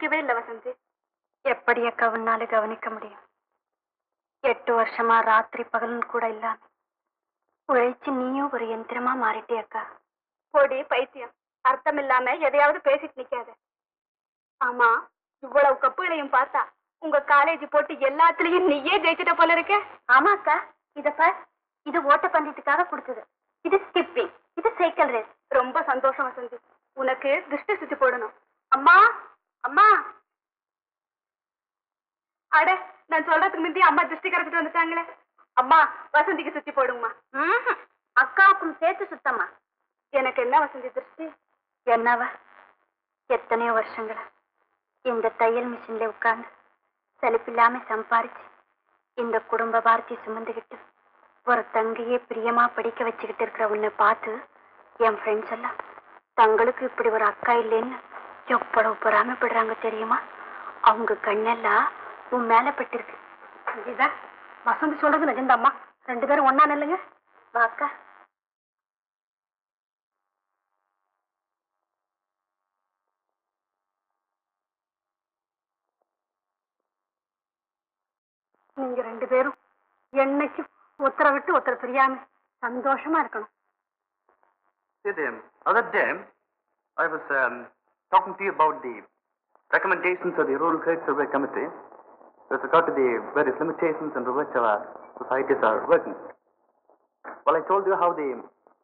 கவனிக்கவே இல்லை வசந்தி. எப்படி அக்கா உன்னால கவனிக்க முடியும்? எட்டு வருஷமா ராத்திரி பகலும் கூட இல்லாம. உழைச்சு நீயும் ஒரு யந்திரமா மாறிட்டே அக்கா. போடி பைத்தியம். அர்த்தம் இல்லாம எதையாவது பேசிட்டு நிக்காத. ஆமா இவ்வளவு கப்புகளையும் பார்த்தா உங்க காலேஜ் போட்டு எல்லாத்துலயும் நீயே ஜெயிச்சிட்ட போல இருக்க. ஆமா அக்கா இத பார். இது ஓட்டப்பந்தயத்துக்காக கொடுத்தது. இது ஸ்கிப்பிங் இது சைக்கிள் ரேஸ் ரொம்ப சந்தோஷம் வசந்தி. உனக்கு திருஷ்டி சுத்தி போடணும் அம்மா அம்மா அட நான் சொல்றதுக்கு முந்தி அம்மா திருஷ்டி கரைச்சிட்டு வந்துட்டாங்களே அம்மா வசந்திக்கு சுத்தி போடுங்கம்மா அக்காவுக்கும் சேர்த்து சுத்தம்மா எனக்கு என்ன வசந்தி திருஷ்டி என்னவா எத்தனையோ வருஷங்களா? இந்த தையல் மிஷின்ல உட்கார்ந்து சலிப்பில்லாம சம்பாரிச்சு இந்த குடும்ப பாரதி சுமந்துகிட்டு ஒரு தங்கையே பிரியமா படிக்க வச்சுக்கிட்டு இருக்கிற உன்னை பார்த்து என் ஃப்ரெண்ட்ஸ் எல்லாம் தங்களுக்கு இப்படி ஒரு அக்கா இல்லைன்னு எவ்வளவு பொறாமைப்படுறாங்க தெரியுமா? அவங்க கண்ணெல்லாம் உன் மேல பட்டிருக்கு. இதுதான் வசந்தி சொல்றது நிஜந்தாம்மா ரெண்டு பேரும் ஒன்னா நில்லுங்க. வாக்கா. ரெண்டு பேரும் என்னைக்கு ஒருத்தரை விட்டு ஒருத்தர் பிரியாம சந்தோஷமா இருக்கணும் See, the other day, I was um, talking to you about the recommendations of the Rural Trade Survey Committee with regard to the various limitations under which our societies are working. Well, I told you how the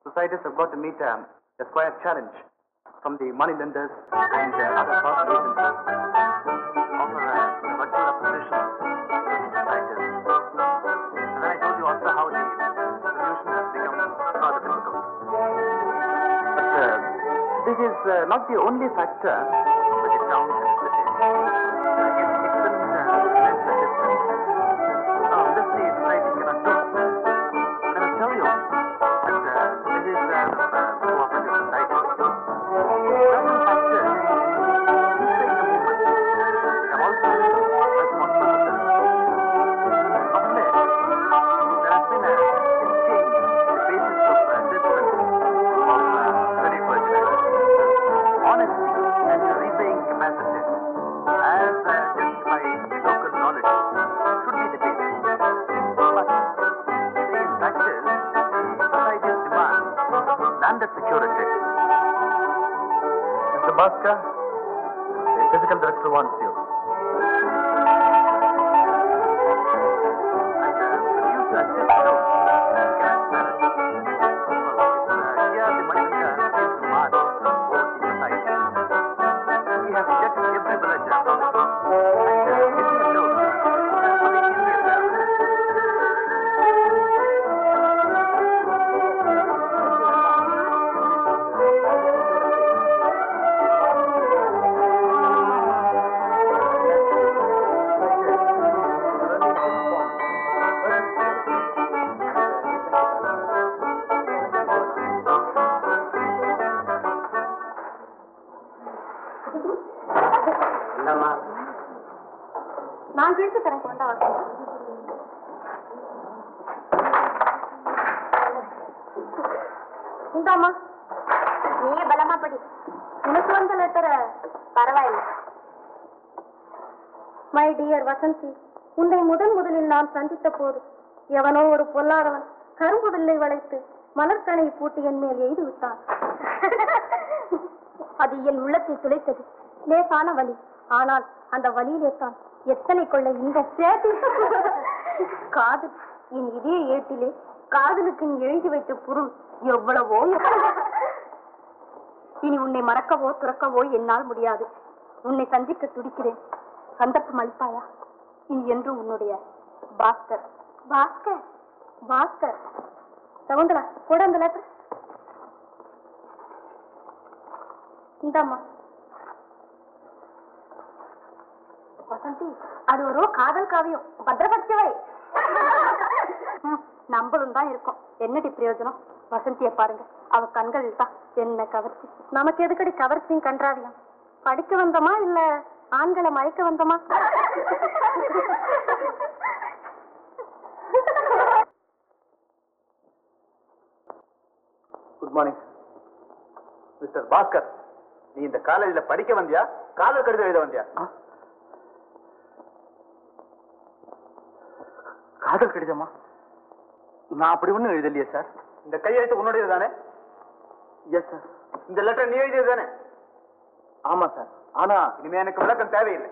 societies have got to meet um, a square challenge from the money lenders and uh, other corporate This is uh, not the only factor. Is down Bhaskar, the physical director wants you. சந்தித்த போது எவனோ ஒரு பொல்லாதவன் கரும்பு வில்லை வளைத்து மலர்கனை பூட்டி என் மேல் எய்து விட்டான். அது என் உள்ளத்தை துளைத்தது. லேசான வலி. ஆனால் அந்த வலியிலே தான் எத்தனை கொள்ள இந்த சேட்டு. காதல் என் இதய ஏட்டிலே காதலுக்கு நீ எழுதி வைத்த பொருள் எவ்வளவோ இனி உன்னை மறக்கவோ துறக்கவோ என்னால் முடியாது. உன்னை சந்திக்க துடிக்கிறேன். சந்தர்ப்பம் அளிப்பாயா? இனி என்றும் உன்னுடைய பாஸ்கர். பாஸ்கர்? பாஸ்கர். சவுந்தரா கூட அந்த லெட்டர் இந்தாம்மா. வசந்தி அது ஒரு காதல் காவியம். பத்திரப்படுத்தவை நம்மளும் தான் இருக்கும். என்னடி பிரயோஜனம்? வசந்திய பாருங்க. அவ கண்கள் தான் என்ன கவர்ச்சி. நமக்கு எதுக்கடி கவர்ச்சியும் கன்றாவியம்? படிக்க வந்தோமா இல்ல ஆண்களை மயக்க வந்தோமா? குட் மார்னிங் மிஸ்டர் பாஸ்கர் நீ இந்த காலேஜ்ல படிக்க வந்தியா? காதல் கடிதம் எழுத வந்தியா? காதல் கடிதமா? நான் அப்படி ஒண்ணும் எழுதலையே சார் இந்த கையெழுத்து உன்னுடையது தானே? எஸ் சார் இந்த லெட்டர் நீ எழுதியது தானே? ஆமா சார் ஆனா இனிமே எனக்கு விளக்கம் தேவையில்லை.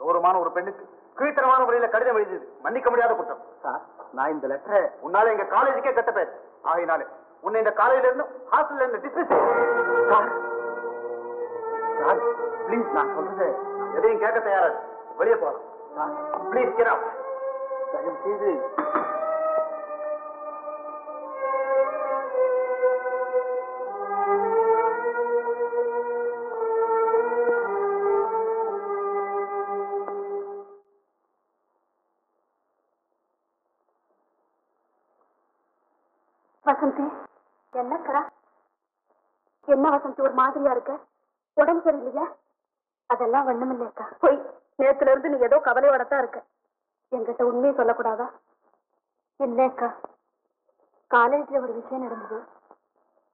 கௌரவமான ஒரு பெண்ணுக்கு கீழ்த்தரமான முறையில கடிதம் எழுதியது மன்னிக்க முடியாத குற்றம். சார் நான் இந்த லெட்டரை உன்னால எங்க காலேஜுக்கே கட்ட பேர். ஆகையினாலே உன்னை இந்த காலையில இருந்து ஹாஸ்டல்ல இருந்து டிஸ்மிஸ் சார். சார் ப்ளீஸ் நான் சொல்றது எதையும் கேட்க தயாரா வெளியே போகலாம் ப்ளீஸ் get தயவு செய்து என்ன ஒரு மாதிரியா இருக்க? உடம்பு சரியில்லையா? அதெல்லாம் ஒண்ணுமில்லைக்கா போய் நேத்துல இருந்து நீ ஏதோ கவலையோட தான் இருக்க. என்கிட்ட உண்மையை சொல்லக்கூடாதா? இல்லக்கா காலேஜ்ல ஒரு விஷயம் நடந்தது.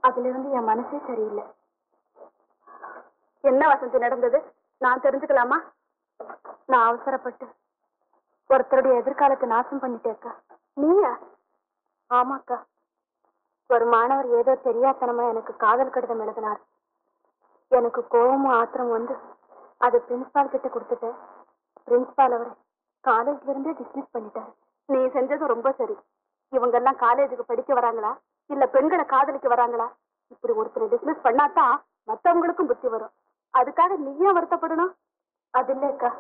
அதுல இருந்து என் மனசே சரியில்லை. என்ன வசந்தி நடந்தது? நான் தெரிஞ்சுக்கலாமா? நான் அவசரப்பட்டு ஒருத்தருடைய எதிர்காலத்தை நாசம் பண்ணிட்டேக்கா நீயா? ஆமாக்கா. ஒரு மாணவர் ஏதோ தெரியாதனமா எனக்கு காதல் கடிதம் எழுதினார். எனக்கு கோபமும் ஆத்திரம் வந்து அதை பிரின்சிபால் கிட்ட கொடுத்துட்டேன் பிரின்சிபால் அவரை காலேஜ்ல இருந்தே டிஸ்மிஸ் பண்ணிட்டாரு. நீ செஞ்சது ரொம்ப சரி. இவங்க எல்லாம் காலேஜுக்கு படிக்க வராங்களா? இல்ல பெண்களை காதலிக்க வராங்களா? இப்படி ஒருத்தரை டிஸ்மிஸ் பண்ணாதான் மத்தவங்களுக்கும் புத்தி வரும். அதுக்காக நீயும் வருத்தப்படணும். அது இல்லக்கா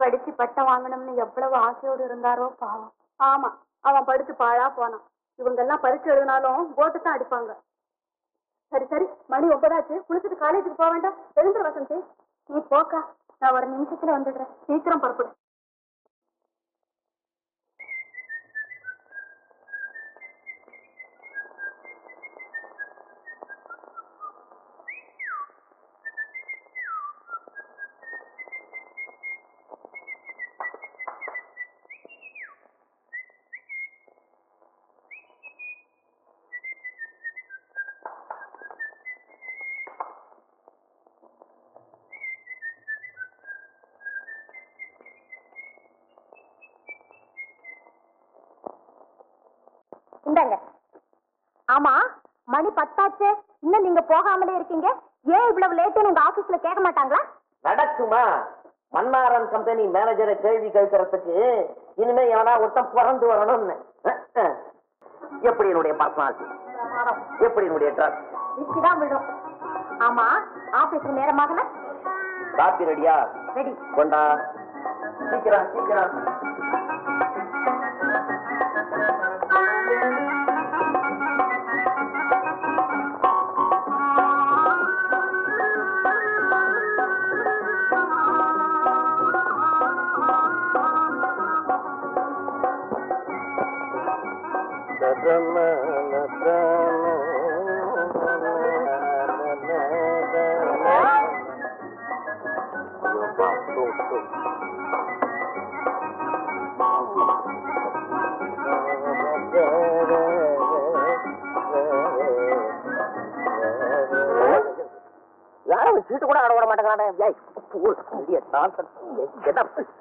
படிச்சு பட்டம் வாங்கணும்னு எவ்வளவு ஆசையோடு இருந்தாரோ பாவம். ஆமா அவன் படிச்சு பாழா போனான். இவங்க எல்லாம் பரிச்சு எழுதினாலும் போட்டு தான் அடிப்பாங்க. சரி சரி. மணி ஒன்பதாச்சு. குளிச்சுட்டு காலேஜுக்கு போக வேண்டாம். எழுந்துரு வசந்தி. நீ போக்கா. நான் ஒரு நிமிஷத்துல வந்துடுறேன். சீக்கிரம் புறப்படு இந்தாங்க ஆமா மணி பத்தாச்சு இன்னும் நீங்க போகாமலே இருக்கீங்க ஏன் இவ்வளவு லேட்டுன்னு உங்க ஆபீஸ்ல கேட்க மாட்டாங்களா? நடக்குமா? மன்னாரன் கம்பெனி மேனேஜரை கேள்வி கேட்கறதுக்கு இனிமே எவனா ஒருத்தன் பிறந்து வரணும்னு. எப்படி என்னுடைய பர்சனாலிட்டி எப்படி என்னுடைய ட்ரெஸ் தான் விடும் ஆமா ஆபீஸ்க்கு நேரமாகல காப்பி ரெடியா? ரெடி. கொண்டா. சீக்கிரம் சீக்கிரம்.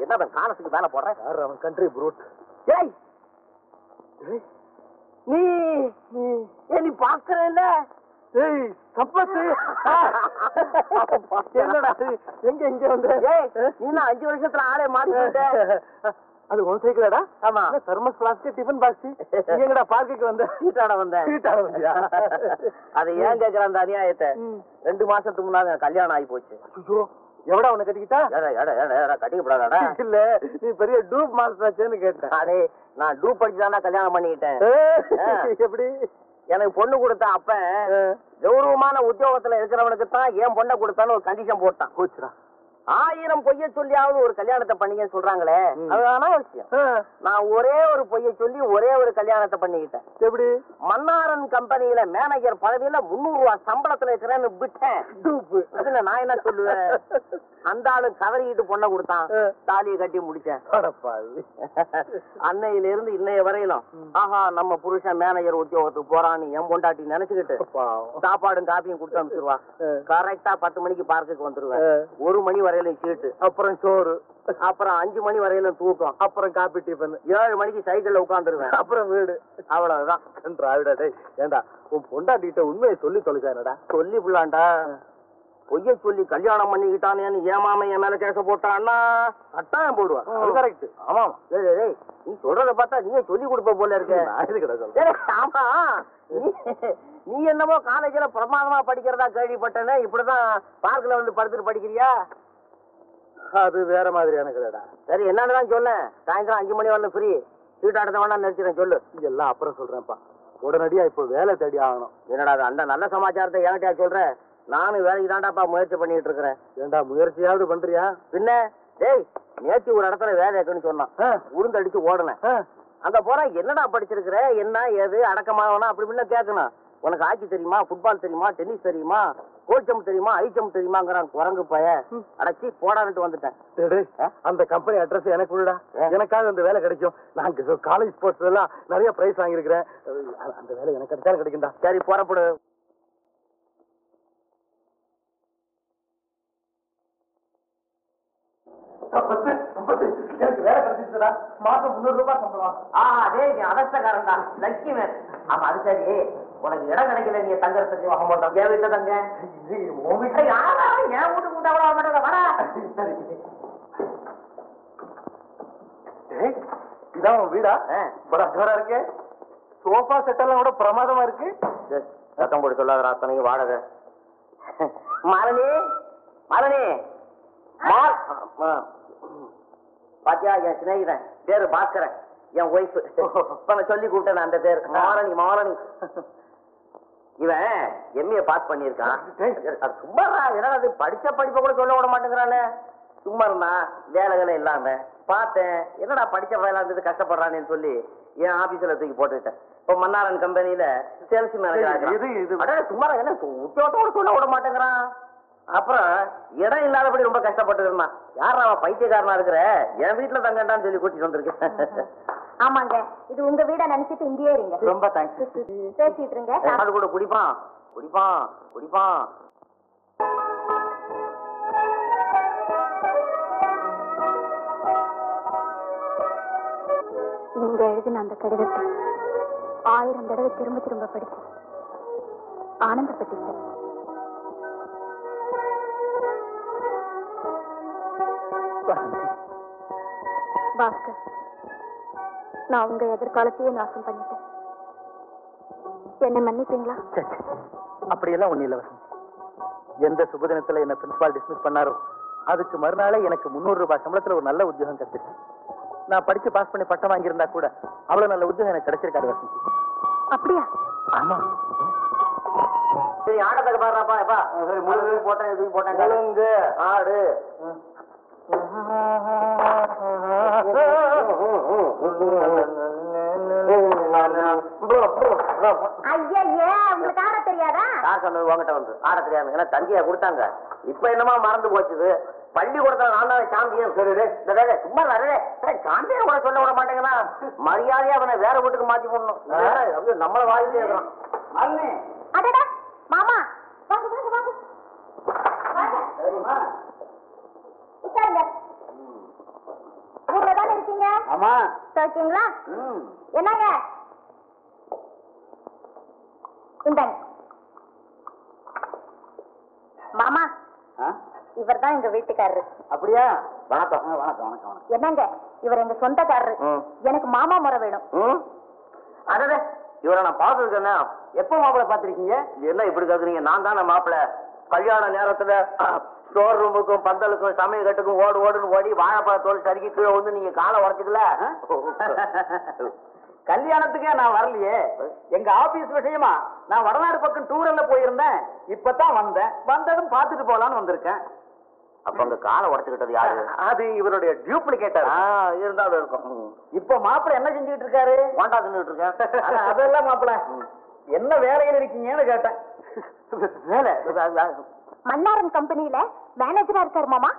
என்ன காலத்துக்கு வேலை போடுறேன் யார் அவன் கண்ட்ரி ப்ரூட் ஏய் நீ நீ- நீ பாக்குறேல்ல ஏய் சம்பத்து என்னடா இது? எங்க எங்க வந்த? ஏய் நீ நான் அஞ்சு வருஷத்துல ஆளே மாறிட்ட அது உன் சைக்கிளாடா? ஆமா. தர்மஸ் பிளாஸ்க் டிஃபன் பாக்ஸ் எங்கடா பார்க்குக்கு வந்த? சீட்டாட வந்தேன் சீட்டாட வந்தியா? அது ஏன் கேக்குற அந்த அநியாயத்தை? ரெண்டு மாசத்துக்கு முன்னாடி கல்யாணம் ஆகி போச்சு. எவடா உன்னை கட்டிக்கிட்டா? ஏடா ஏடா ஏடா ஏடா கட்டிக்கப்படாதாடா? இல்ல நீ பெரிய டூப் மாஸ்டர் ஆச்சேன்னு கேட்டேன். அடே நான் டூ படிச்சுதானா கல்யாணம் பண்ணிக்கிட்டேன். எப்படி? எனக்கு பொண்ணு கொடுத்த அப்ப கௌரவமான உத்தியோகத்துல இருக்கிறவனுக்கு தான் ஏன் பொண்ணை கொடுத்தான்னு ஒரு கண்டிஷன் போட்டான். போச்சுடா. ஆயிரம் பொய்ய சொல்லியாவது ஒரு கல்யாணத்தை பண்ணீங்கன்னு சொல்றாங்களே அவசியம் நான் ஒரே ஒரு பொய்ய சொல்லி ஒரே ஒரு கல்யாணத்தை பண்ணிக்கிட்டேன். எப்படி? மன்னாரன் கம்பெனியில மேனேஜர் பதவியில முந்நூறு ரூபாய் சம்பளத்துல இருக்கிறேன்னு விட்டேன். நான் என்ன சொல்லுவேன்? அந்த ஆளு கதறிக்கிட்டு பொண்ணை கொடுத்தான். தாலியை கட்டி முடிச்சேன். அன்னையில இருந்து இன்னைய வரையிலும் ஆஹா நம்ம புருஷன் மேனேஜர் உத்தியோகத்துக்கு போறான்னு என் பொண்டாட்டி நினைச்சுக்கிட்டு சாப்பாடும் காப்பியும் கொடுத்து அனுப்பிச்சிருவா. கரெக்டா பத்து மணிக்கு பார்க்குக்கு வந்துருவேன். ஒரு மணி வரையிலும் சீட்டு அப்புறம் சோறு அப்புறம் அஞ்சு மணி வரையிலும் தூக்கம் அப்புறம் காபி டிஃபன் ஏழு மணிக்கு சைக்கிள்ல உட்காந்துருவேன் அப்புறம் வீடு. அவ்வளவுதான். திராவிடா டேய் ஏண்டா உன் பொண்டாட்டிகிட்ட உண்மையை சொல்லி தொலைச்சானடா? சொல்லி புள்ளாண்டா. பொய்ய சொல்லி கல்யாணம் பண்ணிக்கிட்டானேன்னு ஏமாம என் மேல கேச போட்டான்னா கட்டாயம் போடுவான். அது கரெக்ட் ஆமா டேய், நீ சொல்றத பார்த்தா நீயே சொல்லி கொடுப்ப போல இருக்க. ஆமா. நீ- என்னமோ காலேஜ்ல பிரமாதமா படிக்கிறதா கேள்விப்பட்டேனே இப்படிதான் பார்க்ல வந்து படுத்துட்டு படிக்கிறியா? அது வேற மாதிரியான கதைடா. சரி என்னன்னு தான் சொல்லேன் சாயந்தரம் அஞ்சு மணி வரணும் ஃப்ரீ சீட் அடுத்த வேணா நிறுத்திடுறேன் சொல்லு. எல்லாம் அப்புறம் சொல்றேன்ப்பா. உடனடியா இப்போ வேலை தேடி ஆகணும். என்னடா அது அந்த நல்ல சமாச்சாரத்தை என்கிட்டயா சொல்ற? நானும் வேலைக்கு தாண்டாப்பா முயற்சி பண்ணிட்டு இருக்கிறேன். ஏண்டா முயற்சியாவது பண்றியா? பின்ன டேய் நேற்று ஒரு இடத்துல வேலை இருக்குன்னு சொன்னான். அடிச்சு ஓடுனேன். அங்க போறா என்னடா படிச்சிருக்கிற? என்ன ஏது அடக்கமாவனா அப்படி இப்படின்னு கேட்கணும் உனக்கு ஹாக்கி தெரியுமா ஃபுட்பால் தெரியுமா டென்னிஸ் தெரியுமா கோல்சம் தெரியுமா ஐச்சம் தெரியுமாங்கிறான் குரங்கு பய. அடைச்சி போடான்ட்டு வந்துட்டேன்? அந்த கம்பெனி அட்ரஸ் எனக்கு ஆ. எனக்காக அந்த வேலை கிடைக்கும். நான் காலேஜ் ஸ்போர்ட்ஸ் எல்லாம் நிறைய பிரைஸ் வாங்கியிருக்கிறேன். அந்த வேலை எனக்கு கிடைச்சாலும் கிடைக்கும்டா. சரி புறப்படு. மாசம் முந்நூறு ரூபாய் சம்பளம். ஆ டேய் நீ அவஸ்தக்காரன் தான் லக்கி மேன் ஆமா அது சரி. உனக்கு இடம் கிடைக்கல நீ தங்கறதுக்கு என் வீட்டுல தங்க? ஏய், யாரா? என் வீட்டுக்கு கூட அவ்வளவு மாட்டேங்க வரா சரி. டேய், இதான் உன் வீடா. படா ஜோரா இருக்கு. சோஃபா செட் எல்லாம் கூட பிரமாதமா இருக்கு. சரி, சத்தம் போட்டு சொல்லாத அத்தனைக்கு வாடகை. மாலினி மாலினி. மால். ஆ, பாத்தியா என் சிநேகிதன். பேரு பாஸ்கரன். என் ஒய்ஃப் இப்ப நான் சொல்லி கூப்பிட்டேன் அந்த பேர். மாலினி மாலினி. இவன் எம்ஏ பாஸ் பண்ணியிருக்கான். அது சும்மா என்னடா அது? படிச்ச படிப்பை கூட சொல்ல விட மாட்டேங்கிறானே. சும்மா இருந்தான் வேலைகளை இல்லாம. பார்த்தேன் என்னடா படிச்ச வேலை இருந்தது கஷ்டப்படுறானேன்னு சொல்லி என் ஆபீஸ்ல தூக்கி போட்டுக்கிட்டேன். இப்போ மன்னாரன் கம்பெனில சேல்ஸ் மேனேஜர் சும்மா என்ன உத்தியோகத்தோட சொல்ல விட மாட்டேங்கிறான். அப்புறம் இடம் இல்லாதபடி ரொம்ப கஷ்டப்பட்டு இருந்தான் யார் அவன் பைத்தியக்காரனா இருக்கிற? என் வீட்டுல தங்கண்டான்னு சொல்லி கூட்டிட்டு வந்திருக்கேன். ஆமாங்க. இது உங்க வீட நினைச்சிட்டு இங்கேயே இருங்க. ரொம்ப தேங்க்ஸ் பேசிட்டு இருங்க அது கூட குடிப்பான் குடிப்பான் குடிப்பான் நீங்க எழுதின அந்த கடிதத்தை ஆயிரம் தடவை திரும்ப திரும்ப படிச்சு ஆனந்தப்பட்டீங்க. பாஸ்கர் நான் உங்க எதிர்காலத்தையே நாசம் பண்ணிட்டேன். என்னை மன்னிப்பீங்களா? அப்படியெல்லாம் ஒண்ணு இல்ல வசந்த். எந்த சுபதினத்துல என்ன பிரின்சிபால் டிஸ்மிஸ் பண்ணாரோ அதுக்கு மறுநாளே எனக்கு முந்நூறு ரூபாய் சம்பளத்துல ஒரு நல்ல உத்தியோகம் கிடைச்சிருச்சு நான் படிச்சு பாஸ் பண்ணி பட்டம் வாங்கியிருந்தா கூட அவ்வளவு நல்ல உத்தியோகம் எனக்கு கிடைச்சிருக்காது வசந்தி. அப்படியா? ஆமா. சரி ஆடத்துக்கு பாடுறாப்பா எப்பா சரி முழுங்கு போட்டேன் போட்டேன். முழுங்கு. ஆடு. சொன்னது உங்ககிட்ட வந்து ஆட தெரியாம ஏன்னா தந்தியா கொடுத்தாங்க. இப்ப என்னமா மறந்து போச்சுது? பள்ளிக்கூடத்துல நான் தான் சாம்பியன் டேய், சும்மா வரே சாம்பியன் கூட சொல்ல விட மாட்டேங்கிறா மரியாதையா அவனை வேற வீட்டுக்கு மாத்தி போடணும். நம்மள வாயிலே இருக்கிறான் அண்ணே அடடா மாமா வாங்க வாங்க வாங்க வாங்க சரிம்மா உட்காருங்க ஊர்ல தானே இருக்கீங்க ஆமா ம். என்னங்க? இந்தாங்க. மாமா ஆ? இவர் தான் எங்க வீட்டுக்காரரு. அப்படியா? வணக்கம். வணக்கம் வணக்கம் என்னங்க? இவர் எங்க சொந்தக்காரரு. எனக்கு மாமா முறை வேணும். அடடே இவரை நான் பார்த்துருக்கேன்னா எப்போ மாப்பிள்ளை பார்த்துருக்கீங்க? என்ன இப்படி கேட்குறீங்க நான் தானே மாப்பிள்ளை கல்யாண நேரத்துல ஸ்டோர் ரூமுக்கும் பந்தலுக்கும் சமையல் கட்டுக்கும் ஓடு ஓடுன்னு ஓடி வாழைப்பழ தோல் சறுக்கி கீழே வந்து நீங்க காலை உடச்சிக்கல? கல்யாணத்துக்கே நான் வரலையே. எங்க ஆபீஸ் விஷயமா நான் வடநாடு பக்கம் டூரில் போயிருந்தேன். இப்பதான் வந்தேன். வந்ததும் பார்த்துட்டு போலான்னு வந்திருக்கேன். அப்ப அங்க காலை உடச்சுக்கிட்டது யாரு? அது இவருடைய டியூப்ளிகேட்டர் இருந்தாலும் இருக்கும். இப்ப மாப்பிள்ள என்ன செஞ்சுட்டு இருக்காரு? வாண்டா தின்னுட்டு இருக்கேன். அதெல்லாம் மாப்பிள்ள. என்ன வேலையில் இருக்கீங்கன்னு கேட்டேன். வேலை மன்னாரன் கம்பெனியில மேனேஜரா இருக்காரு மாமா.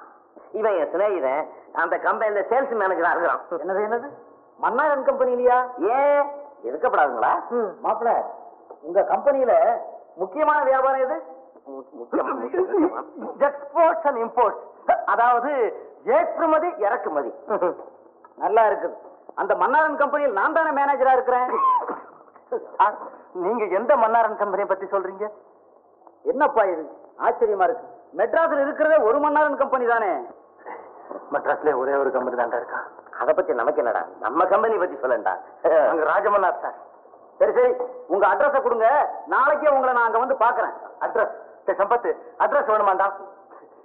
இவன் என் சிநேகிதன். அந்த கம்பெனில சேல்ஸ் மேனேஜரா இருக்கிறான். என்னது என்னது? மன்னாரன் கம்பெனிலயா ஏன் எதுக்கப்படாதுங்களா மாப்பிள்ள உங்க கம்பெனியில முக்கியமான வியாபாரம் எது. எக்ஸ்போர்ட்ஸ் அண்ட் இம்போர்ட்ஸ் அதாவது ஏற்றுமதி இறக்குமதி. நல்லா இருக்குது. அந்த மன்னாரன் கம்பெனியில் நான் தானே மேனேஜரா இருக்கிறேன்? நீங்க எந்த மன்னாரன் கம்பெனியை பத்தி சொல்றீங்க? என்னப்பா இது? ஆச்சரியமா இருக்கு. மெட்ராஸ்ல இருக்கிறதே ஒரு மன்னாரன் கம்பெனி தானே? மெட்ராஸ்ல ஒரே ஒரு கம்பெனி தான்டா இருக்கா? அத பத்தி நமக்கு என்னடா? நம்ம கம்பெனி பத்தி சொல்லண்டா? அங்க ராஜமன்னார் சார். சரி சரி. உங்க அட்ரஸ கொடுங்க. நாளைக்கே உங்களை நான் அங்க வந்து பாக்குறேன் அட்ரஸ் சரி சம்பத்து. அட்ரஸ் வேணுமாண்டா?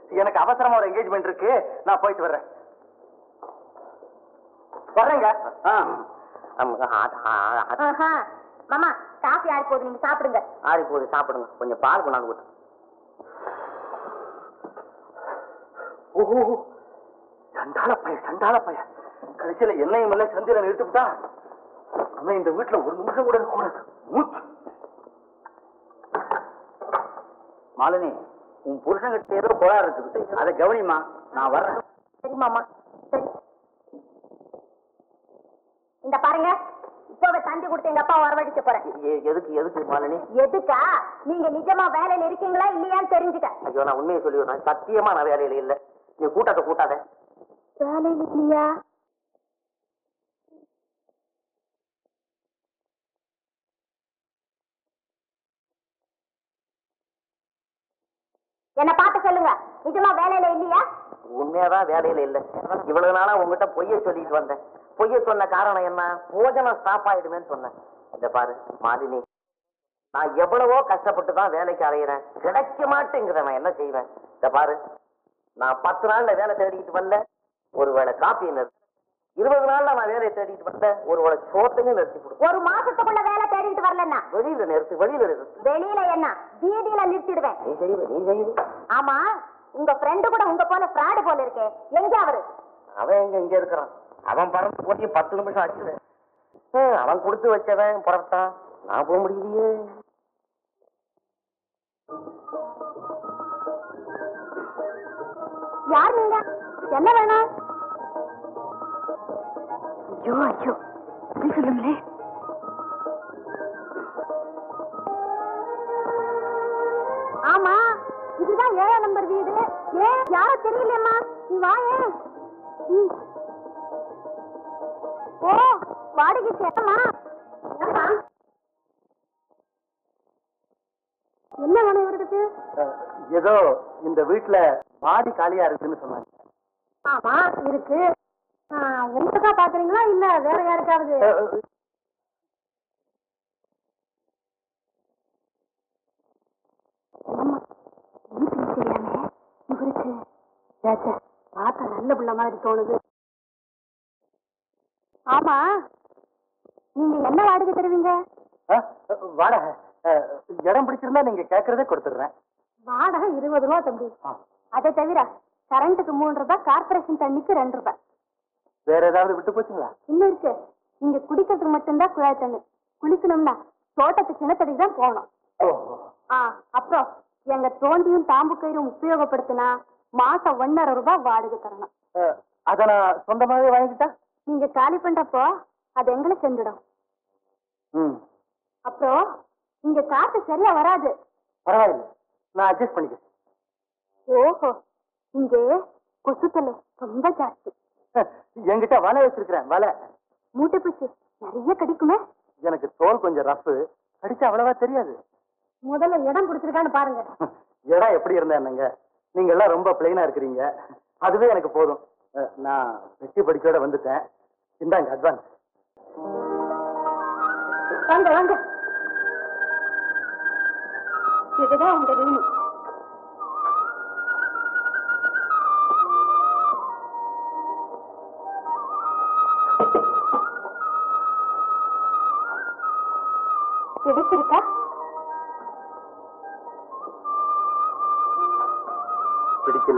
எனக்கு அவசரமா ஒரு என்கேஜ்மெண்ட் இருக்கு. நான் போயிட்டு வர்றேன். வர்றேங்க. ஆ. மாமா காஃபி ஆறி போகுது? நீங்க சாப்பிடுங்க. ஆறி போகுது சாப்பிடுங்க. கொஞ்சம் பால் கொண்டாந்து கொடுத்து ஓஹோ சண்டால பைய சண்டால பைய கடைசியில என்னையும் இல்லை சந்திரன் இழுத்துட்டா அவன் இந்த வீட்டுல ஒரு நிமிஷம் கூட கூடாது. மூச்சு. மாலினி உன் புருஷன்கிட்ட ஏதோ கோளாறு இருக்குது. அதை கவனிமா நான் வர்றேன். சரி மாமா. சரி. இந்த பாருங்க. இப்பவே தந்தி கொடுத்து எங்க அப்பா வரவழைக்க போறேன். எதுக்கு எதுக்கு மாலினி? எதுக்கா? நீங்க நிஜமா வேலையில இருக்கீங்களா இல்லையான்னு தெரிஞ்சுக்க. ஐயோ நான் உண்மையை சொல்லி விடுறேன். சத்தியமா நான் வேலையில இல்ல. நீ கூட்டாத கூட்டாத. வேலையில இல்லையா? என்ன பார்த்து சொல்லுங்க. நிஜமா வேலையில இல்லையா? உண்மையாதான் வேலையில இல்ல. இவ்வளவு நாளா உங்ககிட்ட பொய்ய சொல்லிட்டு வந்தேன். பொய்ய சொன்ன காரணம் என்ன? போஜனம் ஸ்டாப் ஆயிடுமேன்னு சொன்னேன். இந்த பாரு மாலினி. நான் எவ்வளவோ கஷ்டப்பட்டு தான் வேலைக்கு அலையிறேன். கிடைக்க மாட்டேங்கிறேன் நான். என்ன செய்வேன்? இந்த பாரு. நான் பத்து நாள்ல வேலை தேடிட்டு வந்தேன். ஒருவேளை காப்பி நிறுத்து இருபது நாள்ல நான் வேலையை தேடிட்டு வந்தேன். ஒருவேளை சோத்தையும் நிறுத்தி கொடு ஒரு மாசத்துக்குள்ள வேலை தேடிட்டு வரலன்னா? வெளியில நிறுத்து வெளியில நிறுத்து. வெளியில என்ன? வீதியில நிறுத்திடுவேன். நீ செய்வ நீ செய்வ. ஆமா. உங்க ஃப்ரெண்டு கூட உங்க போல ஃப்ராடு போல இருக்கே. எங்க அவரு? அவன் எங்க இங்க இருக்கிறான். அவன் பறந்து போய் பத்து நிமிஷம் ஆச்சு அவன் கொடுத்து வச்சவன் புறப்பட்டான். நான் போக முடியலையே. யார் நீங்க? என்ன வேணும்? ஐயோ ஐயோ. அப்படி சொல்லுங்களே. ஆமா இதுதான் ஏழாம் நம்பர் வீடு. ஏன் யாரோ தெரியலையம்மா? நீ வாயே. ஓ வாடகை சேட்டமா என்ன வேணும் இவருக்கு ஏதோ இந்த வீட்டுல மாடி காலியா இருக்குன்னு சொன்னாங்க. ஆமா இருக்கு. உங்களுக்கா பாக்குறீங்களா? இல்ல வேற யாருக்காவது? ஆமா. இவருக்கு பார்த்தா நல்ல புள்ள மாதிரி தோணுது. ஆமா நீங்க என்ன வாடகை தருவீங்க? வாடகை இடம் பிடிச்சிருந்தா நீங்க கேட்கறதே கொடுத்துடுறேன். வாடகை இருபது ரூபா தம்பி. அதை தவிர கரண்ட்டுக்கு மூணு ரூபாய் கார்பரேஷன் தண்ணிக்கு ரெண்டு ரூபாய். வேற ஏதாவது விட்டு போச்சுங்களா? இன்னும் இருக்கு. இங்க குடிக்கிறதுக்கு மட்டும்தான் குழாய் தண்ணி. குளிக்கணும்னா தோட்டத்து கிணத்தடிக்கு தான் போகணும். அப்புறம் எங்க தோண்டியும் தாம்பு கயிறும் உபயோகப்படுத்தினா மாசம் ஒன்னரை ரூபாய் வாடகை தரணும். அத நான் சொந்தமாவே வாங்கிக்கிட்டா? நீங்க காலி பண்றப்போ அது எங்களை செஞ்சிடும். ம். அப்புறம் இங்க காத்து சரியா வராது. பரவாயில்ல. நான் அட்ஜஸ்ட் பண்ணிக்கிறேன். ஓஹோ இங்கே கொசுத்தலை ரொம்ப ஜாஸ்தி. அஹ், என்கிட்ட வலை வச்சிருக்கிறேன் வலை. மூட்டை பூச்சி நிறைய கிடைக்குமே? எனக்கு தோல் கொஞ்சம் ரஃப் கடிச்சா அவ்வளவா தெரியாது. முதல்ல இடம் பிடிச்சிருக்கான்னு பாருங்க. இடம் எப்படி இருந்தா என்னங்க? நீங்க எல்லாம் ரொம்ப பிளைனா இருக்கிறீங்க. அதுவே எனக்கு போதும். நான் வெட்டி படிக்கோட வந்துட்டேன். இந்தாங்க அட்வான்ஸ் வாங்க வாங்க. இதுதான் உங்க ரூம்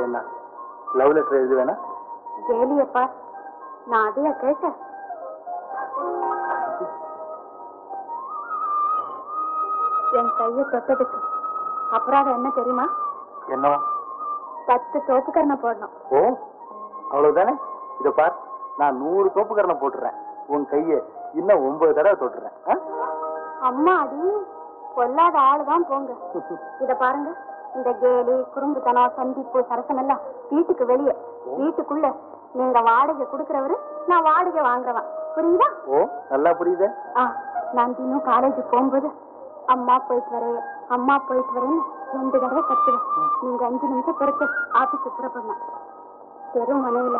பிடிக்கலன்னா லவ் லெட்டர் எழுதி வேணா. கேலியப்பா நான் அதையா கேட்டேன்? என் கையை தொட்டதுக்கு அப்புறம் என்ன தெரியுமா? என்னவா பத்து தோப்புக்கரணை போடணும். ஓ அவ்வளவுதானே? இத பார் நான் நூறு தோப்புக்கரணை போட்டுறேன். உன் கைய இன்னும் ஒன்பது தடவை தொட்டுறேன்? அம்மா அடி பொல்லாத ஆளுதான் போங்க. இத பாருங்க. இந்த கேலி குறும்புத்தனம் சந்திப்பு சரசம் எல்லாம் வீட்டுக்கு வெளியே. வீட்டுக்குள்ள நீங்க வாடகை கொடுக்கறவரு நான் வாடகை வாங்குறவன். புரியுதா? ஓ நல்லா புரியுதே. நான் தினம் காலேஜ் போகும்போது அம்மா போயிட்டு வரேன் அம்மா போயிட்டு வரேன்னு ரெண்டு தடவை கத்துவேன். நீங்க அஞ்சு நிமிஷம் பொறுத்து ஆபீஸ் புறப்படணும். தெரு மனைவில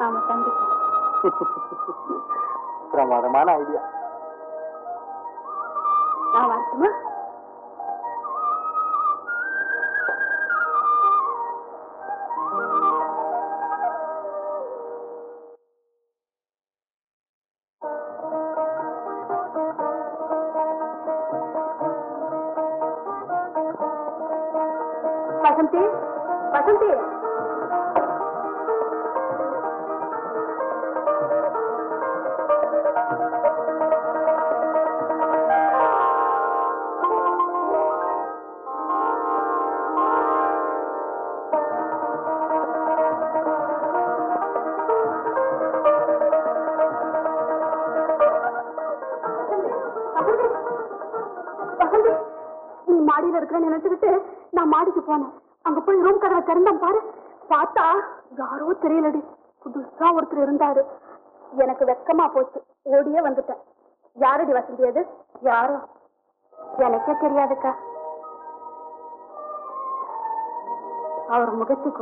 நாம சந்திப்போம். பிரமாதமான ஐடியா நான் வரட்டுமா?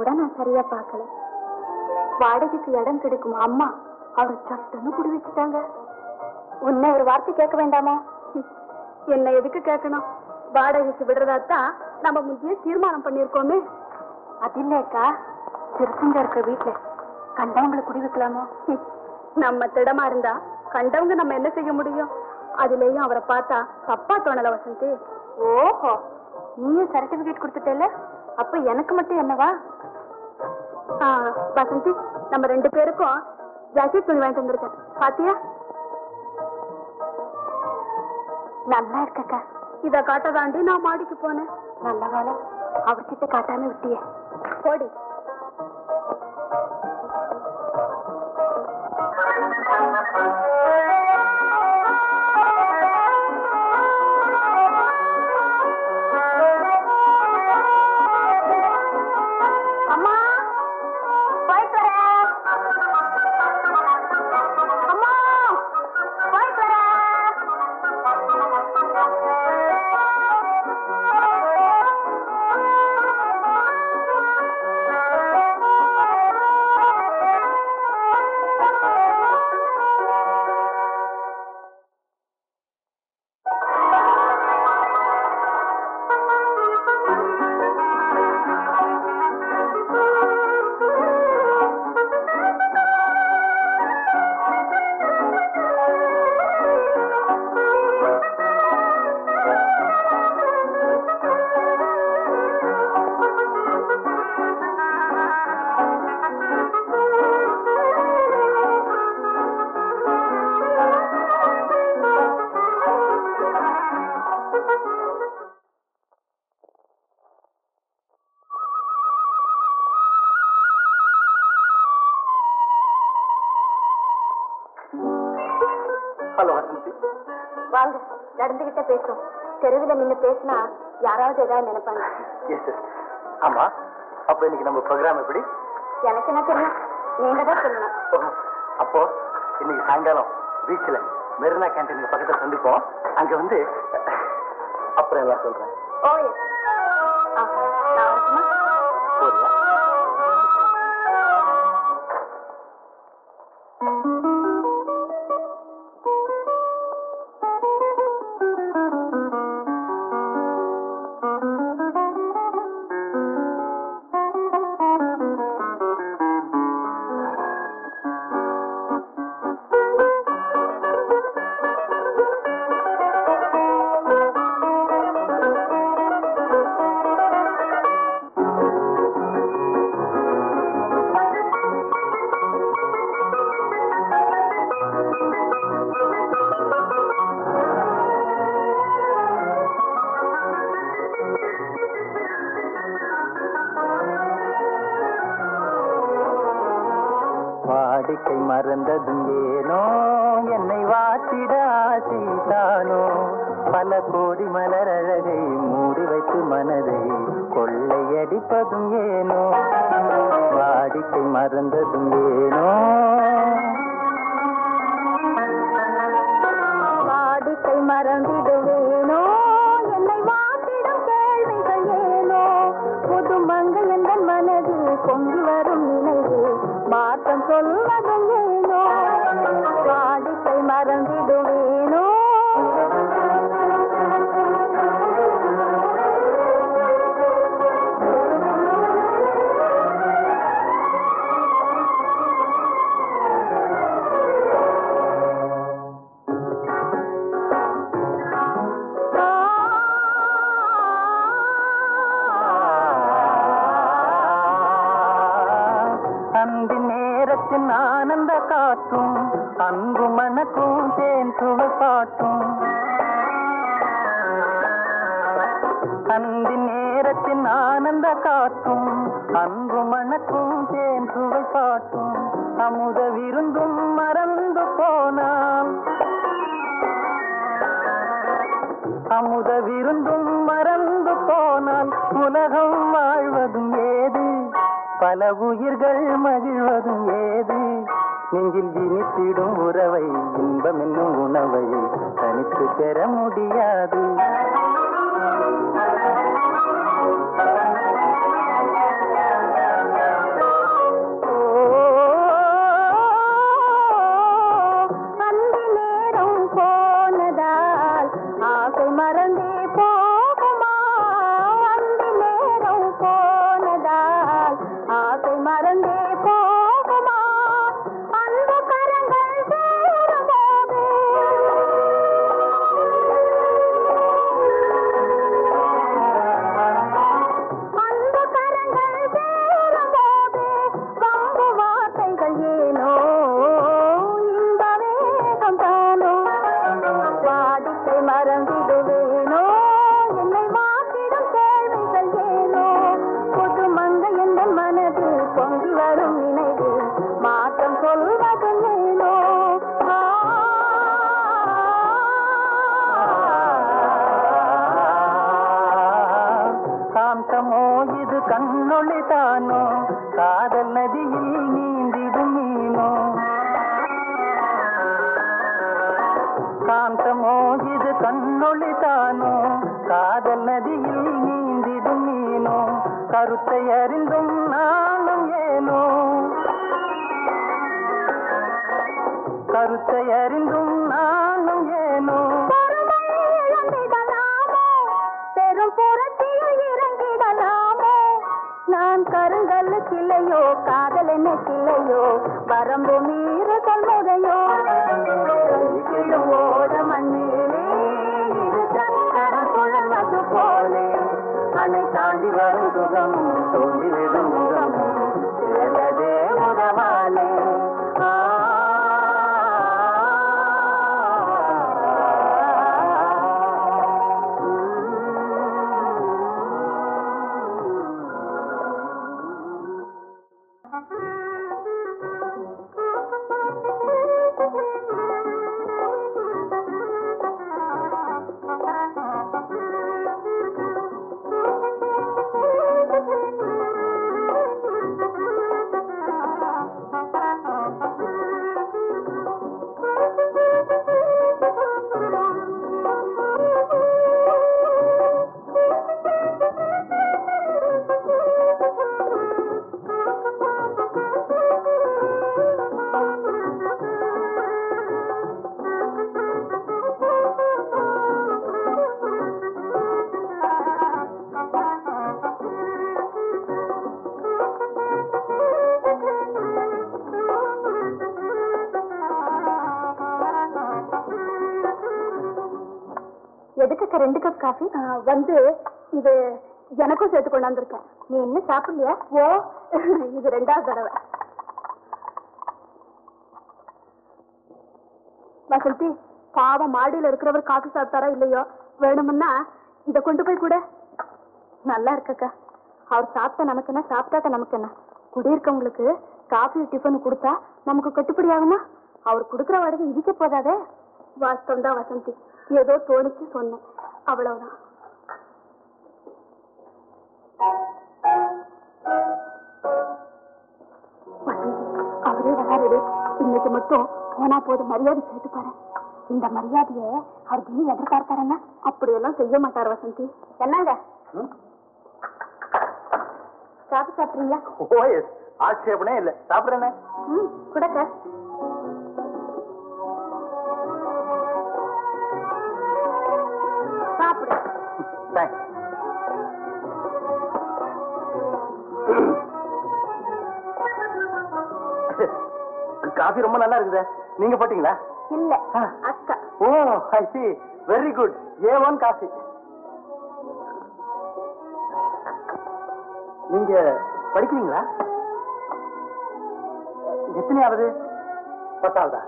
கூட நான் சரியா பார்க்கல. வாடகைக்கு இடம் கிடைக்கும் அம்மா அவர் சட்டுன்னு குடி வச்சுட்டாங்க. உன்னை ஒரு வார்த்தை கேட்க வேண்டாமா? என்ன எதுக்கு கேட்கணும்? வாடகைக்கு விடுறதாத்தான் நம்ம முந்தைய தீர்மானம் பண்ணியிருக்கோமே. அது இல்லக்கா திருச்சங்க இருக்க வீட்டுல கண்டவங்களை குடி வைக்கலாமோ? நம்ம திடமா இருந்தா கண்டவங்க நம்ம என்ன செய்ய முடியும்? அதுலயும் அவரை பார்த்தா தப்பா தோணல வசந்தி. ஓஹோ நீயும் சர்டிபிகேட் கொடுத்துட்டல அப்ப எனக்கு மட்டும் என்னவா? வசந்தி நம்ம ரெண்டு பேருக்கும் ஜாக்கெட் துணி வாங்கிட்டு வந்திருக்கேன். பாத்தியா? நல்லா இருக்கக்கா. இத காட்டதாண்டி நான் மாடிக்கு போனேன். நல்ல வேலை அவர்கிட்ட காட்டாம விட்டியே. போடி. ப்ரோக்ராம் எப்படி? எனக்கு என்ன தெரியும்? நீங்க தான் சொல்லணும். அப்போ இன்னைக்கு சாயங்காலம் பீச்சில் மெரினா கேண்டீன் பக்கத்துல சந்திப்போம். அங்க வந்து அப்புறம் எல்லாம் சொல்றேன். ஓ அறிந்தும் நானும் ஏனோ? பெரும் புரட்சியில் இறங்கிடலாமோ. நான் கருங்கல் கிளையோ காதல் என்ன கிளையோ வரம்பு மீற முறையோ ஓட மண்ணிலே போலே அணை தாண்டி வரும் சுகம் தோண்டி விடும் எனக்கும் சேர்த்து கொண்டு வந்திருக்கேன் நீ இன்னும் சாப்பிடலையா? ஓ இது ரெண்டாவது தடவை. வசந்தி பாவம் மாடியில இருக்கிறவர் காஃபி சாப்பிட்டாரா இல்லையோ? வேணும்னா இதை கொண்டு போய் கூட. நல்லா இருக்கக்கா. அவர் சாப்பிட்டா நமக்கு என்ன? சாப்பிட்டாக்க நமக்கு என்ன? குடியிருக்கவங்களுக்கு காஃபி டிஃபன் கொடுத்தா நமக்கு கட்டுப்படி ஆகுமா? அவர் கொடுக்குற வாடகை இடிக்க போதாதே. வாஸ்தவம் தான் வசந்தி. ஏதோ தோணிச்சு சொன்னேன். அவ்வளவுதான். அவரே இன்னைக்கு மட்டும் போனா போது மரியாதை கேட்டு பாரு. இந்த மரியாதைய அவர் திடீர் எதிர்பார்த்தாருன்னா அப்படியெல்லாம் செய்ய மாட்டார் வசந்தி. என்னங்க? காபி சாப்பிட்றீங்களா? ஓ எஸ். ஆட்சேபனே இல்ல. சாப்பிடுறேனே. ம் கொடுக்க சாப்பிடு. தேங்க்ஸ் காஃபி ரொம்ப நல்லா இருக்குதே. நீங்க போட்டீங்களா? இல்ல. அக்கா. Oh I see very good A one coffee நீங்க படிக்கிறீங்களா? எத்தனையாவது? பத்தாவதா?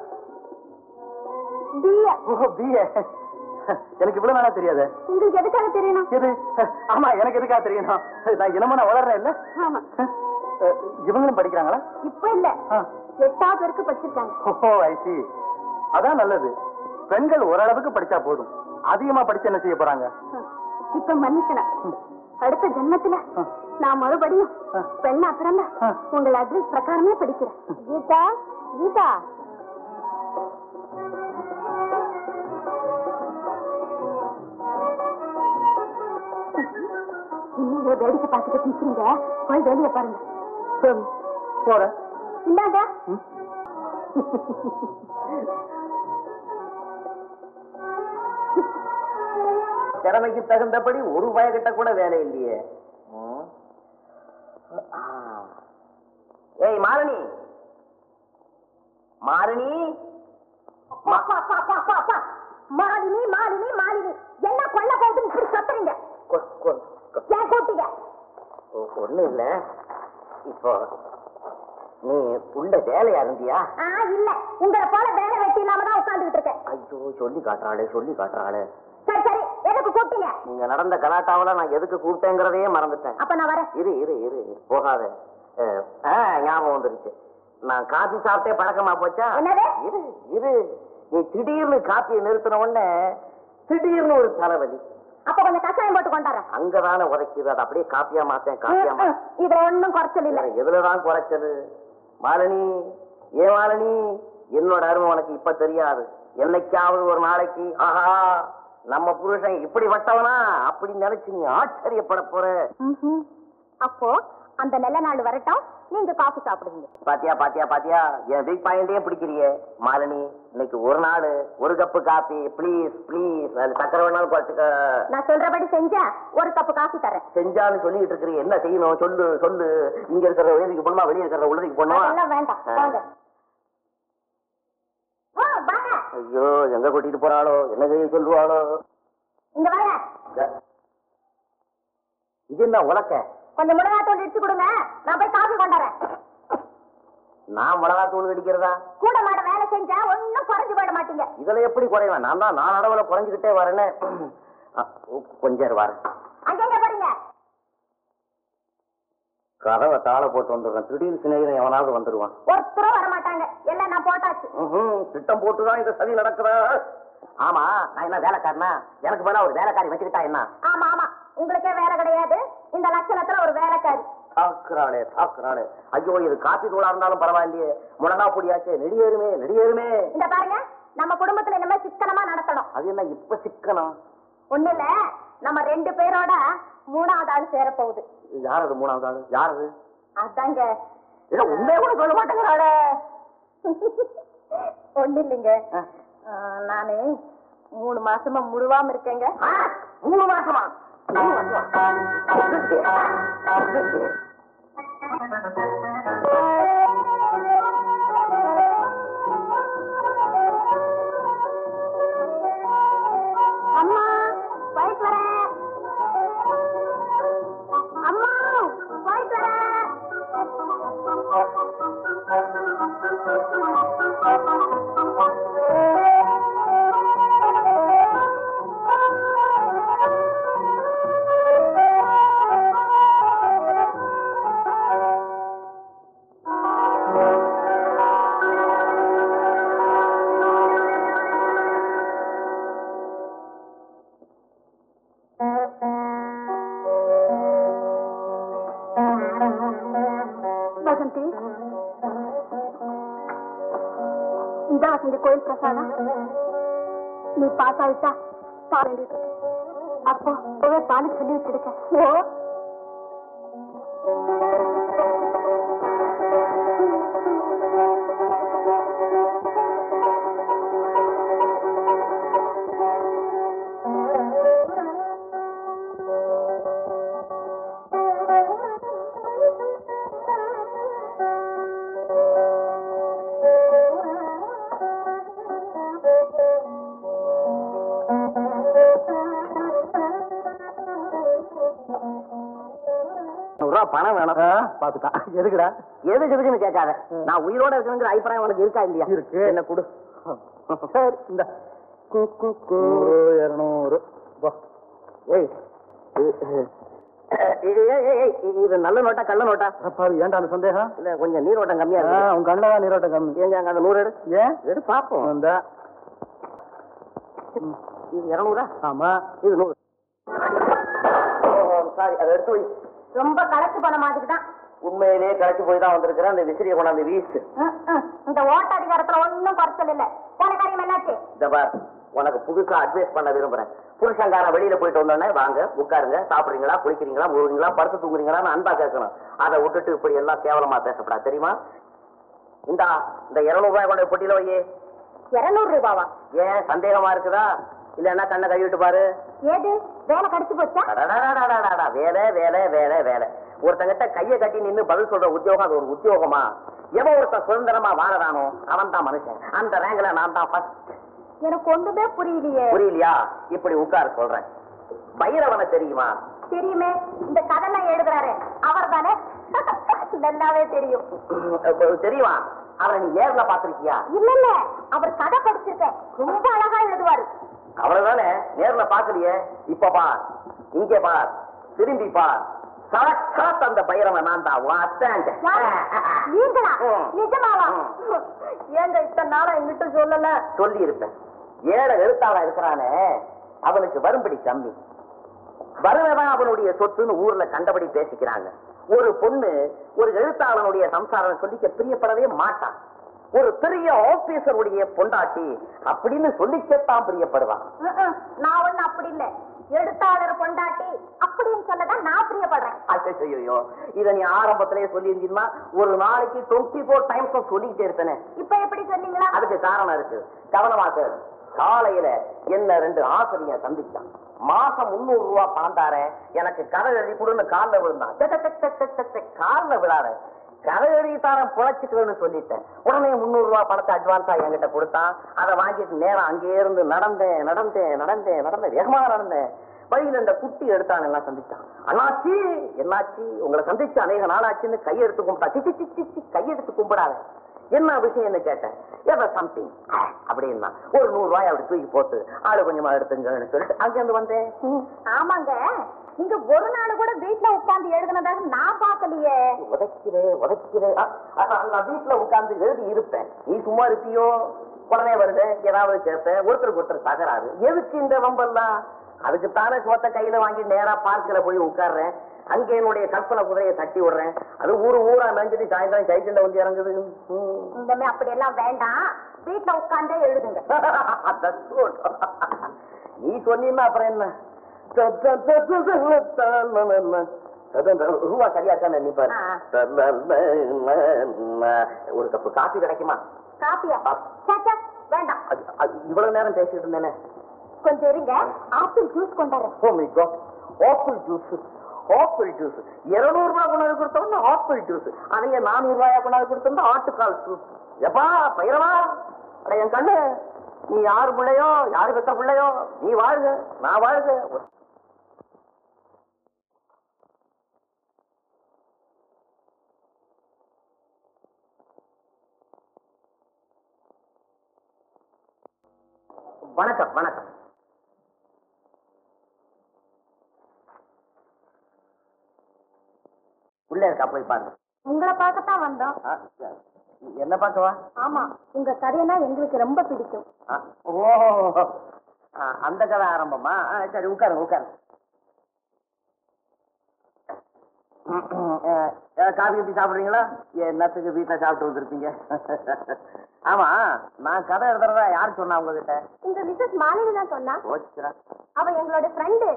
பிஏ ஓ பிஏ எனக்கு இவ்வளவு நாளா தெரியாது. உங்களுக்கு எதுக்காக தெரியணும்? எது? ஆமா எனக்கு எதுக்காக தெரியணும்? நான் இனமா நான் வளர்றேன் இல்ல ஆமா. இவங்களும் படிக்கிறாங்களா? இப்ப இல்ல. எட்டாவது வரைக்கும் படிச்சிருக்காங்க. ஓ ஐ சி அதான் நல்லது. பெண்கள் ஓரளவுக்கு படிச்சா போதும். அதிகமா படிச்சு என்ன செய்ய போறாங்க? இப்ப மன்னிக்கணும். அடுத்த ஜென்மத்துல. நான் மறுபடியும். பெண்ணா பிறந்த. உங்கள் அட்ரஸ் பிரகாரமே படிக்கிறேன். கீதா கீதா. வேடிக்கை பார்த்துட்டு நிக்கிறீங்க. போய் வேலையை பாருங்க. சரி, போறேன் இந்தாங்க. திறமைக்கு தகுந்தபடி ஒரு பயக்கிட்ட கூட வேலை இல்லையே. ஏய் மாலினி. மாலினி. மா- அப்பா, அப்பா, அப்பா, அப்பா, அப்பா. மாலினி மாலினி மாலினி. என்ன கொல்ல போகுதுன்னு இப்படி கத்துறீங்க? கொ- கொ- கொ- ஏன் கூட்டிங்க ஒ- ஒண்ணும் இல்ல. இப்போ நீ உள்ள வேலையா இருந்தியா? இல்ல. உங்களை போல வேலை வெட்டி இல்லாம தான் உட்கார்ந்துகிட்டு இருக்கேன். ஐயோ சொல்லி காட்டுறாளே சொல்லி காட்டுறாளே. சரி சரி. எதுக்கு கூப்பிட்டீங்க? நீங்க நடந்த கலாட்டாவில நான் எதுக்கு கூப்பிட்டேங்கிறதையே மறந்துட்டேன். அப்ப நான் வரேன். இரு இரு இரு. போகாத. ஞாபகம் வந்துருச்சு. நான் காபி சாப்பிட்டே பழக்கமா போச்சா? இரு இரு. நீ திடீர்னு காப்பியை நிறுத்தின உடனே திடீர்னு ஒரு தலைவலி அப்ப கொஞ்சம் கஷாயம் போட்டு கொண்டாடுறேன். அங்கதானே உதைக்குது. அதை அப்படியே காப்பியா மாத்தேன் காப்பியா. இதுல ஒண்ணும் குறைச்சல் இல்ல. மாத்தேன் எதுலதான் குறைச்சது மாலினி ஏ மாலினி என்னோட அருமை உனக்கு இப்ப தெரியாது. என்னைக்காவது ஒரு நாளைக்கு ஆஹா நம்ம புருஷன் இப்படி வட்டவனா அப்படி நினைச்சு நீ ஆச்சரியப்பட போற. அப்போ அந்த நல்ல நாள் வரட்டும். நீங்க காஃபி சாப்பிடுவீங்க. பாத்தியா பாத்தியா பாத்தியா? என் பிக் பாயிண்டே பிடிக்கிறியே. மாலினி இன்னைக்கு ஒரு நாள் ஒரு கப்பு காபி ப்ளீஸ் ப்ளீஸ் சக்கரை வேணாலும் குறைச்சுக்க. நான் சொல்றபடி செஞ்சா ஒரு கப்பு காஃபி தரேன். செஞ்சாலும் சொல்லிட்டு இருக்கிறீ என்ன செய்யணும்? சொல்லு சொல்லு. இங்க இருக்கிற உயர்திக்கு போகணுமா வெளியே இருக்கிற உள்ளதுக்கு போகணுமா வேண்டாம். ஐயோ எங்க கூட்டிட்டு போறாளோ? என்ன செய்ய சொல்லுவாளோ? இங்க வாங்க. இது என்ன உலக்க? கொஞ்சம் மிளகாத்தூள் இடிச்சு கொடுங்க. நான் போய் காஃபி கொண்டாறேன். நான் மிளகா தூள் அடிக்கிறதா கூட மாட வேலை செஞ்சா ஒண்ணும் குறைஞ்சு போயிட மாட்டீங்க. இதுல எப்படி குறைவேன்? நான் தான் நான் அளவுல குறைஞ்சுக்கிட்டே வரேன்னு. கொஞ்சம் வரேன். அங்கங்க போறீங்க? கதவை தாள போட்டு வந்துடுறேன். திடீர்னு சிநேகிதன் எவனாவது வந்துடுவான். ஒருத்தரும் வர மாட்டாங்க. எல்லாம் நான் போட்டாச்சு. திட்டம் போட்டுதான் இந்த சதி நடக்குதா? ஆமா நான் என்ன வேலைக்காரனா? எனக்கு வேணா ஒரு வேலைக்காரி வச்சுக்கிட்டா என்ன? ஆமா ஆமா. உங்களுக்கே வேலை கிடையாது. இந்த லட்சணத்துல ஒரு வேலைக்காரி. தாக்குறாளே தாக்குறாளே ஐயோ இது காப்பி தூளா இருந்தாலும் பரவாயில்லையே. முழங்கா பொடியாச்சே நெடியேறுமே நெடியேறுமே. இந்த பாருங்க நம்ம குடும்பத்துல இனிமே சிக்கனமா நடத்தணும். அது என்ன இப்ப சிக்கனம்? ஒண்ணு இல்ல நம்ம ரெண்டு பேரோட மூணாவது ஆள் சேர போகுது யார் அது மூணாவது ஆளு யார் அது அதாங்க. இல்ல உண்மையை கூட சொல்ல மாட்டேங்கிறாளே. ஒண்ணு இல்லைங்க. நானு மூணு மாசமா முழுவாம இருக்கேங்க. மூணு மாசமா? மூணு மாசமா பாஸ் ஆயிட்டா இருக்கு. அப்போ போவே சொல்லி வச்சிருக்க ஓ வேணும் பாத்துட்டான் எதுக்குடா? எதுக்கு எதுக்குன்னு கேட்காத. நான் உயிரோட இருக்கணுங்கிற அபிப்பிராயம் உனக்கு இருக்கா இல்லையா? இருக்கு. என்ன கொடு. சரி இந்த இருநூறு. ஏய். இது- நல்ல நோட்டா கள்ள நோட்டா? பாரு ஏன்டா அந்த சந்தேகம்? இல்ல கொஞ்சம் நீரோட்டம் கம்மியா இருக்கு. உன் கண்ணில் தான் நீரோட்டம் கம்மி. ஏங்க அங்க அந்த நூறு எடு. ஏன்? எடு பாப்போம். இந்த. இது இருநூறா? ஆமா. இது நூறு. சாரி அதை எடுத்து ரொம்ப கலக்கு பண்ண மாதிரி தான். உண்மையிலேயே கடைசி போய் தான் வந்திருக்கிறேன். அந்த விசிறியை கொண்டாந்து வீசு. இந்த ஓட்ட அதிகாரத்துல ஒன்னும் குறைச்சல் இல்ல. போன காரியம் என்னாச்சு? இந்த பார் உனக்கு புதுசா அட்வைஸ் பண்ண விரும்புறேன். புருஷங்காரன் வெளியில போயிட்டு வந்தோடனே வாங்க உட்காருங்க சாப்பிடுறீங்களா குளிக்கிறீங்களா முழுகிறீங்களா படுத்து தூங்குறீங்களான்னு அன்பா கேட்கணும். அதை விட்டுட்டு இப்படி எல்லாம் கேவலமா பேசப்படா தெரியுமா? இந்தா இந்த இருநூறு ரூபாய் கொண்ட பொட்டியில வையே. இருநூறு ரூபாவா? ஏன் சந்தேகமா இருக்குதா? இல்லன்னா கண்ணை கழுவிட்டு பாரு. ஏது? வேலை கடிச்சு போச்சா? அடடடடடடடா, வேலை வேலை வேலை வேலை ஒருத்தங்கிட்ட கைய கட்டி நின்னு பதில் சொல்ற உத்தியோகம் அது ஒரு உத்தியோகமா? எவன் ஒருத்தன் சுதந்திரமா வாழறானோ அவன் தான் மனுஷன். அந்த ரேங்க்ல நான் தான் ஃபர்ஸ்ட் எனக்கு ஒண்ணுமே புரியலையே. புரியலையா? இப்படி உட்கார சொல்றேன். பைரவனை தெரியுமா? தெரியுமே. இந்த கதை எழுதுறாரு. அவர் தானே நல்லாவே தெரியும். தெரியுமா? அவனை நீ நேர்ல பாத்திருக்கியா இல்ல இல்ல. அவர் கதை படிச்சிருக்கேன். ரொம்ப அழகா எழுதுவாரு. அவ்வளவுதானே நேர்ல பாக்கலையே இப்ப பார். இங்க பார். திரும்பி பார். சாட்சாத் அந்த பைரவன் நான் தான்? நீங்களா. நிஜமாவா. ஏங்க இத்தனை நாளா என்கிட்ட சொல்லல? சொல்லி இருப்பேன் ஏழை எழுத்தாளா இருக்கிறானே அவனுக்கு வரும்படி கம்மி. வருவதான் அவனுடைய சொத்துன்னு ஊர்ல கண்டபடி பேசிக்கிறாங்க. ஒரு பொண்ணு ஒரு எழுத்தாளனுடைய சம்சாரம் சொல்லிக்க பிரியப்படவே மாட்டான். ஒரு பெரிய ஆபீசருடைய பொண்டாட்டி அப்படின்னு சொல்லிக்கத்தான் பிரியப்படுவான். நான் ஒண்ணு அப்படி இல்ல. எழுத்தாளர் பொண்டாட்டி அப்படின்னு சொல்லதான் நான் பிரியப்படுறேன். ஐயோ இத நீ ஆரம்பத்திலேயே சொல்லியிருந்தீங்கன்னா ஒரு நாளைக்கு டுவெண்ட்டி ஃபோர் டைம்ஸ் சொல்லிக்கிட்டே இருப்பேனே. இப்ப எப்படி சொன்னீங்களா? அதுக்கு காரணம் இருக்கு. கவனமா கேளு காலையில என்ன ரெண்டு ஆசிரியர் சந்திச்சான். மாசம் முந்நூறு ரூபா பணம் தாரேன் எனக்கு கதை எழுதி கொடுன்னு காலில் விழுந்தான். காலில் விழாத. கதை எழுதி தாரேன் சொல்லிட்டேன். உடனே முந்நூறு ரூபா பணத்தை அட்வான்ஸா என்கிட்ட கொடுத்தான். அதை வாங்கிட்டு நேரம் அங்கே இருந்து நடந்தேன் நடந்தேன் நடந்தேன் நடந்தேன் வேகமா நடந்தேன். வழியில இந்த குட்டி எடுத்தான் எல்லாம் சந்திச்சான். அண்ணாச்சி என்னாச்சு? உங்களை சந்திச்சு அநேக நாளாச்சுன்னு கையெடுத்து கும்பிட்டா. சிச்சி சிச்சி சிச்சி கையெடுத்து கும்பிடாத. என்ன விஷயம்னு கேட்டேன். ஏதோ சம்திங் அப்படின்னா ஒரு நூறு ரூபாய் அப்படி தூக்கி போட்டு ஆளு கொஞ்சமா எடுத்துங்கன்னு சொல்லிட்டு அங்கிருந்து வந்தேன். ஆமாங்க. நீங்க ஒரு நாள் கூட வீட்டுல உட்கார்ந்து எழுதுனதாக நான் பார்க்கலையே. உதைக்கிறேன் உதைக்கிறேன் நான் வீட்டுல உட்கார்ந்து எழுதி இருப்பேன். நீ சும்மா இருப்பியோ? உடனே வருது ஏதாவது கேட்பேன் ஒருத்தருக்கு ஒருத்தர் தகராறு. எதுக்கு இந்த வம்பெல்லாம்? அதுக்கு தானே சோத்த கையில வாங்கி நேரா பார்க்கில் போய் உட்கார்றேன். அங்க என்னுடைய கற்பனை குதிரையை தட்டி விடுறேன். அது ஊரு ஊரா மேஞ்சிட்டு சாயந்தரம் சைக்கிள்ல வந்து இறங்குது. இந்தமே அப்படி எல்லாம் வேண்டாம். வீட்டுல உட்கார்ந்தே எழுதுங்க. நீ சொன்னீன்னா அப்புறம் என்ன? ரூபா சரியா தானே நீ பாரு. ஒரு கப்பு காஃபி கிடைக்குமா? சே, வேண்டாம். இவ்வளவு நேரம் பேசிட்டு இருந்தேனே? கொஞ்சம் இருங்க. ஆப்பிள் ஜூஸ் கொண்டாடுறேன். ஓ my God. Apple juice apple juice. இருநூறு ரூபாய் கொண்டாந்து கொடுத்தோம்னா ஆப்பிள் ஜூஸ். அதையே நானூறு ரூபாயா கொண்டாந்து கொடுத்தோம்னா ஆட்டுக்கால் ஜூஸ் எப்பா பயிரவா அட என் கண்ணு. நீ யார் பிள்ளையோ யாரு பெற்ற பிள்ளையோ நீ வாழ்க நான் வாழ்க. வணக்கம் வணக்கம். உள்ள இருக்கா போய் பாருங்க. உங்களை பார்க்கத்தான் வந்தோம். என்ன பார்க்கவா? ஆமா உங்க கதையென்னா எங்களுக்கு ரொம்ப பிடிக்கும். ஓ அந்த கதை ஆரம்பமா? சரி உட்காருங்க உட்காருங்க காஃபி எப்படி சாப்பிடுறீங்களா? என்னத்துக்கு வீட்டில் சாப்பிட்டு வந்திருப்பீங்க? ஆமா நான் கதை எழுதுறதா யார் சொன்னா உங்ககிட்ட? இந்த மிஸ்ஸஸ் மாலினி தான் சொன்னா. அவ எங்களோட ஃப்ரெண்டு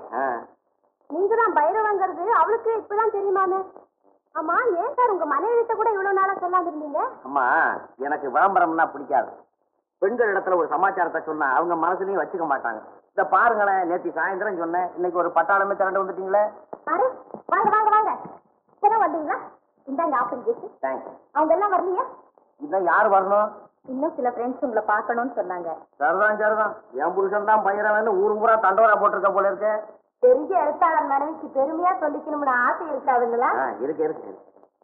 நீங்க தான் பைரவங்கிறது அவளுக்கு இப்பதான் தெரியுமாமே? ஆமா ஏன் சார் உங்க மனைவிட்ட கூட இவ்வளவு நாளா சொல்லாம இருந்தீங்க அம்மா எனக்கு விளம்பரம்னா பிடிக்காது. பெண்கள் இடத்துல ஒரு சமாச்சாரத்தை சொன்னா அவங்க மனசுலயும் வச்சுக்க மாட்டாங்க. இந்த பாருங்களேன் நேற்று சாயந்தரம் சொன்னேன். இன்னைக்கு ஒரு பட்டாளமே திரண்டு வந்துட்டீங்களே? பாரு வாங்க வாங்க வாங்க. இப்பதான் வந்தீங்களா? இந்தாங்க ஆப்பிள் ஜூஸ் தேங்க்ஸ் அவங்க எல்லாம் வரலையா? இதான் யார் வரணும்? இன்னும் சில ஃப்ரெண்ட்ஸ் உங்களை பார்க்கணும்னு சொன்னாங்க. சரிதான் சரிதான். என் புருஷன் தான் பயிரவன்னு ஊரு பூரா தண்டோரா போட்டிருக்க போல இருக்கு. பெரிய எழுத்தாளர் மனைவிக்கு பெருமையா சொல்லிக்கணும்னு ஆசை இருக்காதுங்களா? இருக்கு இருக்கு.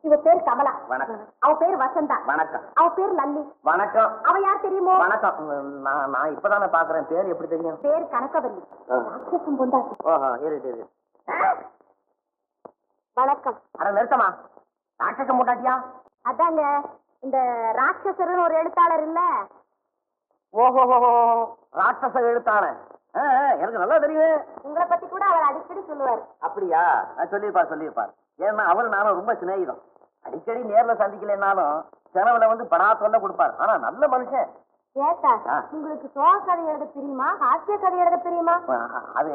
இவ பேர் கமலா. வணக்கம். அவ பேர் வசந்தா. வணக்கம். அவ பேர் லல்லி. வணக்கம். அவ யார் தெரியுமோ? வணக்கம். நான் நான் இப்பதானே பாக்குறேன். பேர் எப்படி தெரியும்? பேர் கனகவல்லி. ராட்சசம் பொண்டாட்டி. ஓஹோ இருக்கு வணக்கம். அட நிறுத்தமா ராட்சசம் போட்டாட்டியா அதாங்க இந்த ராட்சசர்னு ஒரு எழுத்தாளர் இல்ல? ஓஹோ ராட்சச ஆ, எனக்கு நல்லா தெரியும் உங்களை பத்தி கூட அவர் அடிக்கடி சொல்லுவார். அப்படியா? நான் சொல்லியிருப்பார் சொல்லியிருப்பார் ஏன்னா அவர் நானும் ரொம்ப சிநேகிதம். அடிக்கடி நேர்ல சந்திக்கலைன்னாலும் செலவுல வந்து படா தொல்லை கொடுப்பார். ஆனா நல்ல மனுஷன். ஆ. உங்களுக்கு சோக கதை எழுத தெரியுமா ஹாஸ்ய கதை எழுத தெரியுமா அது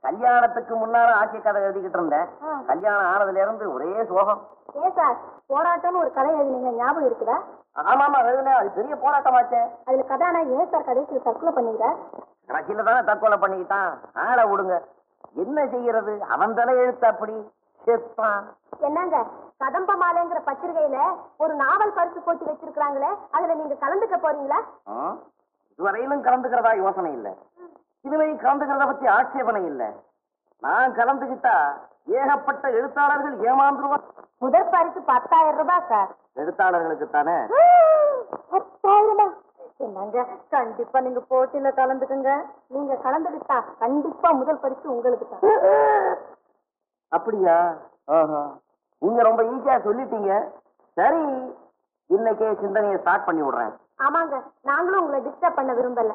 கல்யாணத்துக்கு முன்னால ஆட்சி கதை எழுதிக்கிட்டு இருந்தேன். கல்யாணம் ஆனதுல இருந்து ஒரே சோகம். ஏன் சார்? போராட்டம்னு ஒரு கதை எழுதினீங்க. ஞாபகம் இருக்குதா? ஆமாமா எழுதுனேன் அது பெரிய போராட்டமாச்சே. அதுல கதானா ஏன் சார் கடைசியில் தற்கொலை பண்ணீங்க கடைசியில தானே தற்கொலை பண்ணிக்கிட்டான். ஆளை விடுங்க. என்ன செய்யறது? அவன் தலை எழுத்து அப்படி. செத்தான் என்னங்க கதம்ப மாலைங்கிற பத்திரிகையில ஒரு நாவல் பரிசு போட்டி வச்சிருக்காங்களே அதுல நீங்க கலந்துக்க போறீங்களா? இதுவரையிலும் கலந்துக்கிறதா யோசனை இல்ல. இதுவரை கலந்துக்கிறத பத்தி ஆட்சேபனை இல்ல. நான் கலந்துகிட்டா ஏகப்பட்ட எழுத்தாளர்கள் ஏமாந்துருவான் முதல் பரிசு பத்தாயிரம் ரூபாய் சார். எழுத்தாளர்களுக்கு தானே? பத்தாயிரமா என்னங்க கண்டிப்பா நீங்க போட்டியில கலந்துக்குங்க. நீங்க கலந்துக்கிட்டா கண்டிப்பா முதல் பரிசு உங்களுக்கு தான். அப்படியா? நீங்க ரொம்ப ஈஸியா சொல்லிட்டீங்க. சரி இன்னைக்கே சிந்தனையை ஸ்டார்ட் பண்ணி விடுறேன். ஆமாங்க. நாங்களும் உங்களை டிஸ்டர்ப் பண்ண விரும்பல.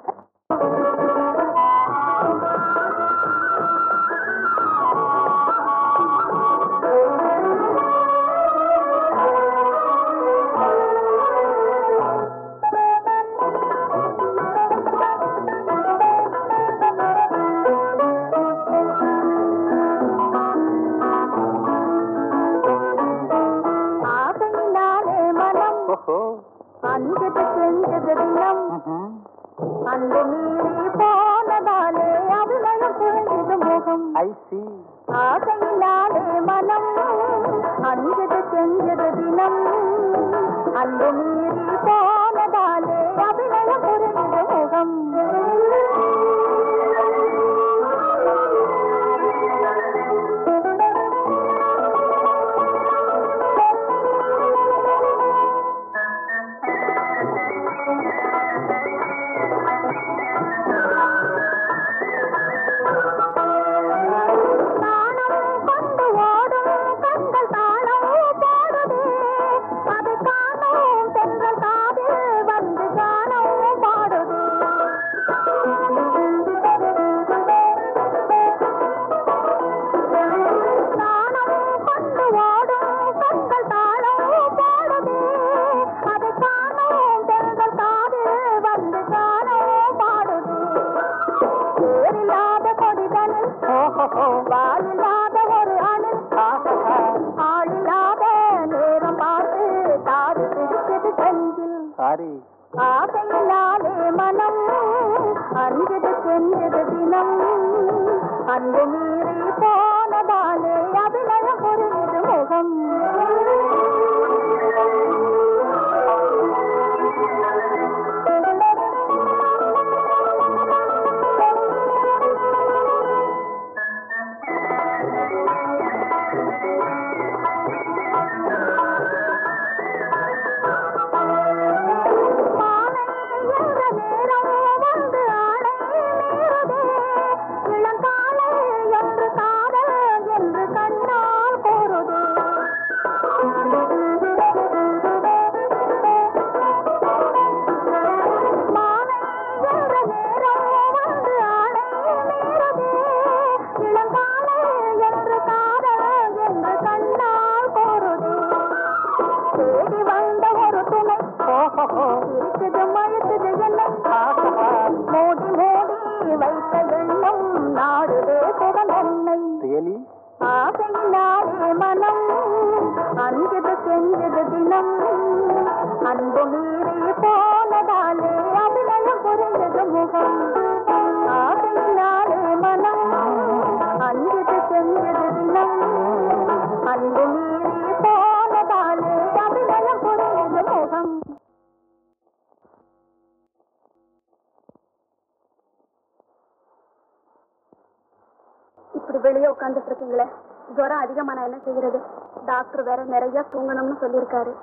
செய்யறது டாக்டர் வேற நிறைய தூங்கணும்னு சொல்லியிருக்காரு.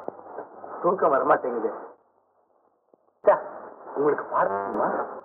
தூக்கம் வரமாட்டேங்குது. உங்களுக்கு பாருமா?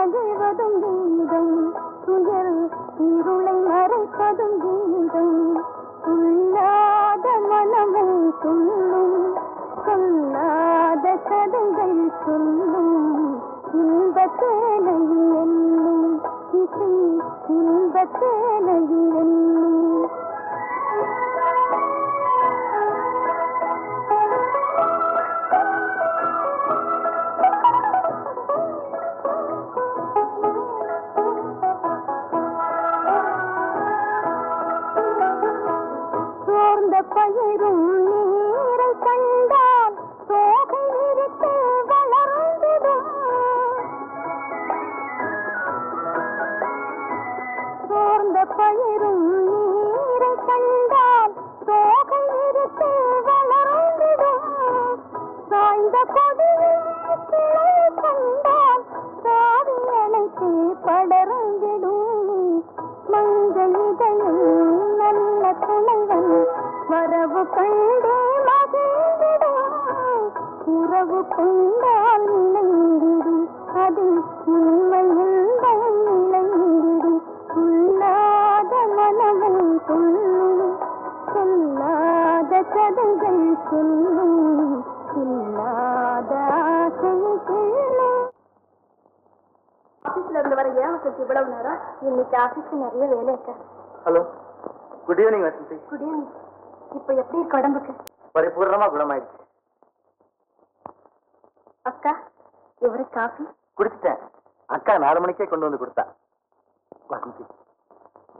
மகிழ்வதும் கீதம் துயர் இருளை மறைப்பதும் கீதம் சொல்லாத மனமும் சொல்லும். சொல்லாத கதைகள் சொல்லும். இன்பத்தேனையும் என்னும் இசை இன்பத்தேனையும் என்னும் இருக்கு உடம்புக்கு. பரிபூர்ணமா குணமாயிடுச்சு. அக்கா இவரு காஃபி? குடிச்சிட்டேன். அக்கா நாலு மணிக்கே கொண்டு வந்து கொடுத்தா. வசந்தி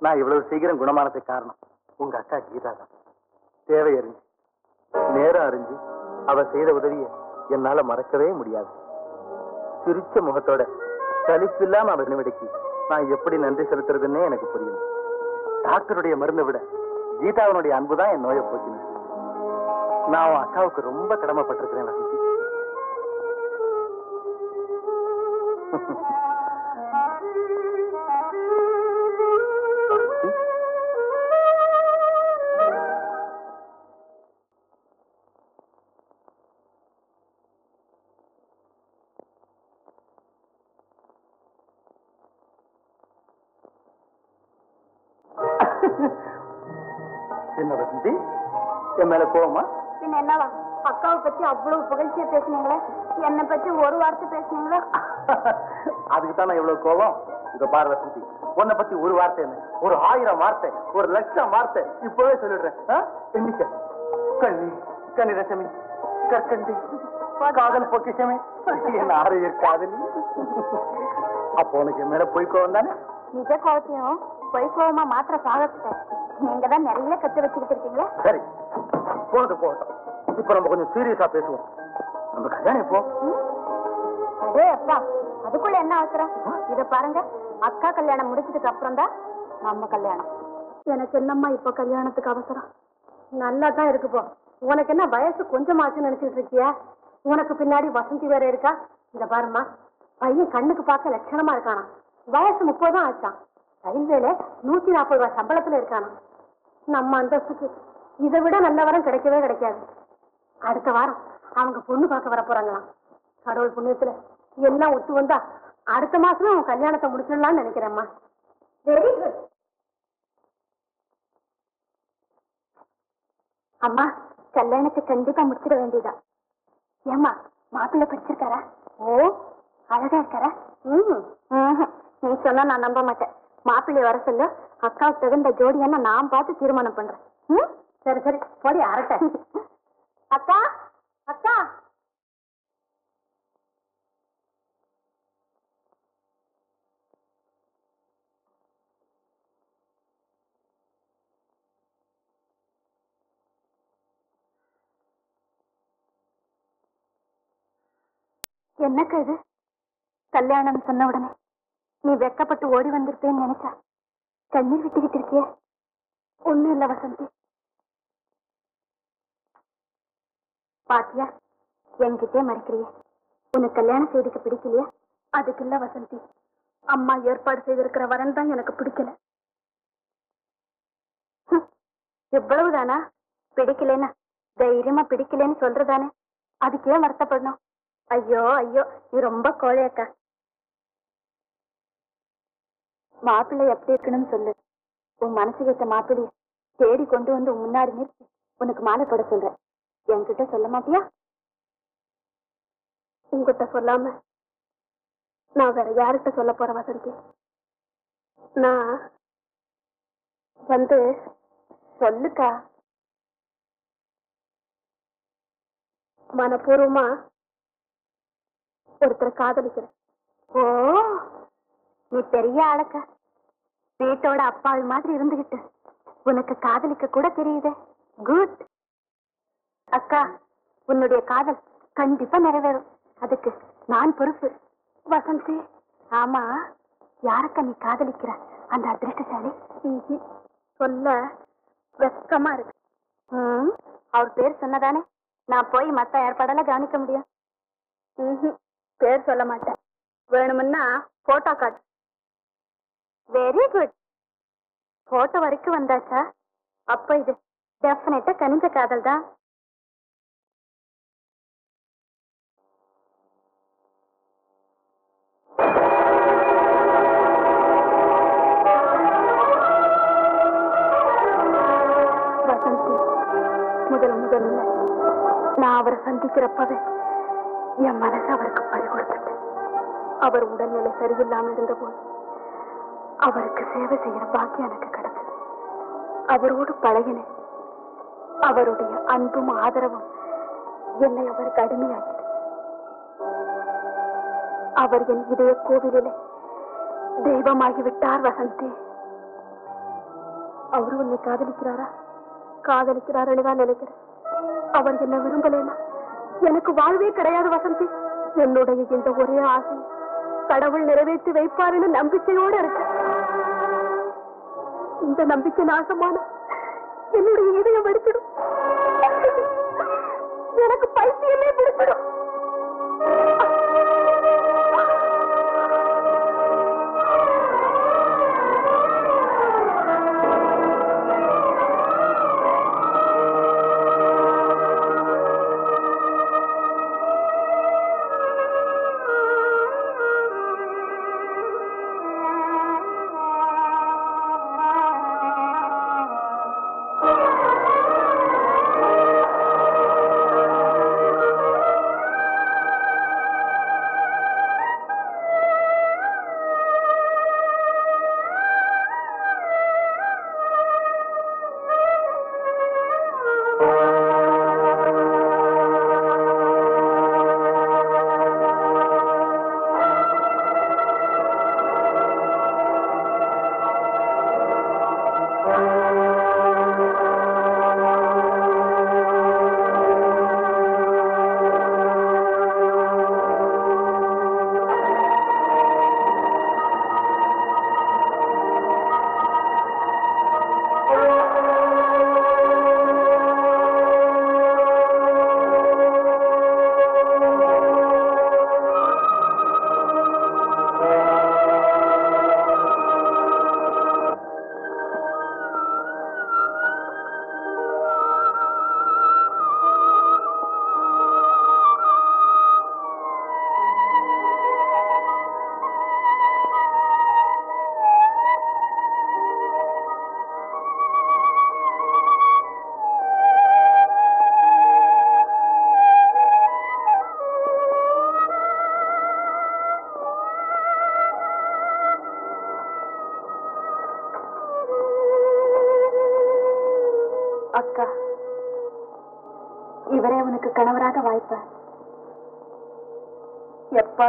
நான் இவ்வளவு சீக்கிரம் குணமானதுக்கு காரணம் உங்க அக்கா கீதா தான். தேவை அறிஞ்சு நேரம் அறிஞ்சு அவ செய்த உதவிய என்னால மறக்கவே முடியாது. சிரிச்ச முகத்தோட சலிப்பில்லாம அவ நிமிடக்கு நான் எப்படி நன்றி செலுத்துறதுன்னே எனக்கு புரியல. டாக்டருடைய மருந்தை விட கீதாவினுடைய அன்பு தான் என் நோயை போக்கினது. நான் உன் அக்காவுக்கு ரொம்ப கடமைப்பட்டிருக்கிறேன் வசந்தி ஒரு வார்த்தை பேசுனீங்களா? அதுக்கு தான் இவ்வளவு கோவம் இங்க பாரு வசந்தி உன்னை பத்தி ஒரு வார்த்தை என்ன? ஒரு ஆயிரம் வார்த்தை ஒரு லட்சம் வார்த்தை இப்பவே சொல்லிடுறேன்? எண்ணிக்க கண்ணி கண்ணி ரசமி கற்கண்டி காதல் பொக்கிஷமே. என் ஆரிய காதலி? அப்போ உனக்கு மேல போய் கோவம் தானே? நிஜ கோவத்தையும் பொய் கோவமா மாத்திர சாகத்தை நீங்க தான் நிறைய கத்து வச்சுக்கிட்டு இருக்கீங்களா? சரி போனது போகட்டும். இப்ப நம்ம கொஞ்சம் சீரியஸா பேசுவோம். நம்ம கல்யாணம் இப்போ அடே அப்பா அதுக்குள்ள என்ன அவசரம் இத பாருங்க அக்கா கல்யாணம் முடிச்சதுக்கு அப்புறம் தான் நம்ம கல்யாணம். எனக்கு என்னம்மா இப்ப கல்யாணத்துக்கு அவசரம்? நல்லா தான் இருக்குப்போ உனக்கு என்ன வயசு கொஞ்சமாச்சுன்னு நினைச்சிட்டு இருக்கியா? உனக்கு பின்னாடி வசந்தி வேற இருக்கா? இத பாரும்மா பையன் கண்ணுக்கு பார்க்க லட்சணமா இருக்கானா வயசு முப்பது ஆச்சான் ரயில்வேல நூத்தி நாற்பது ரூபாய் சம்பளத்துல இருக்கானா நம்ம அந்தஸ்துக்கு இதை விட நல்ல வரம் கிடைக்கவே கிடைக்காது. அடுத்த வாரம் அவங்க பொண்ணு பார்க்க வர போறாங்களாம். கடவுள் புண்ணியத்துல எல்லாம் ஒத்து வந்தா அடுத்த மாசம் அவன் கல்யாணத்தை முடிச்சிடலாம்னு நினைக்கிறேம்மா. வெரி குட் அம்மா கல்யாணத்தை கண்டிப்பா முடிச்சிட வேண்டியதா ஏம்மா மாப்பிள்ளை பிடிச்சிருக்காரா? ஓ அழகா இருக்காரா? ம். நீ சொன்னா நான் நம்ப மாட்டேன். மாப்பிள்ளை வர சொல்லு அக்காவுக்கு தகுந்த ஜோடியான நான் பார்த்து தீர்மானம் பண்றேன். ம்? சரி சரி. போடி அரட்ட. அக்கா என்னக்கா இது? கல்யாணம் சொன்ன உடனே நீ வெக்கப்பட்டு ஓடி வந்திருப்பேன்னு நினைச்சா? கண்ணீர் விட்டுக்கிட்டு இருக்கியே. ஒண்ணும் இல்ல வசந்தி. பாத்தியா? என்கிட்டே மறைக்கிறிய. உனக்கு கல்யாணம் செய்துக்க பிடிக்கலையா? அதுக்கு இல்ல வசந்தி. அம்மா ஏற்பாடு செய்திருக்கிற வரன் தான் எனக்கு பிடிக்கல. ஹம், இவ்வளவுதானா? பிடிக்கலன்னா தைரியமா பிடிக்கலன்னு சொல்றதானே? அதுக்கே வருத்தப்படணும். ஐயோ ஐயோ நீ ரொம்ப கோழையக்கா மாப்பிள்ளை எப்படி இருக்கணும்னு சொல்லு. உன் மனசுக்கு ஏத்த மாப்பிள்ளைய தேடி கொண்டு வந்து உன் முன்னாடி நிறுத்தி. உனக்கு மாலை போட சொல்றேன். என்கிட்ட சொல்ல மாட்டியா? உங்ககிட்ட சொல்லாம நான் வேற யார்கிட்ட சொல்ல போறேன் வசந்தி நான் வந்து சொல்லுக்கா. மனப்பூர்வமா ஒருத்தரை காதலிக்கிறேன் ஓ நீ பெரிய ஆளக்க. வீட்டோட அப்பாவி மாதிரி இருந்துகிட்டு உனக்கு காதலிக்க கூட தெரியுதே. குட் அக்கா உன்னுடைய காதல் கண்டிப்பா நிறைவேறும். அதுக்கு நான் பொறுப்பு. வசந்தி. ஆமா யாரக்கா நீ காதலிக்கிற? அந்த அதிர்ஷ்டசாலி. சொல்ல வெக்கமா இருக்கு. அவர் பேர் சொன்னதானே? நான் போய் மத்த ஏற்பாடெல்லாம் கவனிக்க முடியும். ம்ஹும். பேர் சொல்ல மாட்டேன். வேணும்னா போட்டோ காட்டு வெரி குட் போட்டோ வரைக்கும் வந்தாச்சா? அப்ப இது டெஃபினட்டா கனிஞ்ச காதல் தான். வசந்தி முதல் முதல்ல நான் அவரை சந்திக்கிறப்பவே என் மனசு அவருக்கு பறி அவர் உடல்நிலை சரியில்லாம இருந்தபோது அவருக்கு சேவை செய்யற பாக்கியம் எனக்கு கிடைச்சது அவரோடு பழகினேன். அவருடைய அன்பும் ஆதரவும் என்னை அவருக்கு அடிமையாக்கிது அவர் என் இதய கோவிலிலே தெய்வமாகிவிட்டார் வசந்தி. அவரு உன்னை காதலிக்கிறாரா? காதலிக்கிறார் தான் நினைக்கிறேன். அவர் என்ன விரும்பலேனா? எனக்கு வாழ்வே கிடையாது வசந்தி. என்னுடைய இந்த ஒரே ஆசை கடவுள் நிறைவேற்றி வைப்பாருன்னு நம்பிக்கையோட இருக்கு இந்த நம்பிக்கை நாசமான என்னுடைய இதயம் வெடிச்சிடும்.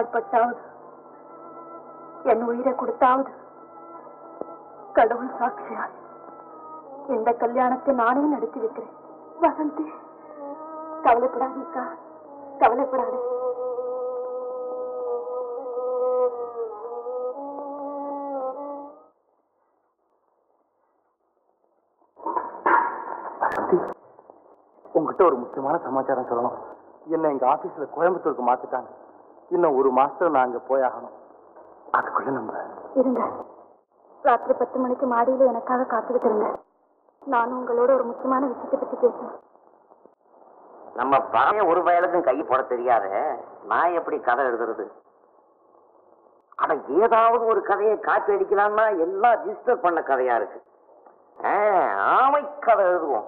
எப்பாற்பட்டாவது என் உயிரை கொடுத்தாவது. கடவுள் சாட்சியாய் இந்த கல்யாணத்தை நானே நடத்தி வைக்கிறேன். வசந்தி கவலைப்படாதீக்கா. கவலைப்படாது. உங்ககிட்ட ஒரு முக்கியமான சமாச்சாரம் சொல்லணும். என்ன எங்க ஆபீஸ்ல கோயம்புத்தூருக்கு மாத்திட்டாங்க. இன்னும் ஒரு மாசத்துல நான் அங்க போயாகணும் அதுக்குள்ள நம்ம இருங்க. ராத்திரி பத்து மணிக்கு மாடியில எனக்காக காத்துக்கிட்டு இருங்க நானும் உங்களோட ஒரு முக்கியமான விஷயத்தை பத்தி பேசணும். நம்ம பழைய ஒரு பயலுக்கும் கை போட தெரியாத நான் எப்படி கதை எழுதுறது? ஆனா ஏதாவது ஒரு கதையை காப்பி அடிக்கலாம்னா எல்லாம் ரிஜிஸ்டர் பண்ண கதையா இருக்கு. ஆமை கதை எழுதுவோம்.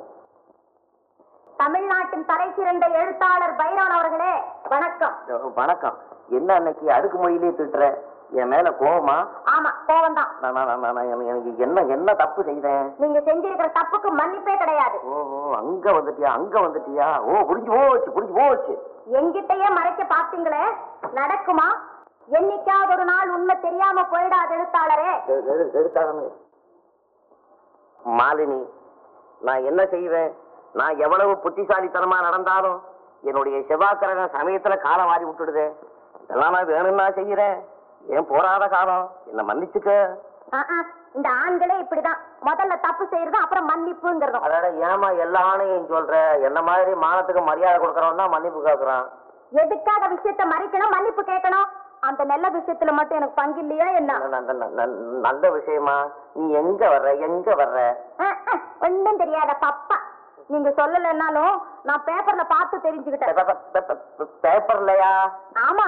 தமிழ்நாட்டின் தலை சிறந்த எழுத்தாளர் பைரவன் அவர்களே வணக்கம். வணக்கம். என்ன அன்னைக்கு அடுக்கு மொழியிலே திட்டுற? என் மேல கோவமா? ஆமா கோவம் தான் எனக்கு- என்ன என்ன தப்பு செய்தேன்? நீங்க செஞ்சிருக்கிற தப்புக்கு மன்னிப்பே கிடையாது. ஓஹோ அங்க வந்துட்டியா அங்க வந்துட்டியா? ஓ புரிஞ்சு போச்சு புரிஞ்சு போச்சு. எங்கிட்டயே மறைக்க பாத்தீங்களே நடக்குமா? என்னைக்காவது ஒரு நாள் உண்மை தெரியாம போயிடாது எழுத்தாளரே. எடுத்தாகணும். மாலினி நான் என்ன செய்வேன்? நான் எவ்வளவு புத்திசாலித்தனமா நடந்தாலும் என்னுடைய செவ்வாய்க்கிழமை சமயத்துல காலம் வாரி விட்டுடுதே. இதெல்லாம் நான் வேணும்னா செய்யறேன். ஏன் போராத காலம்? என்ன மன்னிச்சுக்க. இந்த ஆண்களே இப்படிதான். முதல்ல தப்பு செய்யறது அப்புறம் மன்னிப்புங்கிறதும். அதோட ஏமா எல்லா ஆணையும் சொல்ற? என்ன மாதிரி மானத்துக்கு மரியாதை கொடுக்கறவன் தான் மன்னிப்பு கேட்கறான் எதுக்காக விஷயத்த மறைக்கணும் மன்னிப்பு கேட்கணும்? அந்த நல்ல விஷயத்துல மட்டும் எனக்கு பங்கு இல்லையா என்ன? நல்ல விஷயமா? நீ எங்க வர்ற? எங்க வர்ற? ஒண்ணும் தெரியாத பப்பா. நீங்க சொல்லலைன்னாலும் நான் பேப்பர்ல பார்த்து தெரிஞ்சுக்கிட்டேன். பேப்பர்லயா ஆமா.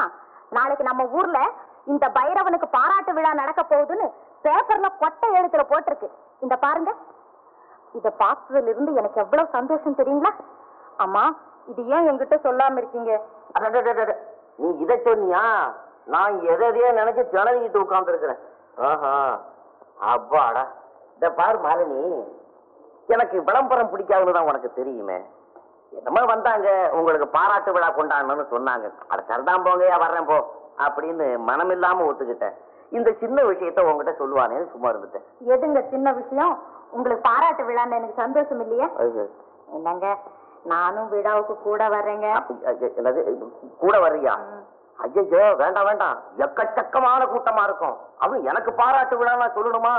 நாளைக்கு நம்ம ஊர்ல இந்த பைரவனுக்கு பாராட்டு விழா நடக்க போகுதுன்னு பேப்பர்ல கொட்டை எழுத்துல போட்டிருக்கு. இந்த பாருங்க. இத பார்த்ததுல இருந்து எனக்கு எவ்வளவு சந்தோஷம் தெரியுங்களா? அம்மா இது ஏன் என்கிட்ட சொல்லாம இருக்கீங்க? நீ இதை சொன்னியா? நான் எதையோ நினைச்சு திணறிக்கிட்டு உட்கார்ந்து இருக்கிறேன் ஆஹா. அப்பாடா. இந்த பாரு மாலினி. எனக்கு விளம்பரம் பிடிக்காதுன்னு தான் உனக்கு தெரியுமே. என்னமோ வந்தாங்க உங்களுக்கு பாராட்டு விழா கொண்டாடணும்னு சொன்னாங்க. அட சரிதான் போங்கயா வர்றேன் போ அப்படின்னு மனமில்லாம ஒத்துக்கிட்டேன். இந்த சின்ன விஷயத்த உங்ககிட்ட சொல்லுவானேன்னு சும்மா இருந்துட்டேன். எதுங்க சின்ன விஷயம். உங்களுக்கு பாராட்டு விழான்னு எனக்கு சந்தோஷம் இல்லையா? என்னங்க நானும் விழாவுக்கு கூட வர்றேங்க. என்னது கூட வர்றியா? ஐயோ வேண்டாம் வேண்டாம். எக்கச்சக்கமான கூட்டமா இருக்கும். அதுவும் எனக்கு பாராட்டு விழா நான் சொல்லணுமா?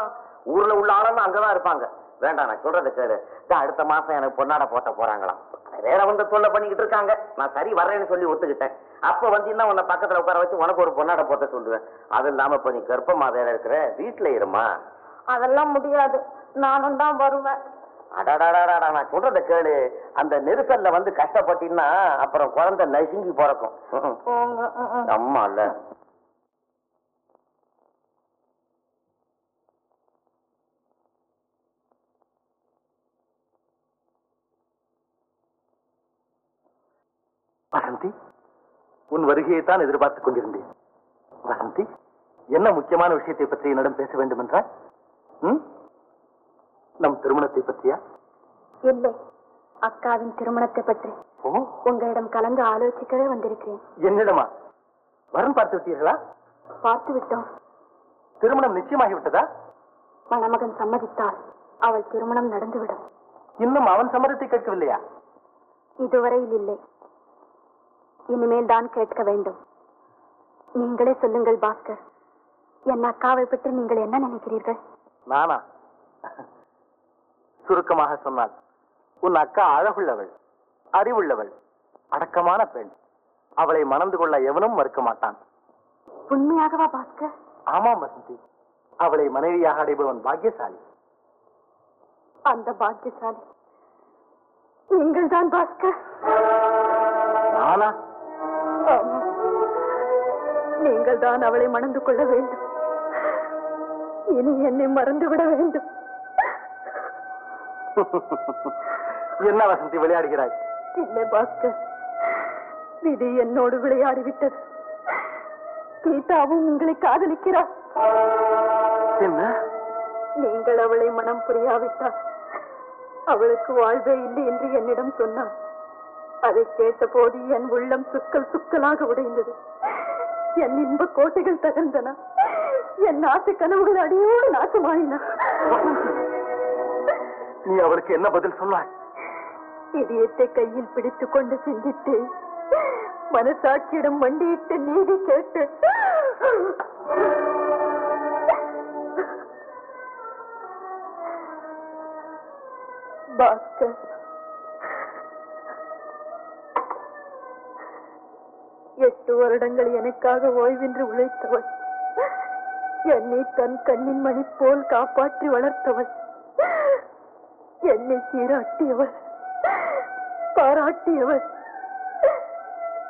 ஊர்ல உள்ள ஆளுங்க அங்கதான் இருப்பாங்க. வேண்டாம் நான் சொல்றதை கேளு. அடுத்த மாசம் எனக்கு பொன்னாட போட்ட போறாங்களாம். வேற வந்து தொல்லை பண்ணிக்கிட்டு இருக்காங்க. நான் சரி வர்றேன்னு சொல்லி ஒத்துக்கிட்டேன். அப்ப வந்தீங்கன்னா உன்னை பக்கத்துல உட்கார வச்சு உனக்கு ஒரு பொன்னாட போட்ட சொல்லுவேன். அது இல்லாம இப்ப நீ கர்ப்பமா வேற இருக்கிற வீட்டுல இருமா? அதெல்லாம் முடியாது. நானும் தான் வருவேன். அடாடாடாடா நான் சொல்றத கேளு. அந்த நெரிசல்ல வந்து கஷ்டப்பட்டீங்கன்னா அப்புறம் குழந்தை நசுங்கி பிறக்கும். அம்மா இல்ல வசந்தி உன் வருகையை தான் எதிர்பார்த்துக் கொண்டிருந்தேன். வசந்தி என்ன முக்கியமான விஷயத்தை பற்றி என்னிடம் பேச வேண்டும் என்றால்? நம் திருமணத்தை பற்றியா? இல்லை. அக்காவின் திருமணத்தை பற்றி உங்களிடம் கலந்து ஆலோசிக்கவே வந்திருக்கிறேன். என்னிடமா? வரன் பார்த்து விட்டீர்களா? பார்த்து விட்டோம். திருமணம் நிச்சயமாகி விட்டதா? மணமகன் சம்மதித்தால் அவள் திருமணம் நடந்துவிடும். இன்னும் அவன் சம்மதத்தை கேட்கவில்லையா? இதுவரையில் இல்லை. இனிமேல் தான் கேட்க வேண்டும். நீங்களே சொல்லுங்கள் பாஸ்கர். என் அக்காவை பற்றி நீங்கள் என்ன நினைக்கிறீர்கள்? நானா? சுருக்கமாக சொன்னால் உன் அக்கா அழகுள்ளவள் அறிவுள்ளவள் அடக்கமான பெண். அவளை மணந்து கொள்ள எவனும் மறுக்க மாட்டான். உண்மையாகவா பாஸ்கர்? ஆமாம் வசந்தி. அவளை மனைவியாக அடைபவன் பாக்கியசாலி. அந்த பாக்கியசாலி. நீங்கள் தான் பாஸ்கர். நானா. நீங்கள் தான் அவளை மணந்து கொள்ள வேண்டும். இனி என்னை மறந்து விட வேண்டும். என்ன வசந்தி விளையாடுகிறாய்? இல்லை பாஸ்கர்? விதி என்னோடு விளையாடிவிட்டது. கீதாவும் உங்களை காதலிக்கிறார். என்ன? நீங்கள் அவளை மனம் புரியாவிட்டால் அவளுக்கு வாழ்வே இல்லை என்று என்னிடம் சொன்னான் அதை கேட்டபோது என் உள்ளம் சுக்கல் சுக்கலாக உடைந்தது. என் இன்ப கோட்டைகள் தகர்ந்தன. என் ஆசை கனவுகள் அடியோடு நாசமாயின. நீ அவளுக்கு என்ன பதில் சொன்னாய்? இதயத்தை கையில் பிடித்துக் கொண்டு சிந்தித்து மனசாட்சியிடம் மண்டியிட்டு நீதி கேட்டு. பாஸ்கர் எட்டு வருடங்கள் எனக்காக ஓய்வின்றி உழைத்தவள். என்னை தன் கண்ணின் மணி போல் காப்பாற்றி வளர்த்தவள். என்னை சீராட்டியவள். பாராட்டியவள்.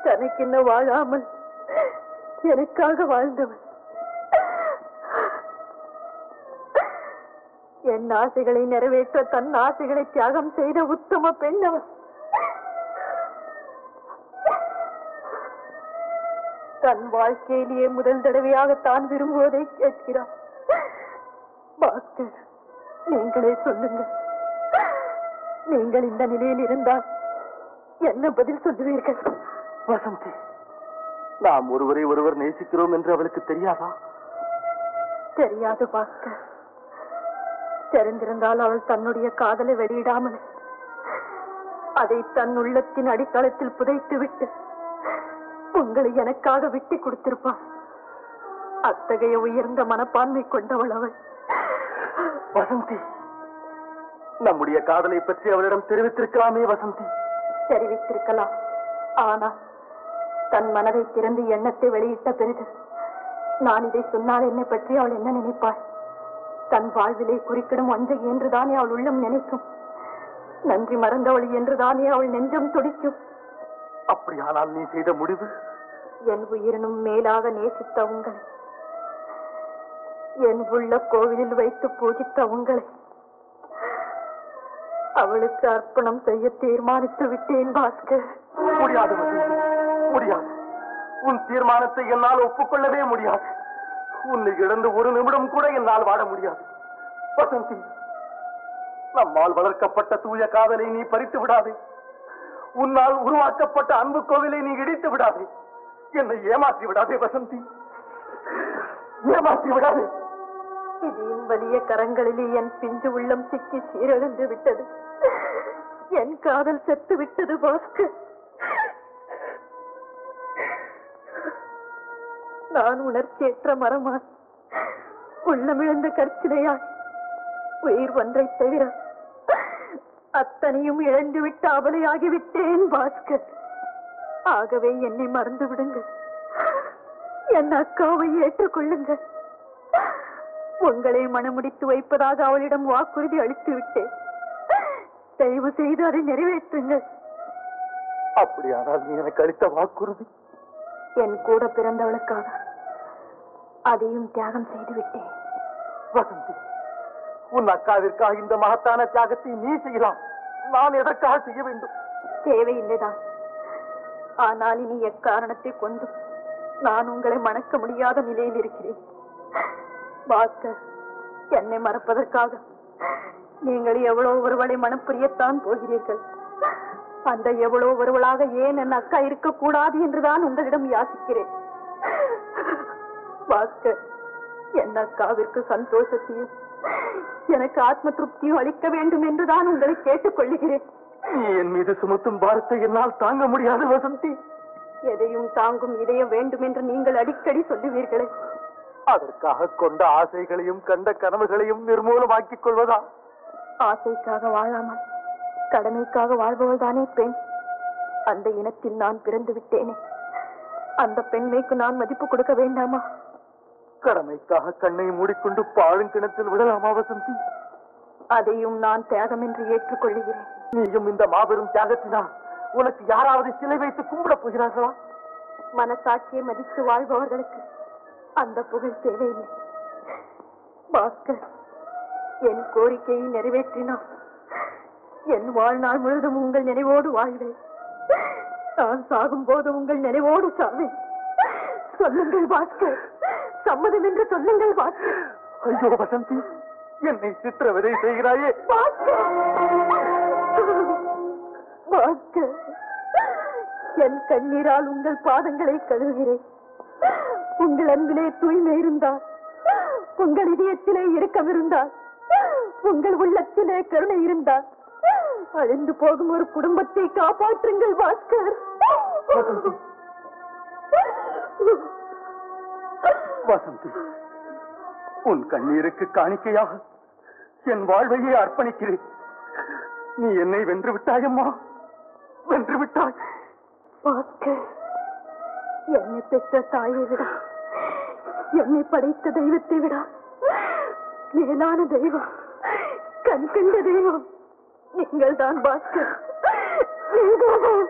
தனக்கென்ன வாழாமல் எனக்காக வாழ்ந்தவள். என் ஆசைகளை நிறைவேற்ற தன் ஆசைகளை தியாகம் செய்த உத்தம பெண்ணவன் தன் வாழ்க்கையிலேயே முதல் தடவையாக தான் விரும்புவதை பாஸ்கர் நீங்களே சொல்லுங்கள். நீங்கள் இந்த நிலையில் இருந்தால் என்ன பதில் சொல்லுவீர்கள்? வசந்தி நாம் ஒருவரை ஒருவர் நேசிக்கிறோம் என்று அவளுக்கு தெரியாதா? தெரியாது பாஸ்கர் தெரிந்திருந்தால் அவள் தன்னுடைய காதலை வெளியிடாமல் அதை தன் உள்ளத்தின் அடித்தளத்தில் புதைத்து விட்டு உங்களை எனக்காக விட்டு கொடுத்திருப்பாள். அத்தகைய உயர்ந்த மனப்பான்மை கொண்டவள் அவள். வசந்தி நம்முடைய காதலை பற்றி அவளிடம் தெரிவித்திருக்கலாமே வசந்தி. தெரிவித்திருக்கலாம். ஆனால் தன் மனதை திறந்து எண்ணத்தை வெளியிட்ட பிறகு நான் இதை சொன்னால் என்னை பற்றி அவள் என்ன நினைப்பாள்? தன் வாழ்விலை குறிக்கிடும் வஞ்சகி என்றுதானே அவள் உள்ளம் நினைக்கும்? நன்றி மறந்தவள் என்றுதானே அவள் நெஞ்சம் துடிக்கும்? அப்படியானால் நீ செய்த முடிவு என் உயிரினும் மேலாக நேசித்த உங்களை. என் உள்ள கோவிலில் வைத்து பூஜித்த உங்களை. அவளுக்கு அர்ப்பணம் செய்ய தீர்மானித்து விட்டேன் பாஸ்கர். முடியாது முடியாது. உன் தீர்மானத்தை என்னால் ஒப்புக்கொள்ளவே முடியாது. உன்னை இழந்து ஒரு நிமிடம் கூட என்னால் வாழ முடியாது. வசந்தி நம்மால் வளர்க்கப்பட்ட தூய காதலை நீ பறித்து விடாதே. உன்னால் உருவாக்கப்பட்ட அன்பு கோவிலை நீ இடித்து விடாதே. என்னை ஏமாற்றி விடாதே வசந்தி. ஏமாற்றி விடாதே. விதியின் வலிய கரங்களிலே என் பிஞ்சு உள்ளம் சிக்கி சீரழிந்து விட்டது. என் காதல் செத்து விட்டது பாஸ்கர். நான் உணர்ச்சியற்ற மரமாய் உள்ளமிழந்த கற்சிலையாய் உயிர் ஒன்றை தவிர அத்தனையும் இழந்து விட்ட அபலையாகிவிட்டேன் பாஸ்கர். ஆகவே என்னை மறந்து விடுங்கள் என் அக்காவை ஏற்றுக்கொள்ளுங்கள். உங்களை மனமுடித்து வைப்பதாக அவளிடம் வாக்குறுதி அளித்து விட்டேன் தயவு செய்து அதை நிறைவேற்றுங்கள். அப்படியானால் நீ எனக்கு அளித்த வாக்குறுதி? என் கூட பிறந்தவளுக்காக அதையும் தியாகம் செய்து விட்டேன் வசந்தி உன் அக்காவிற்காக இந்த மகத்தான தியாகத்தை நீ செய்யலாம். நான் எதற்காக செய்ய வேண்டும்? தேவையில்லைதான். ஆனால் இனி எக்காரணத்தை கொண்டு நான் உங்களை மணக்க முடியாத நிலையில் இருக்கிறேன். பாஸ்கர் என்னை மறப்பதற்காக நீங்கள் எவ்வளவு ஒருவளை மனப்புரியத்தான் போகிறீர்கள். அந்த எவ்வளவு ஒருவளாக ஏன் என் அக்கா இருக்கக்கூடாது என்றுதான் உங்களிடம் யாசிக்கிறேன். பாஸ்கர் என் அக்காவிற்கு சந்தோஷத்தையும் எனக்கு ஆத்ம திருப்தியும் அளிக்க வேண்டும் என்றுதான் உங்களை கேட்டுக்கொள்ளுகிறேன் நீ என் மீது சுமத்தும் பாரத்தை என்னால் தாங்க முடியாது வசந்தி. எதையும் தாங்கும் இதயம் வேண்டும் என்று நீங்கள் அடிக்கடி சொல்லுவீர்களே. அதற்காக கொண்ட ஆசைகளையும் கண்ட கனவுகளையும் நிர்மூலமாக்கிக் கொள்வதா? ஆசைக்காக வாழாமல் கடமைக்காக வாழ்பவள் தானே பெண்? அந்த இனத்தில் நான் பிறந்து விட்டேனே. அந்த பெண்மைக்கு நான் மதிப்பு கொடுக்க வேண்டாமா? கடமைக்காக கண்ணை மூடிக்கொண்டு பாழுங்கிணத்தில் விடலாமா வசந்தி? அதையும் நான் தியாகம் என்று ஏற்றுக்கொள்ளுகிறேன் நீயும் இந்த மாபெரும் தியாகத்தினால் உனக்கு யாராவது சிலை வைத்து கும்பிடப் போகிறார்களா? மனசாட்சியை மதித்து வாழ்பவர்களுக்கு அந்த புகழ் தேவையில்லை. பாஸ்கர் என் கோரிக்கையை நிறைவேற்றினார் என் வாழ்நாள் முழுதும் உங்கள் நினைவோடு வாழ்வேன். நான் சாகும் போது உங்கள் நினைவோடு சாவேன். சொல்லுங்கள் பாஸ்கர் சம்மதம் என்று சொல்லுங்கள் பாஸ்கர். ஐயோ வசந்தி என்னை சித்திரவதை செய்கிறாயே? பாஸ்கர்! என் கண்ணீரால் உங்கள் பாதங்களை கழுவுகிறேன். உங்கள் அன்பிலே தூய்மை இருந்தால் உங்கள் இதயத்திலே இரக்கம் இருந்தால் உங்கள் உள்ளத்திலே கருணை இருந்தால் அழிந்து போகும் ஒரு குடும்பத்தை காப்பாற்றுங்கள் பாஸ்கர். வசந்தி உன் கண்ணீருக்கு காணிக்கையாக என் வாழ்வையே அர்ப்பணிக்கிறேன். நீ என்னை வென்று விட்டாயம்மா? வென்று விட்டாய் பாஸ்கர் என்னை பெற்ற தாயை விட என்னை படைத்த தெய்வத்தை விட மேலான தெய்வம் கண் கண்ட தெய்வம். நீங்கள் தான் பாஸ்கர் நீங்கள் தான்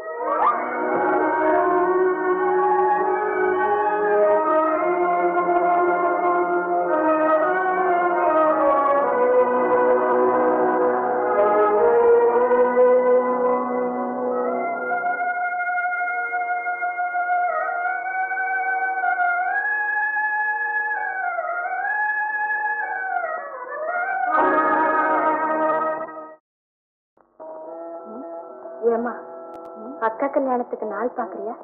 கல்யாணத்துக்கு பாக்குறியா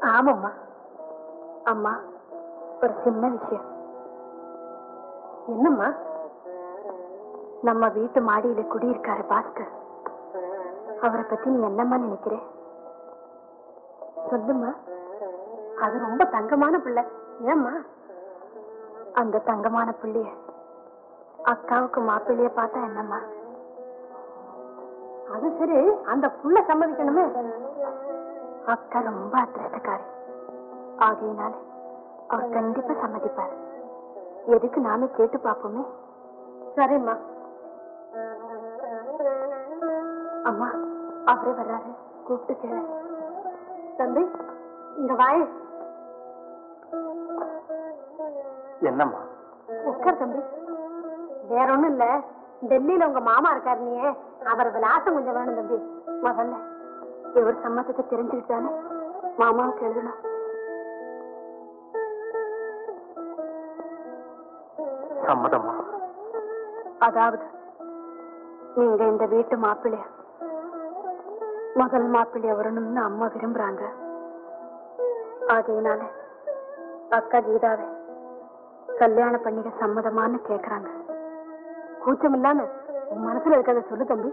ஆமாம்மா. அம்மா ஒரு சின்ன விஷயம். என்னம்மா? நம்ம வீட்டு மாடியில குடியிருக்காரு பாஸ்கர். அவரை பத்தி நீ என்னம்மா நினைக்கிறேன் சொல்லுமா அது ரொம்ப தங்கமான பிள்ளை. ஏம்மா? அந்த தங்கமான பிள்ளைய அக்காவுக்கு மாப்பிள்ளைய பார்த்தா என்னம்மா? அது சரி அந்த புள்ள சம்மதிக்கணுமே. அக்கா ரொம்ப அதிர்ஷ்டக்காரி. ஆகையினால அவர் கண்டிப்பா சம்மதிப்பார். எதுக்கு நாமே கேட்டு பாப்போமே சரிம்மா. அம்மா அவரே வர்றாரு. கூப்பிட்டு கேளு. தம்பி இங்க வாய். என்னம்மா? உட்கார் தம்பி. வேற ஒண்ணும் இல்ல. டெல்லியில உங்க மாமா இருக்காரு நீ அவர் விலாசம் கொஞ்சம் வேணும் தம்பி. முதல்ல. இவர் சம்மதத்தை தெரிஞ்சுக்கிட்டானே? மாமாவுக்கு எழுதணும் சம்மதம்மா அதாவது நீங்க இந்த வீட்டு மாப்பிள்ளைய? முதல் மாப்பிள்ளைய வரணும்னு அம்மா விரும்புறாங்க. அதனால அக்கா கீதாவை கல்யாணம் பண்ணிக்க சம்மதமான்னு கேக்குறாங்க. கூச்சம் இல்லாம உன் மனசுல இருக்கிறத சொல்லு தம்பி.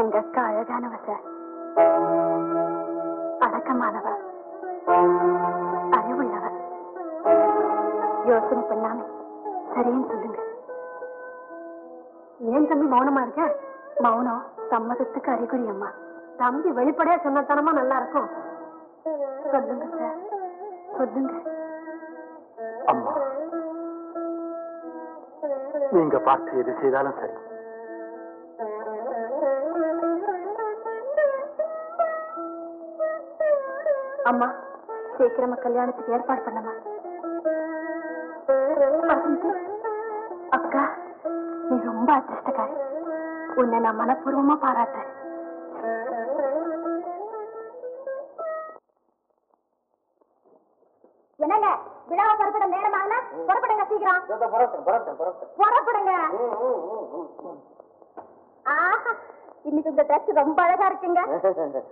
எங்க அக்கா அழகானவ சார். அடக்கமானவ அறிவுள்ளவர். யோசனை பண்ணாம சரின்னு சொல்லுங்க. ஏன் தம்பி மௌனமா இருக்க? மௌனம் சம்மதத்துக்கு அறிகுறி அம்மா. தம்பி வெளிப்படையா சொன்னத்தனமா நல்லா இருக்கும் சொல்லுங்க சார் சொல்லுங்க. அம்மா நீங்க பார்த்து எது செய்தாலும் சரி. அம்மா சீக்கிரமா கல்யாணத்துக்கு ஏற்பாடு பண்ணமா அக்கா நீ ரொம்ப அதிர்ஷ்டக்காரி. உன்னை நான் மனப்பூர்வமா பாராட்டுறேன். என்னங்க விழாவை புறப்பட நேரமாகல? புறப்படுங்க சீக்கிரம். புறப்படுங்க. ஆஹா இன்னைக்கு உங்க ட்ரெஸ் ரொம்ப அழகா இருக்குங்க.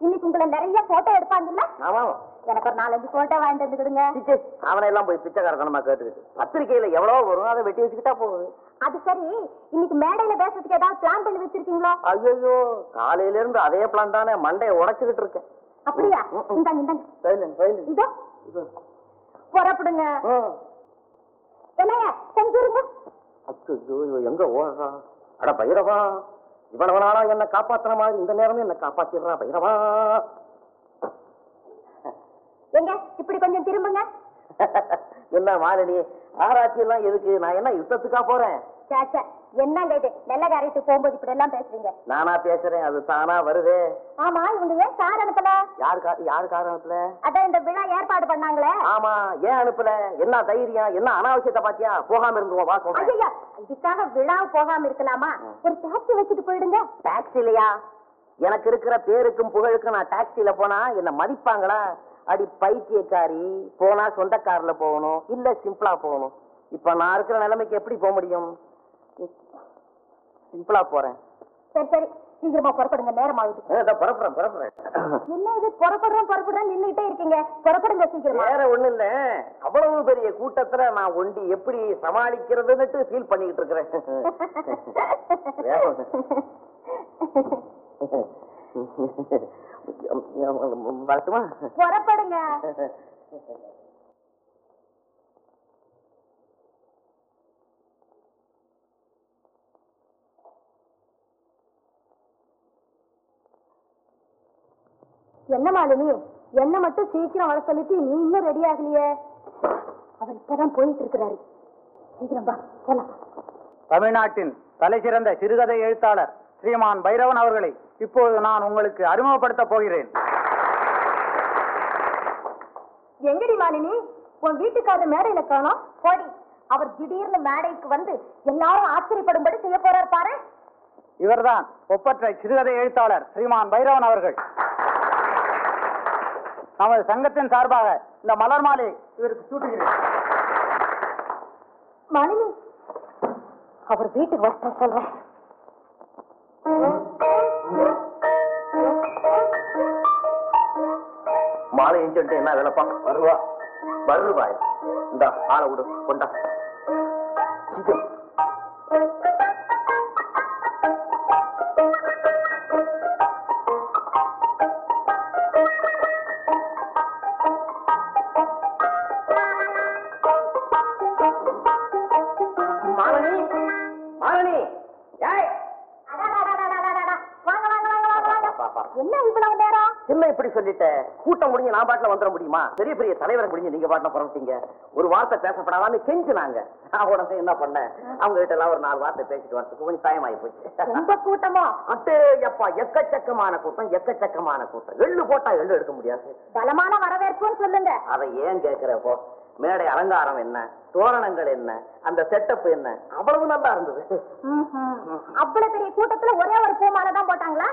இன்னைக்கு உங்களை நிறைய போட்டோ எடுப்பாங்கல்ல? ஆமா. எனக்கு ஒரு நாலஞ்சு போட்டோ வாங்கிட்டு வந்து கொடுங்க அவனை எல்லாம் போய் பிச்சைக்காரத்தனமா கேட்டுக்கிட்டு. பத்திரிக்கையில எவ்வளவு வரும் அதை வெட்டி வச்சுக்கிட்டா போகுது. அது சரி. இன்னைக்கு மேடையில பேசுறதுக்கு ஏதாவது பிளான் பண்ணி வச்சிருக்கீங்களோ? ஐயோ காலையில இருந்து அதே பிளான் தானே. மண்டையை உடைச்சுக்கிட்டு இருக்கேன். அப்படியா. இந்தாங்க இந்தாங்க. இதோ. புறப்படுங்க. என்னங்க செஞ்சிருங்க. அச்சோ எங்க ஓடுறான் அட பைரவா. இவ்வளவு என்ன காப்பாத்துற மாதிரி இந்த நேரமே என்ன காப்பாத்திடுறா பைரவா. எங்க? இப்படி கொஞ்சம் திரும்புங்க. என்ன மாலினி ஆராய்ச்சி எல்லாம் எதுக்கு? நான் என்ன யுத்தத்துக்கா போறேன்? என்னங்க இது? நல்ல காரியத்துக்கு போகும்போது இப்படி எல்லாம் பேசுறீங்க? நானா பேசுறேன் அது தானா வருதே? ஆமா இவங்க ஏன் கார் அனுப்பல? யாரு கா யாரு காரணத்துல அதான் இந்த விழா ஏற்பாடு பண்ணாங்களே. ஆமா ஏன் அனுப்பல? என்ன தைரியம்? என்ன அனாவசியத்தை பாத்தியா? போகாம இருந்துவோம் வா சொல்றேன். ஐயா இதுக்காக விழா போகாம இருக்கலாமா? ஒரு டாக்ஸி வச்சுட்டு போயிடுங்க. டாக்ஸிலையா எனக்கு இருக்கிற பேருக்கும் புகழுக்கும் நான் டாக்ஸில போனா என்ன மதிப்பாங்களா? அடி பைத்தியக்காரி போனா சொந்த கார்ல போகணும் இல்ல சிம்பிளா போகணும். இப்ப நான் இருக்கிற நிலைமைக்கு எப்படி போக முடியும்? சிம்பிளா போறேன் சரி சரி சீக்கிரமா புறப்படுங்க நேரம் ஆகுது புறப்புறேன் என்ன இது புறப்படுறோம் புறப்படுறோம் நின்னுட்டே இருக்கீங்க புறப்படுங்க சீக்கிரமா வேற ஒண்ணு இல்ல அவ்வளவு பெரிய கூட்டத்துல நான் ஒண்டி எப்படி சமாளிக்கிறதுன்னுட்டு ஃபீல் பண்ணிக்கிட்டு இருக்கிறேன். வரட்டுமா புறப்படுங்க என்ன மாலினி? என்ன மட்டும் சீக்கிரம் வர சொல்லிட்டு நீ இன்னும் ரெடி ஆகலையே. அவர் இப்பதான் போயிட்டு இருக்கிறாரு. சீக்கிரம் வா போலாம். தமிழ்நாட்டின் தலைசிறந்த சிறுகதை எழுத்தாளர் ஸ்ரீமான் பைரவன் அவர்களை இப்போது நான் உங்களுக்கு அறிமுகப்படுத்தப் போகிறேன். எங்கடி மாலினி? உன் வீட்டுக்காரர் மேடையில காணோம். போடி. அவர் திடீர்னு மேடைக்கு வந்து எல்லாரும் ஆச்சரியப்படும்படி செய்ய போறார் பாரு. இவர்தான் ஒப்பற்ற சிறுகதை எழுத்தாளர் ஸ்ரீமான் பைரவன் அவர்கள். நமது சங்கத்தின் சார்பாக இந்த மலர் மாலை இவருக்கு சூட்டுகிறேன். மாலினி அவர் வீட்டுக்கு வர சொல்றேன். மாலை எஞ்சிட்டு என்ன வேலைப்பான் வருவா. வருவாய். இந்த ஆளை விடு கொண்டா. சீக்கிரம். வாங்க பா, பா. என்ன இவ்வளவு நேரம்? என்ன இப்படி சொல்லிட்ட? கூட்டம் முடிஞ்சு நான் பாட்டுல வந்துட முடியுமா? பெரிய பெரிய தலைவரை முடிஞ்சு நீங்க பாட்டுல புறப்பட்டீங்க. ஒரு வார்த்தை பேசப்படாதான்னு கெஞ்சினாங்க. நான் உடனே என்ன பண்ணேன்? அவங்க கிட்ட எல்லாம் ஒரு நாலு வார்த்தை பேசிட்டு வரதுக்கு கொஞ்சம் டைம் ஆகி போச்சு. ரொம்ப கூட்டமா? அட்டே எப்பா எக்கச்சக்கமான கூட்டம் எக்கச்சக்கமான கூட்டம். எள்ளு போட்டா எள்ளு எடுக்க முடியாது. பலமான வரவேற்புன்னு சொல்லுங்க. அதை ஏன் கேக்குறப்போ மேடை அலங்காரம் என்ன? தோரணங்கள் என்ன? அந்த செட்டப் என்ன? அவ்வளவு நல்லா இருந்தது. அவ்வளவு பெரிய கூட்டத்துல ஒரே ஒரு பூமாலை தான் போட்டாங்களா?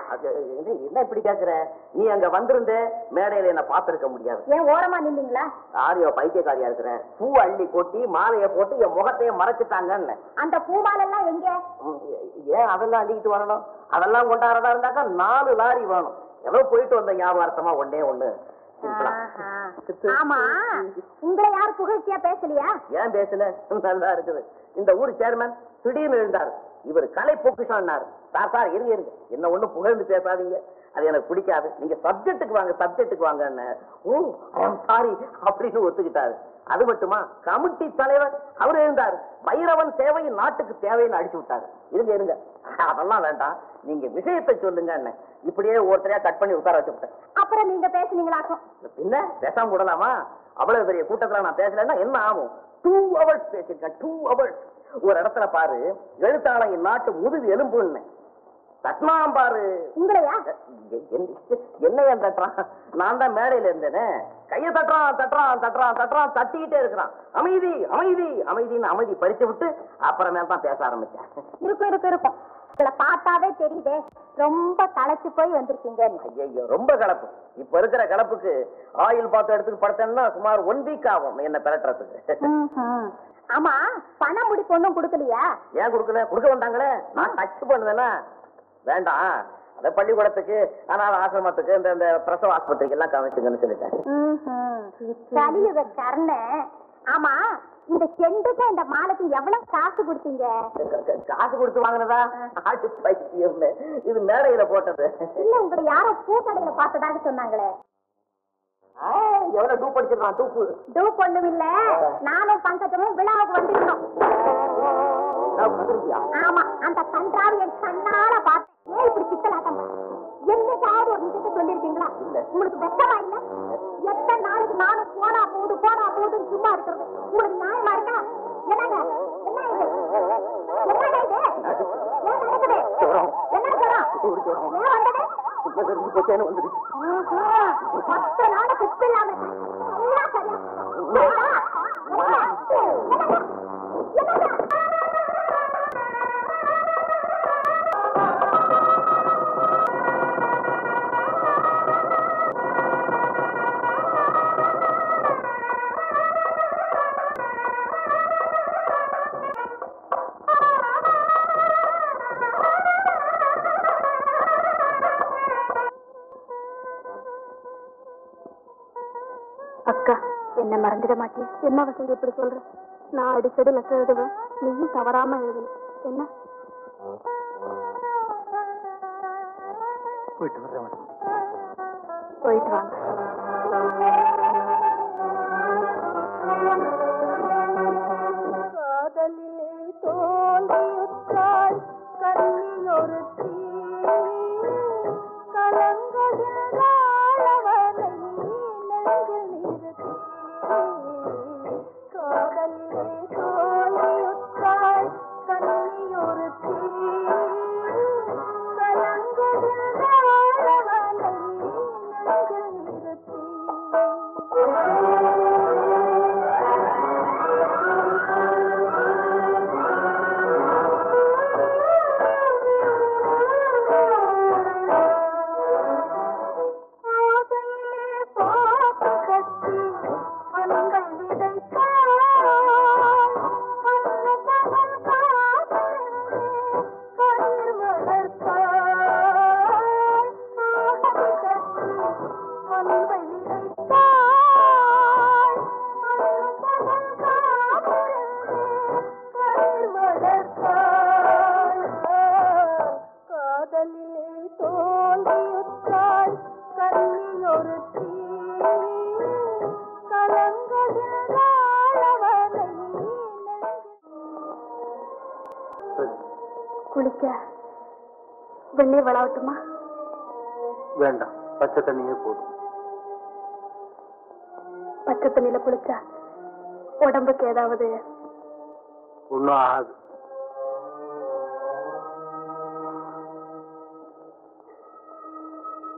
என்ன இப்படி கேக்குற? நீ அங்க வந்திருந்த மேடையில என்ன பார்த்திருக்க முடியாது. ஏன் ஓரமா நின்னீங்களா? ஆரியோ பைத்தியக்காரியா இருக்கிறேன் பூ அள்ளி கொட்டி மாலையை போட்டு என் முகத்தையே மறைச்சிட்டாங்கன்னு. அந்த பூமாலை எல்லாம் எங்க ஏன் அதெல்லாம் அள்ளிக்கிட்டு வரணும்? அதெல்லாம் கொண்டாடுறதா இருந்தாக்கா நாலு லாரி வேணும். ஏதோ போயிட்டு வந்த ஞாபகார்த்தமா ஒண்ணே ஒண்ணு. ஆமா. உங்களை யார் புகழ்ச்சியா பேசலையா? ஏன் பேசல? நல்லா இருக்குது. இந்த ஊர் சேர்மன் திடீர்னு இருந்தார் இவர் கலை பொக்கிஷம்னாரு சார் சார் இருங்க இருங்க. என்ன ஒண்ணு புகழ்ந்து பேசாதீங்க. அது எனக்கு பிடிக்காது. நீங்க சப்ஜெக்ட்டுக்கு வாங்க சப்ஜெக்ட்டுக்கு வாங்கன்னு ஓ சாரி அப்படின்னு ஒத்துக்கிட்டாரு. அது மட்டுமா? கமிட்டி தலைவர் அவர் இருந்தார். பைரவன் சேவை நாட்டுக்கு தேவைன்னு அடிச்சு விட்டாரு. இருங்க இருங்க. அதெல்லாம் வேண்டாம். நீங்க விஷயத்தை சொல்லுங்க இப்படியே ஒருத்தரையா கட் பண்ணி உட்கார வச்சு விட்டேன். அப்புறம் நீங்க பேசுனீங்களாக்கும் பின்ன பேசாம விடலாமா? அவ்வளவு பெரிய கூட்டத்துல நான் பேசலைன்னா என்ன ஆகும்? டூ ஹவர்ஸ் பேசிருக்கேன் டூ ஹவர்ஸ் ஒரு இடத்துல பாரு எழுத்தாளன் நாட்டு முதுகு எலும்புன்னு. தட்டினான் பாரு. உங்களையா? என்ன ஏன் தட்டுறான்? நான் தான் மேடையில இருந்தேனே. கையை தட்டுறான் தட்டுறான் தட்டுறான் தட்டுறான் தட்டிக்கிட்டே இருக்கிறான். அமைதி அமைதி அமைதின்னு அமைதி பறிச்சு விட்டு அப்புறமேல் தான் பேச ஆரம்பிச்சேன். இருக்கும் இருக்கும் இருக்கும். உங்களை பார்த்தாவே தெரியுதே. ரொம்ப களைச்சு போய் வந்திருக்கீங்க. ஐயோ ரொம்ப கலப்பு இப்ப இருக்கிற கலப்புக்கு ஆயில் பாத்து எடுத்துட்டு படுத்தேன்னா சுமார் ஒன் வீக் ஆகும் என்ன பெரட்டுறதுக்கு. ஆமா பணம் முடிப்பு ஒண்ணும் கொடுக்கலையா? ஏன் கொடுக்கல? கொடுக்க வந்தாங்களே? நான் டச் பண்ணுவேனா? வேண்டாம். அத பள்ளிக்கூடத்துக்கு அனாத ஆசிரமத்துக்கு இந்த இந்த பிரசவ ஆஸ்பத்திரிக்கு எல்லாம் கவனிச்சுங்கன்னு சொல்லிட்டேன் கலியுக கர்ண ஆமா இந்த செண்டுக்கு இந்த மாலைக்கு எவ்வளவு காசு கொடுத்தீங்க? காசு கொடுத்து வாங்கினதா? ஆட்டு பைத்தியம் இது மேடையில போட்டது. இல்ல உங்களை யாரோ பூக்கடையில பார்த்ததாக சொன்னாங்களே. ஆ, எவ்வளவு டூ படிச்சிருக்கான் டூப்பு டூப் ஒண்ணும் இல்ல நானும் பங்கஜமும் விழாவுக்கு வந்திருந்தோம். வந்துருக்கியா? ஆமா அந்த கன்றாவை என் கண்ணால பார்த்தேன் ஏன் இப்படி கிட்டலாட்டம் என்னைக்காவது ஒரு நிமிஷத்தை சொல்லிருக்கீங்களா. உங்களுக்கு வெட்டமா இல்ல? எத்தனை நாளுக்கு நானும் போனா போகுது போனா போகுதுன்னு சும்மா இருக்கிறது? உங்களுக்கு நியாயமா இருக்கா? என்னங்க? என்ன இது? என்னங்க இது? ஏன் நடக்குது. என்ன ஜுரம். ஏன் வந்தது? இப்ப தெரிஞ்சு போச்சேன்னு வந்துருச்சு ஆஹா, பத்து நாளைக்கு உப்பு இல்லாம எல்லாம் சரியா. என்ன மறந்துட மாட்டியா. என்ன வசந்தி இப்படி சொல்ற? நான் அடிக்கடி லெட்டர் எழுதுவேன். நீயும் தவறாம எழுதணும் என்ன? போயிட்டு வர்றேன். போயிட்டு வாங்க. காதலிலே தோல்வியுற்றாள் கண்ணியொருத்தி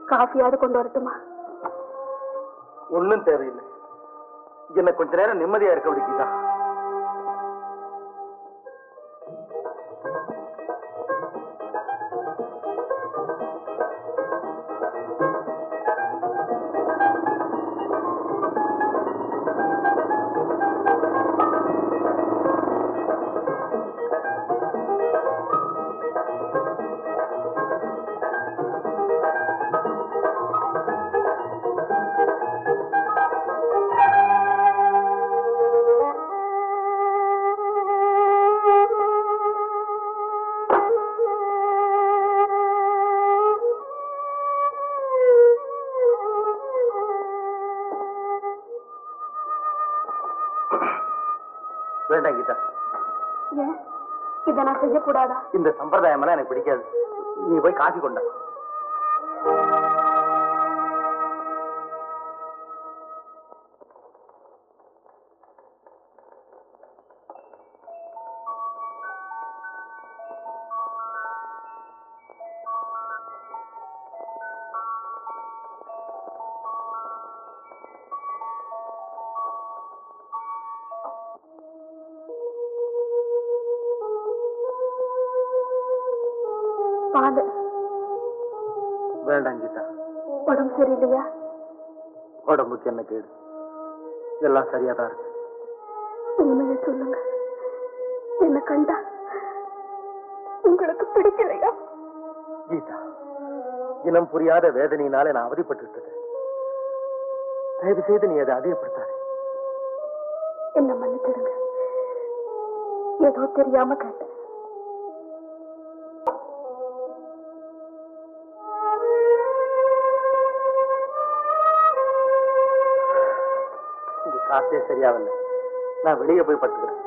காஃபியாவது கொண்டு வரட்டுமா? ஒன்றும் தேவையில்லை. என்ன கொஞ்ச நேரம் நிம்மதியா இருக்க விடுக்கிதா இந்த சம்பிரதாயம் எல்லாம் எனக்கு பிடிக்காது. நீ போய் காஃபி கொண்டா. கேடு. எல்லாம் சரியா தான் இருக்கு. உண்மையை சொல்லுங்க. என்ன கண்டா உங்களுக்கு பிடிக்கலையா? கீதா இனம் புரியாத வேதனையினால நான் அவதிப்பட்டு தயவு செய்து நீ அதை அதிகப்படுத்தாத. என்ன மன்னிச்சிடுங்க. ஏதோ தெரியாம கேட்டேன் இங்க காசே சரியாவில்லை நான் வெளியே போய் படுத்துக்கிறேன்.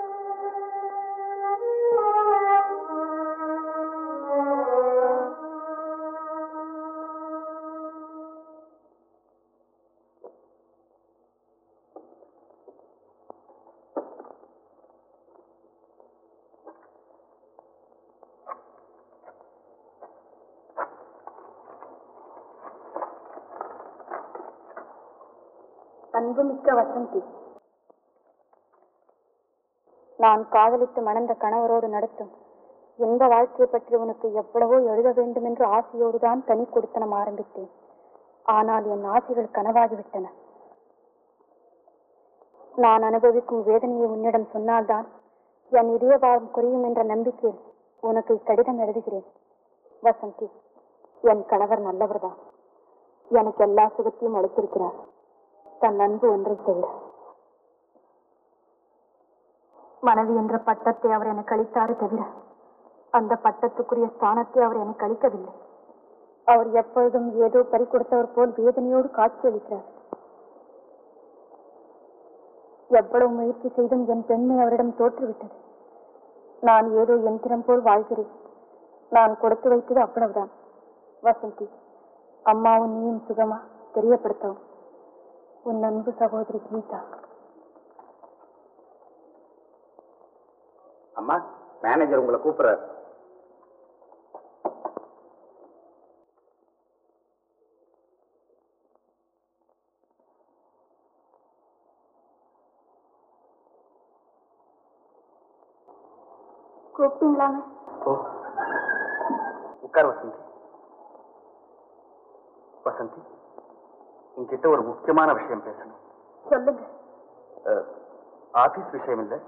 அன்புமிக்க வசந்தி நான் காதலித்து மணந்த கணவரோடு நடத்தும். எந்த வாழ்க்கையை பற்றி உனக்கு எவ்வளவோ எழுத வேண்டும் என்று ஆசையோடுதான் தனி கொடுத்தனம் ஆரம்பித்தேன். ஆனால் என் ஆசைகள் கனவாகிவிட்டன. நான் அனுபவிக்கும் வேதனையை உன்னிடம் சொன்னால்தான் என் இதயபாரம் குறையும் என்ற நம்பிக்கையில் உனக்கு கடிதம் எழுதுகிறேன். வசந்தி என் கணவர் நல்லவர்தான். எனக்கு எல்லா சுகத்தையும் அளித்திருக்கிறார். தன் அன்பு ஒன்றை தவிர. மனைவி என்ற பட்டத்தை அவர் எனக்கு அளித்தாரு தவிர அந்த பட்டத்துக்குரிய ஸ்தானத்தை அவர் எனக்கு அளிக்கவில்லை. அவர் எப்பொழுதும் ஏதோ பறி கொடுத்தவர் போல் வேதனையோடு காட்சி அளிக்கிறார். எவ்வளவு முயற்சி செய்தும் என் பெண்மை அவரிடம் தோற்றுவிட்டது. நான் ஏதோ எந்திரம் போல் வாழ்கிறேன். நான் கொடுத்து வைத்தது அவ்வளவுதான். வசந்தி அம்மாவும் நீயும் சுகமா தெரியப்படுத்தவும். உன் அன்பு சகோதரி கீதா. அம்மா மேனேஜர் உங்களை கூப்பிடுறாரு. கூப்பிட்டீங்களாங்க ஓ உட்கார் வசந்தி. வசந்தி உங்ககிட்ட ஒரு முக்கியமான விஷயம் பேசணும். சொல்லுங்க. ஆபீஸ் விஷயம் இல்லை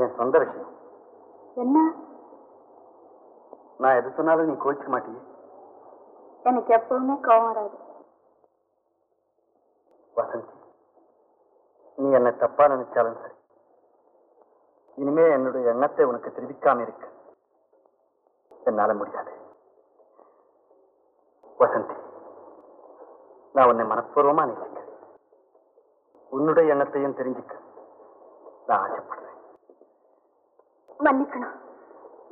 என் சொந்த விஷயம். என்ன? நான் எது சொன்னாலும் நீ கோச்சிக்க மாட்டியே. எனக்கு எப்பவுமே கோவம் வராது. வசந்தி நீ என்னை தப்பா நினைச்சாலும் சரி. இனிமே என்னுடைய எண்ணத்தை உனக்கு தெரிவிக்காம இருக்க. என்னால முடியாது. வசந்தி நான் உன்னை மனப்பூர்வமா நேசிக்கிறேன். உன்னுடைய எண்ணத்தையும் தெரிஞ்சுக்க நான் ஆசைப்படுறேன். மன்னிக்கணும்.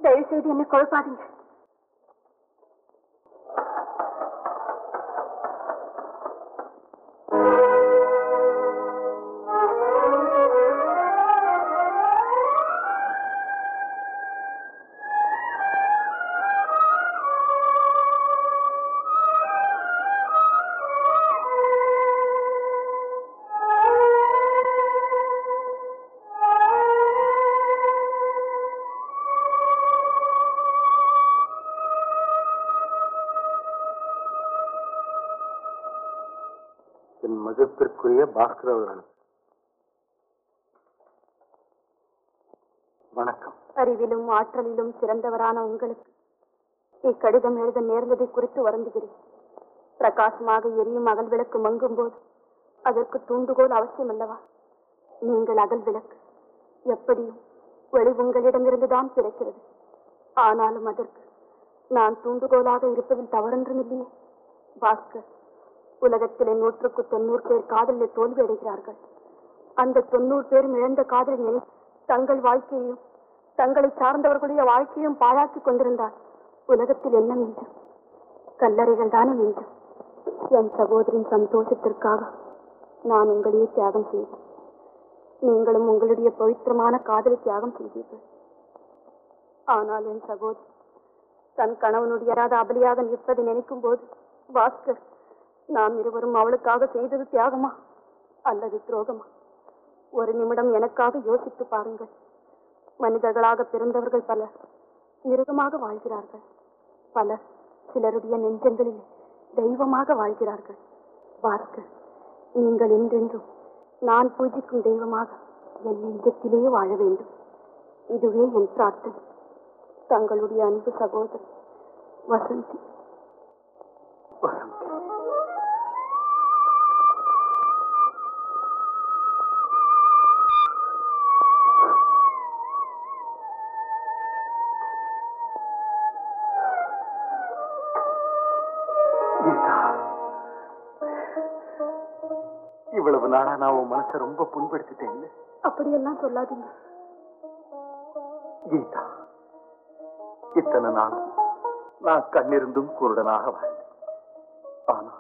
தயவு செய்து என்னை குழப்பாதீங்க மதிப்பிற்குரிய பாஸ்கர் அவர்கள் வணக்கம். அறிவிலும் ஆற்றலிலும் சிறந்தவரான உங்களுக்கு இக்கடிதம் எழுத நேர்ந்ததை குறித்து வருந்துகிறேன். பிரகாசமாக எரியும் அகல் விளக்கு மங்கும் போது அதற்கு தூண்டுகோல் அவசியம் அல்லவா நீங்கள் அகல் விளக்கு எப்படியும் ஒளி உங்களிடமிருந்துதான் கிடைக்கிறது. ஆனாலும் அதற்கு நான் தூண்டுகோலாக இருப்பதில் தவறொன்றும் இல்லையே பாஸ்கர் உலகத்திலே நூற்றுக்கு தொண்ணூறு பேர் காதலில் தோல்வி அடைகிறார்கள். அந்த தொண்ணூறு பேரும் இழந்த காதலினை தங்கள் வாழ்க்கையையும் தங்களை சார்ந்தவர்களுடைய வாழ்க்கையும் பாழாக்கி கொண்டிருந்தால் உலகத்தில் என்ன மீண்டும் கல்லறைகள் தானே மீண்டும் என் சகோதரின் சந்தோஷத்திற்காக நான் உங்களையே தியாகம் செய்தேன். நீங்களும் உங்களுடைய பவித்திரமான காதலை தியாகம் செய்தீர்கள். ஆனால் என் சகோதரி தன் கணவனுடைய அபலியாக நிற்பதை நினைக்கும் போது பாஸ்கர் நாம் இருவரும் அவளுக்காக செய்தது தியாகமா அல்லது துரோகமா? ஒரு நிமிடம் எனக்காக யோசித்து பாருங்கள். மனிதர்களாக பிறந்தவர்கள் பலர் மிருகமாக வாழ்கிறார்கள். பலர் சிலருடைய நெஞ்சங்களில் தெய்வமாக வாழ்கிறார்கள். பார்க்க நீங்கள் என்றென்றும் நான் பூஜிக்கும் தெய்வமாக என் நெஞ்சத்திலேயே வாழ வேண்டும். இதுவே என் பிரார்த்தனை. தங்களுடைய அன்பு சகோதரர் வசந்தி. ரொம்ப புண்படுத்திட்டேன். அப்படியெல்லாம் சொல்லாதீங்க. கீதா இத்தனை நாள் நான் கண்ணிருந்தும் குருடனாக வாழ்ந்தேன். ஆனா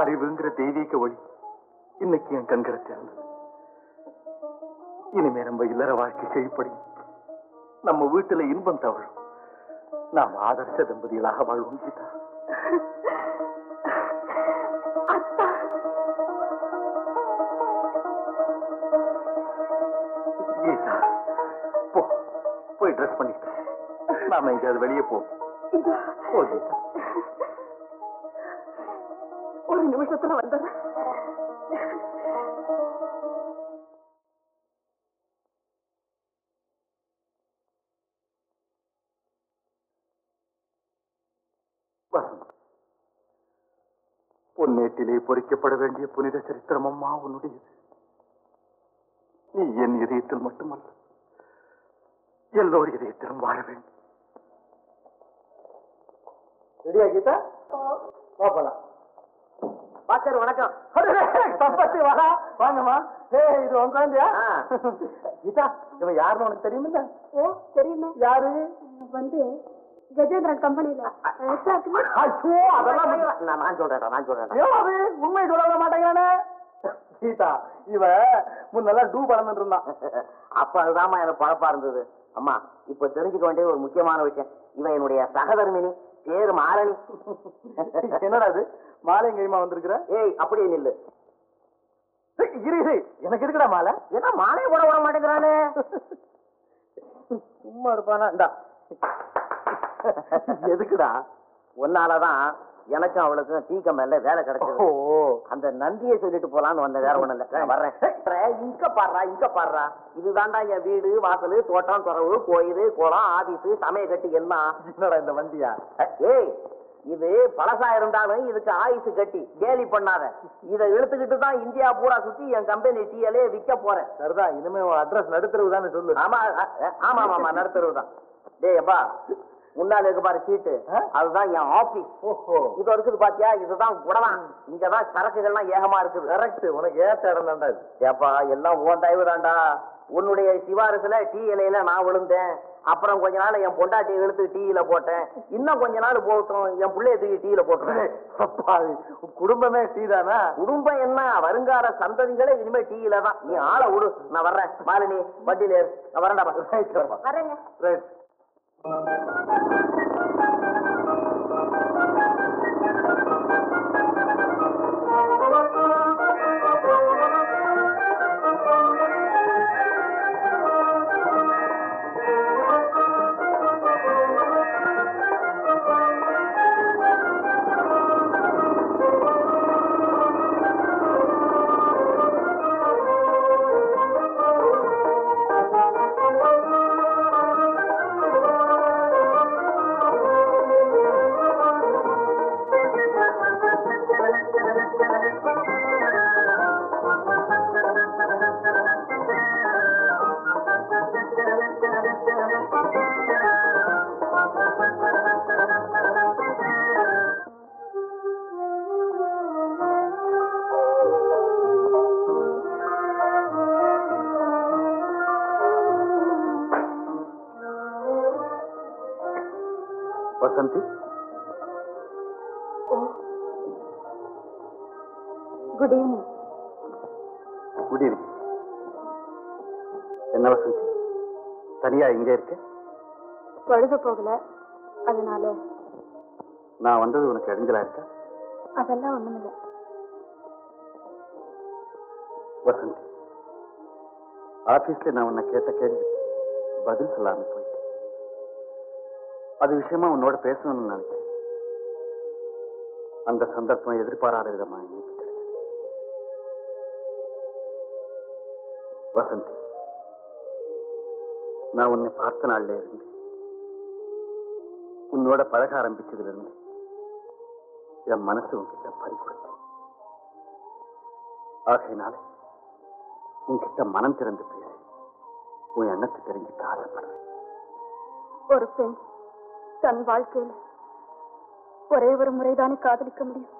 அறிவுங்கிற தெய்வீக ஒளி இன்னைக்கு என் கண்களை திறந்தது. இனிமே நம்ம இல்லற வாழ்க்கை செழிப்படி நம்ம வீட்டுல இன்பம் தவழும். நாம் ஆதர்ச தம்பதிகளாக வாழ்வோம் கீதா. நாம எங்கேயாவது வெளியே போ. ஒரு நிமிஷத்துல வந்துடுறேன். பொன்னேட்டிலே பொறிக்கப்பட வேண்டிய புனித சரித்திரம் அம்மா உன்னுடையது. நீ என் இதயத்தில் மட்டுமல்ல எல்லோர் இதயத்திலும் வாழ வேண்டும். ரெடியா கீதா? போகலாம். பாஸ்டர் வணக்கம். சம்பத்து வா. வாங்கம்மா. ஏய் இது உன் குழந்தையா. கீதா இவன் யாருன்னு உனக்கு தெரியுமில்ல? ஓ தெரியுமே யாரு? வந்து கஜேந்திரன் கம்பெனில ஐயோ அதெல்லாம் விட்டு- நான் நான் சொல்றேன் நான் சொல்றேன் அது உண்மை சொல்ல மாட்டேங்கிறானே. கீதா இவ முன்னெல்லாம் டூ பறந்துட்டு இருந்தான். அப்ப அதுதாம்மா எனக்கு பழப்பா இருந்தது. அம்மா இப்ப தெரிஞ்சுக்க வேண்டிய ஒரு முக்கியமான விஷயம். இவன் என்னுடைய சகதர்மினி பேரு மாரணி என்னடா இது? மாலை கைமா வந்திருக்கிற? ஏய் அப்படியே நில்லு. இரு இரு. எனக்கு இருக்குடா மாலை? என்ன மாலையை போட விட மாட்டேங்கிறானே. சும்மா இருப்பானா? இந்தா. எதுக்குடா? உன்னாலதான் எனக்கும் அவளுக்கும் டீ கம்பெனில வேலை கிடைச்சது. அந்த நந்தியை சொல்லிட்டு போலான்னு வந்த வேற ஒண்ணு இல்ல. வர்றேன். இங்க பாடுறா இங்க பாடுறா இதுதான்டா என் வீடு வாசல் தோட்டம் துறவு கோயில் குளம் ஆபீஸ் சமய கட்டி எல்லாம். என்னடா இந்த வண்டியா? ஏய் இது பழசா இருந்தாலும் இதுக்கு ஆயுசு கட்டி கேலி பண்ணாத. இதை எடுத்துக்கிட்டு தான் இந்தியா பூரா சுத்தி என் கம்பெனி டீயலே விற்க போறேன். சரிதான் இனிமே அட்ரஸ் நடுத்தரவு தானே சொல்லு. ஆமா ஆமா ஆமா நடுத்தருவு தான் டேய் அப்பா முன்னால இருக்கு பாரு சீட்டு? அதுதான் என் ஆபீஸ் ஓஹோ. இது இருக்குது பாத்தியா? இதுதான் குடலாம் இங்கதான் சரக்குகள்லாம் ஏகமா இருக்குது. கரெக்ட் உனக்கு ஏத்த இடம் இது. ஏப்பா எல்லாம் உன் தயவு தான்டா. உன்னுடைய சிவாரசுல டீ இலையில நான் விழுந்தேன். அப்புறம் கொஞ்ச நாள் என் பொண்டாட்டி இழுத்து டீயில போட்டேன். இன்னும் கொஞ்ச நாள் போகட்டும் என் பிள்ளைய தூக்கி டீயில உன் குடும்பமே டீ தானா? குடும்பம் என்ன? வருங்கால சந்ததிகளே இனிமே டீயில தான். நீ ஆளை விடு. நான் வர்றேன். மாலினி வண்டியில. நான் வரேன்டா வரேங்க. Thank you. Vasanthi good evening good evening என்ன வசந்தி? தனியா இங்க இருக்க? பழுத போகல. அதனால. நான் வந்தது உனக்கு இடைஞ்சலா இருக்கா? அதெல்லாம் ஒண்ணுமில்ல வசந்தி ஆபீஸ்ல நான் உன்னை கேட்ட கேள்வி பதில் சொல்லாம போயிட்டேன் அது விஷயமா உன்னோட பேசணும்னு நினைச்சேன். அந்த சந்தர்ப்பம் எதிர்பாராத விதமா இன்னைக்கு வசந்தி நான் உன்னை பார்த்த நாள்ல இருந்து உன்னோட பழக ஆரம்பிச்சதுல இருந்து என் மனசு உன்கிட்ட பறி கொடுத்தேன் ஆகையினால உன்கிட்ட மனம் திறந்து பேசி உன் எண்ணத்தை தெரிஞ்சுக்க ஆசைப்படுறேன். ஒரு பெண் தன் வாழ்க்கையில ஒரே ஒரு முறைதானே காதலிக்க முடியும்?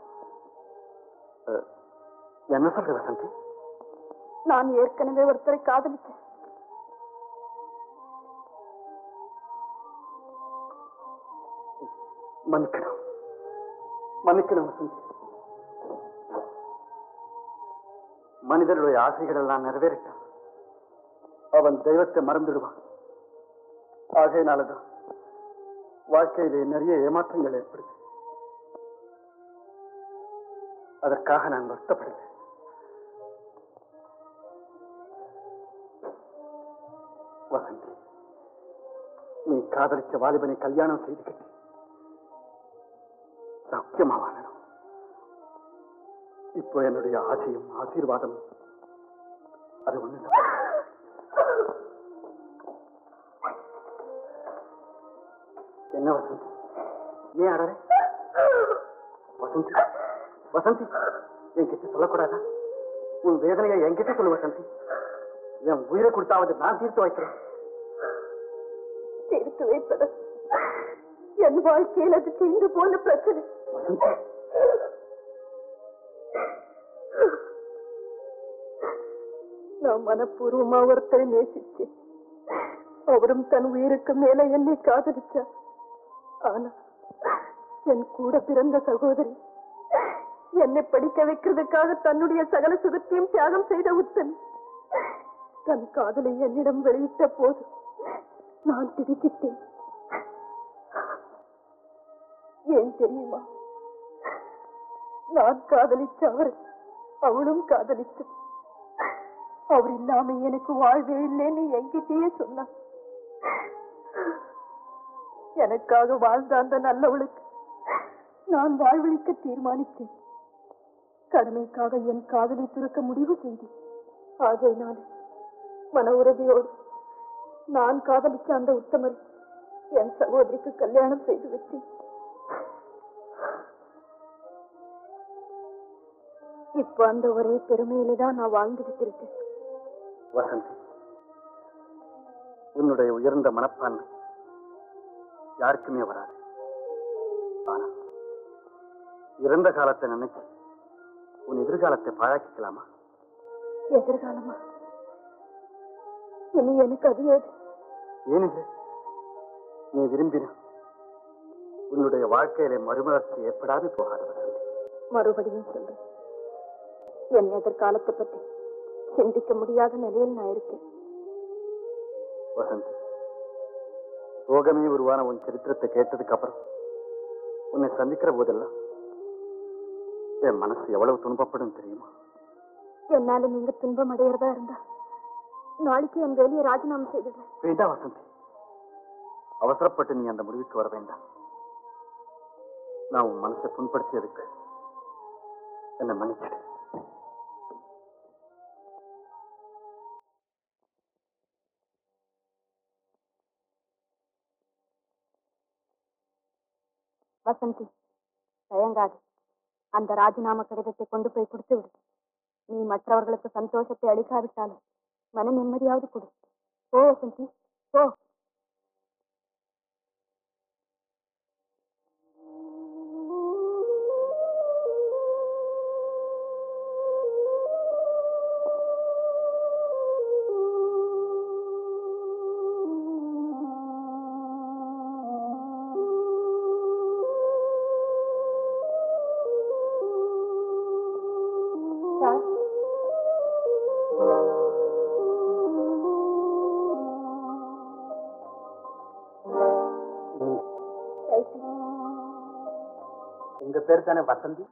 என்ன சொல்ற வசந்தி? நான் ஏற்கனவே ஒருத்தரை காதலித்தேன். மன்னிக்கணும். மன்னிக்கணும் வசந்தி. மனிதனுடைய ஆசைகள் எல்லாம் நிறைவேறிட்டான். அவன் தெய்வத்தை மறந்துடுவான். ஆகையினாலதான் வாழ்க்கையிலே நிறைய ஏமாற்றங்கள் ஏற்படுது. அதற்காக நான் வருத்தப்படுகிறேன். வசந்தி நீ காதலிச்ச வாலிபனை கல்யாணம் செய்து கட்டி சௌக்கியமா வாழணும் இப்போ என்னுடைய ஆசையும் ஆசீர்வாதம் அது ஒண்ணு என்ன வசந்தி? ஏன் அடறே வசந்தி வசந்தி என்கிட்ட சொல்லக்கூடாதா? உன் வேதனையை என்கிட்ட சொல்லு வசந்தி. என் உயிரை கொடுத்தாவது நான் தீர்த்து வைக்கிறேன். சேர்த்து வைப்பது என் வாழ்க்கையில் அது தீர்ந்து போன பிரச்சனை. நான் மனப்பூர்வமா ஒருத்தரை நேசிச்சேன். அவரும் தன் உயிருக்கு மேல என்னை காதலிச்சார். ஆனா என் கூட பிறந்த சகோதரி என்னை படிக்க வைக்கிறதுக்காக தன்னுடைய சகல சுகத்தையும் தியாகம் செய்த உத்தன் தன் காதலை என்னிடம் வெளியிட்ட போது நான் திடுக்கிட்டேன். ஏன் தெரியுமா? நான் காதலிச்ச அவர் அவளும் காதலிச்ச அவர் இல்லாம எனக்கு வாழ்வே இல்லைன்னு என்கிட்டயே சொன்னான். எனக்காக வாழ்ந்த அந்த நல்லவளுக்கு நான் வாழ்வழிக்க தீர்மானித்தேன். கடமைக்காக என் காதலை துறக்க முடிவு செய்தேன். ஆகையினால் மன உறுதியோடு நான் காதலிச்ச அந்த உத்தமரை என் சகோதரிக்கு கல்யாணம் செய்து வச்சேன் இப்ப அந்த ஒரே பெருமையில தான் நான் வாழ்ந்துகிட்டு இருக்கேன். வசந்தி உன்னுடைய உயர்ந்த மனப்பான்மை யாருக்குமே வராது. ஆனா இறந்த காலத்தை நினைச்சு உன் எதிர்காலத்தை பாழாக்கிக்கலாமா? எதிர்காலமா? இனி எனக்கு அது ஏது? ஏனில்லை நீ விரும்பின உன்னுடைய வாழ்க்கையில மறுமலர்ச்சி ஏற்படாது போகாது மறுபடியும் சொல்லு. என் எதிர்காலத்தை பத்தி சிந்திக்க முடியாத நிலையில் நான் இருக்கேன். வசந்தி சோகமே உருவான உன் சரித்திரத்தை கேட்டதுக்கு அப்புறம் உன்னை சந்திக்கிற போதெல்லாம் என் மனசு எவ்வளவு துன்பப்படும் தெரியுமா? என்னால நீங்க துன்பம் அடையிறதா இருந்தா நாளைக்கு என் வேலையை ராஜினாமா செய்துடுறேன். வேண்டாம் வசந்தி. அவசரப்பட்டு நீ அந்த முடிவுக்கு வர வேண்டாம். நான் உன் மனசை புண்படுத்தியதுக்கு என்னை மன்னிச்சிடு. வசந்தி. தயங்காது. அந்த ராஜினாமா கடிதத்தை கொண்டு போய் கொடுத்து விடு. நீ மற்றவர்களுக்கு சந்தோஷத்தை அளிக்காவிட்டாலும் மன நிம்மதியாவது கொடு. போ வசந்தி போ. உங்க பேர்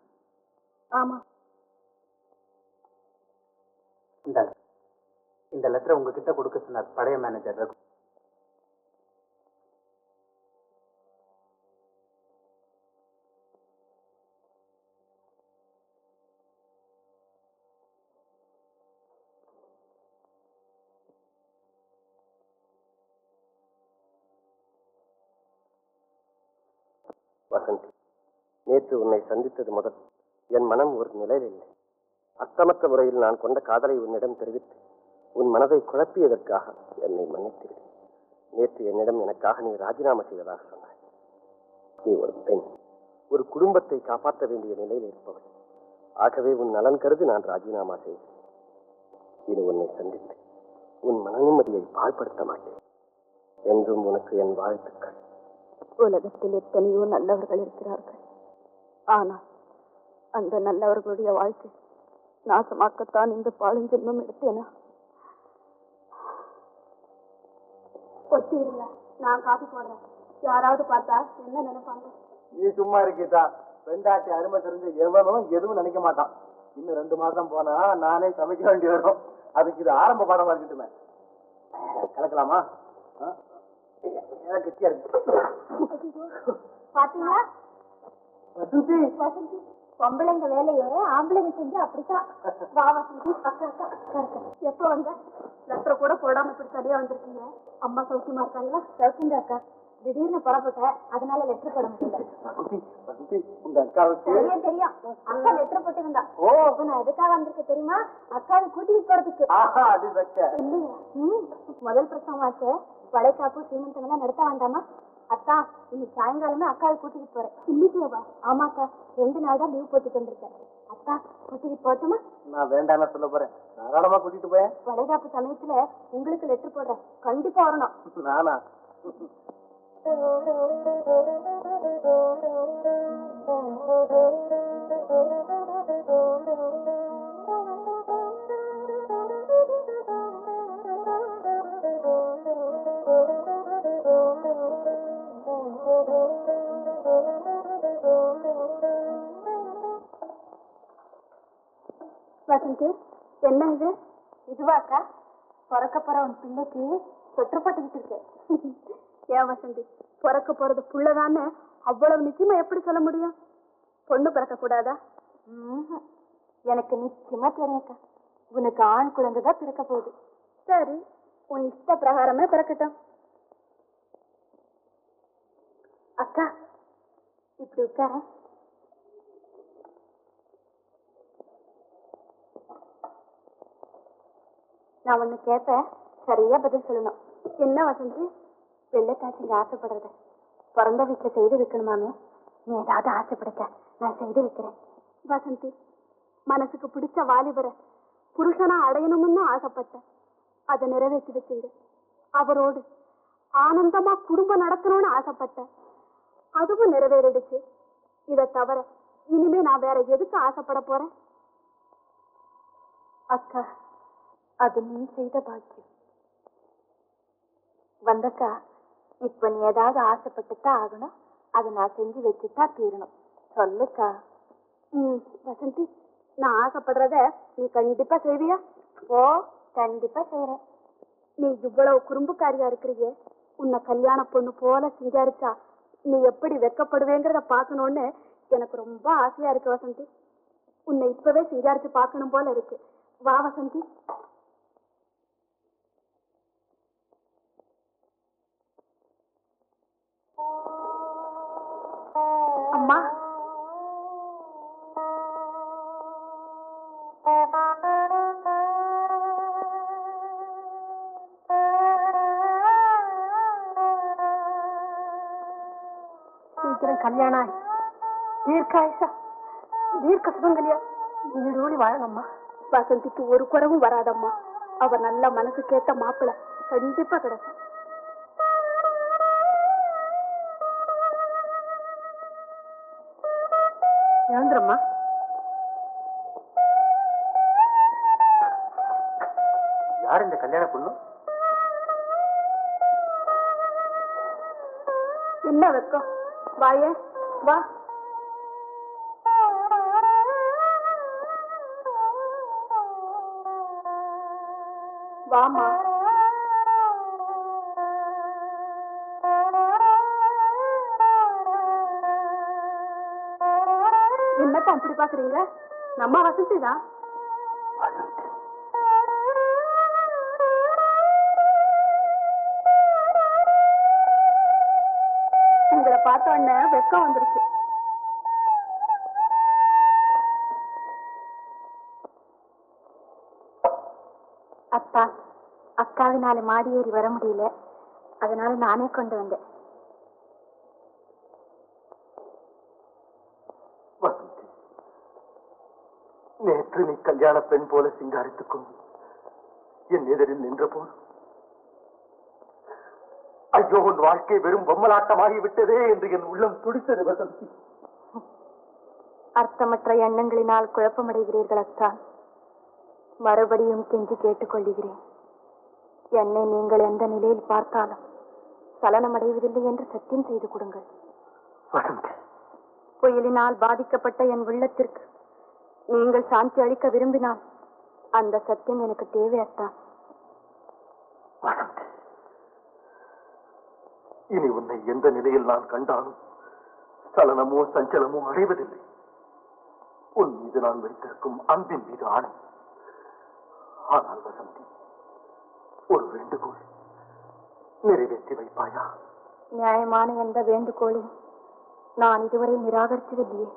நேற்று உன்னை சந்தித்தது முதல். என் மனம் ஒரு நிலையில் இல்லை. அர்த்தமற்ற முறையில் நான் கொண்ட காதலை உன்னிடம் தெரிவித்து உன் மனதை குழப்பியதற்காக என்னை மன்னித்தீர்கள் நேற்று என்னிடம் எனக்காக நீ ராஜினாமா செய்வதாக சொன்னாய். நீ ஒரு பெண். ஒரு குடும்பத்தை காப்பாற்ற வேண்டிய நிலையில் இருப்பவள். ஆகவே உன் நலன் கருதி நான் ராஜினாமா செய்தேன். இனி உன்னை சந்தித்து உன் மன நிம்மதியை பாழ்படுத்த மாட்டேன். என்றும் உனக்கு என் வாழ்த்துக்கள். உலகத்தில் எத்தனையோ நல்லவர்கள் இருக்கிறார்கள். ஆனால் அந்த நல்லவர்களுடைய வாழ்க்கை நாசமாக்கத்தான் இந்த பாழுஞ்சென்மம் எடுத்தேனா? ஒத்திருங்க நான் காஃபி போடுறேன். யாராவது பார்த்தா என்ன நினைப்பாங்க? நீ சும்மா இருக்கீதா பெண்டாட்டி அருமை தெரிஞ்ச எவனும் எதுவும் நினைக்க மாட்டான். இன்னும் ரெண்டு மாசம் போனா நானே சமைக்க வேண்டி வரும். அதுக்கு இது ஆரம்ப பாடமா இருக்கட்டுமே. கலக்கலாமா? கெட்டியா இருக்கு? பாத்தீங்களா? வசந்தி. வசந்தி பொம்பளைங்க வேலையை ஆம்பளைங்க செஞ்சு அப்படித்தான். வா வசந்தி அக்கா அக்கா அக்கா, அக்கா. எப்போ வந்த? லெட்டர் கூட போடாம இப்படி சரியா வந்திருக்கீங்க. அம்மா சௌக்கியமா இருக்காங்களா? சௌக்கியம் அக்கா திடீர்னு புறப்பட்டேன் அதனால லெட்டர் போட முடியல. தெரியும். அக்கா லெட்டர் போட்டிருந்தா. ஓ. நான் எதுக்காக வந்திருக்கேன் தெரியுமா? அக்காவை கூட்டிட்டு போறதுக்கு. முதல் பிரசவம் ஆச்சு வளைகாப்பு சீமந்தமெல்லாம் நடத்த வேண்டாமா? அக்கா இன்னைக்கு சாயங்காலமே அக்காவை கூட்டிட்டு போறேன். இன்னைக்கேவா ஆமாக்கா ரெண்டு நாள் தான் லீவ் போட்டுட்டு வந்திருக்கேன். அக்கா கூட்டிட்டு போட்டுமா நான் வேண்டாம்னு சொல்ல போறேன். தாராளமா கூட்டிட்டு போயேன் வளைகாப்பு சமயத்துல உங்களுக்கு லெட்டர் போடுறேன். கண்டிப்பா வரணும். நானா? வசந்தி என்ன இது? இதுவாக்கா பிறக்க போற உன் பிள்ளைக்கு சொட்டு போட்டுக்கிட்டு இருக்கேன் ஏன் வசந்தி பிறக்க போறது புள்ளதான்னு அவ்வளவு நிச்சயமா எப்படி சொல்ல முடியும்? பொண்ணு பிறக்க கூடாதா? எனக்கு நிச்சயமா தெரியாக்கா உனக்கு ஆண் குழந்தை தான் பிறக்க போகுது. சரி உன் இஷ்ட பிரகாரமே பிறக்கட்டும். அக்கா இப்படி உட்கார. நான் ஒண்ணு கேட்பேன் சரியா பதில் சொல்லணும். என்ன வசந்தி? வெள்ளக்காட்சிங்க ஆசைப்படுறது. பிறந்த வீட்டுல செய்து வைக்கணுமாமே? நீ ஏதாவது ஆசைப்படுக்க. நான் செய்து வைக்கிறேன். வசந்தி மனசுக்கு பிடிச்ச வாலிபரை புருஷனா அடையணும்னு ஆசைப்பட்டேன் அதை நிறைவேற்றி வச்சுங்க அவரோடு ஆனந்தமா குடும்பம் நடத்தணும்னு ஆசைப்பட்டேன் அதுவும் நிறைவேறிடுச்சு. இதை தவிர இனிமே நான் வேற எதுக்கு ஆசைப்பட போறேன்? அக்கா அது நீ செய்த பாக்கியம். வந்தக்கா இப்ப நீ ஏதாவது ஆசைப்பட்டுத்தான் ஆகணும். அதை நான் செஞ்சு வச்சுதான் தீரணும். சொல்லுக்கா. ம் வசந்தி நான் ஆசைப்படுறத நீ கண்டிப்பா செய்வியா? ஓ கண்டிப்பா செய்யறேன் நீ இவ்வளவு குறும்புக்காரியா இருக்கிறியே. உன்னை கல்யாண பொண்ணு போல சிங்காரிச்சா நீ எப்படி வெக்கப்படுவேங்கிறத பார்க்கணும்னு எனக்கு ரொம்ப ஆசையா இருக்கு வசந்தி. உன்னை இப்பவே சிங்காரிச்சு பார்க்கணும் போல இருக்கு. வா வசந்தி. அம்மா. தீர்க்காயுசா தீர்க்க சுமங்கலியா? நீடோடி வாழணும்மா வசந்திக்கு ஒரு குறவும் வராதம்மா. அவ நல்ல மனசு கேட்ட மாப்பிள. கண்டிப்பா கிடைக்கும். எழுந்துரும்மா. யார் இந்த கல்யாண பொண்ணு? என்ன வெக்கம்? வாயே வா. வாமா. என்னத்தான் அப்படி பாக்குறீங்க? நம்ம வசதி தான். உங்களை பார்த்த உடனே வெக்கம் வந்துருச்சு. அக்காவினால மாடி ஏறி வர முடியல. அதனால நானே கொண்டு வந்தேன். நேற்று நீ கல்யாண பெண் போல சிங்காரித்துக் கொண்டு என் எதிரில் நின்ற போது ஐயோ உன் வாழ்க்கை வெறும் பொம்மலாட்டமாகி விட்டதே என்று என் உள்ளம் துடித்தது வசந்தி. அர்த்தமற்ற எண்ணங்களினால் குழப்பமடைகிறீர்கள் அத்தா. மறுபடியும் கெஞ்சி கேட்டுக்கொள்கிறேன் என்னை நீங்கள் எந்த நிலையில் பார்த்தாலும் சலனமடைவதில்லை என்று சத்தியம் செய்து கொடுங்கள். புயலினால் பாதிக்கப்பட்ட என் உள்ளத்திற்கு நீங்கள் சாந்தி அளிக்க விரும்பினால் அந்த சத்தியம் எனக்கு தேவை அத்தா. வசந்தி இனி உன்னை எந்த நிலையில் நான் கண்டாலும் சலனமோ சஞ்சலமோ அடைவதில்லை. உன் மீது நான் வைத்திருக்கும் அன்பின் மீது ஆணை. ஆனால் வசந்தி ஒரு வேண்டுகோள். நிறைவேற்றி வைப்பாயா? நியாயமான எந்த வேண்டுகோளை நான் இதுவரை நிராகரித்ததில்லையே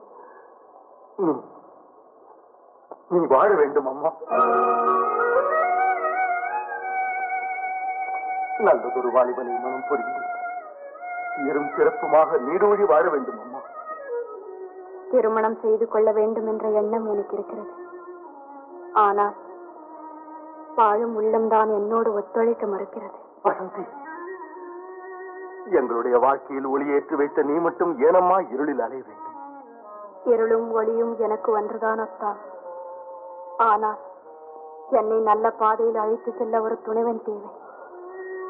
நீ வாழ வேண்டும் அம்மா. நல்லதொரு வாலிபனை மனம் புரிந்து சீரும் சிறப்புமாக நீடோடி வாழ வேண்டும் அம்மா. திருமணம் செய்து கொள்ள வேண்டும் என்ற எண்ணம் எனக்கு இருக்கிறது. ஆனால் வாழும் உள்ளம்தான் என்னோடு ஒத்துழைக்க மறுக்கிறது. வசந்தி எங்களுடைய வாழ்க்கையில் ஒளியேற்றி வைத்த நீ மட்டும் ஏனம்மா இருளில் அலைய வேண்டும்? இருளும் ஒளியும் எனக்கு ஒன்றுதான் அத்தான் ஆனால் என்னை நல்ல பாதையில் அழைத்து செல்ல ஒரு துணைவன் தேவை.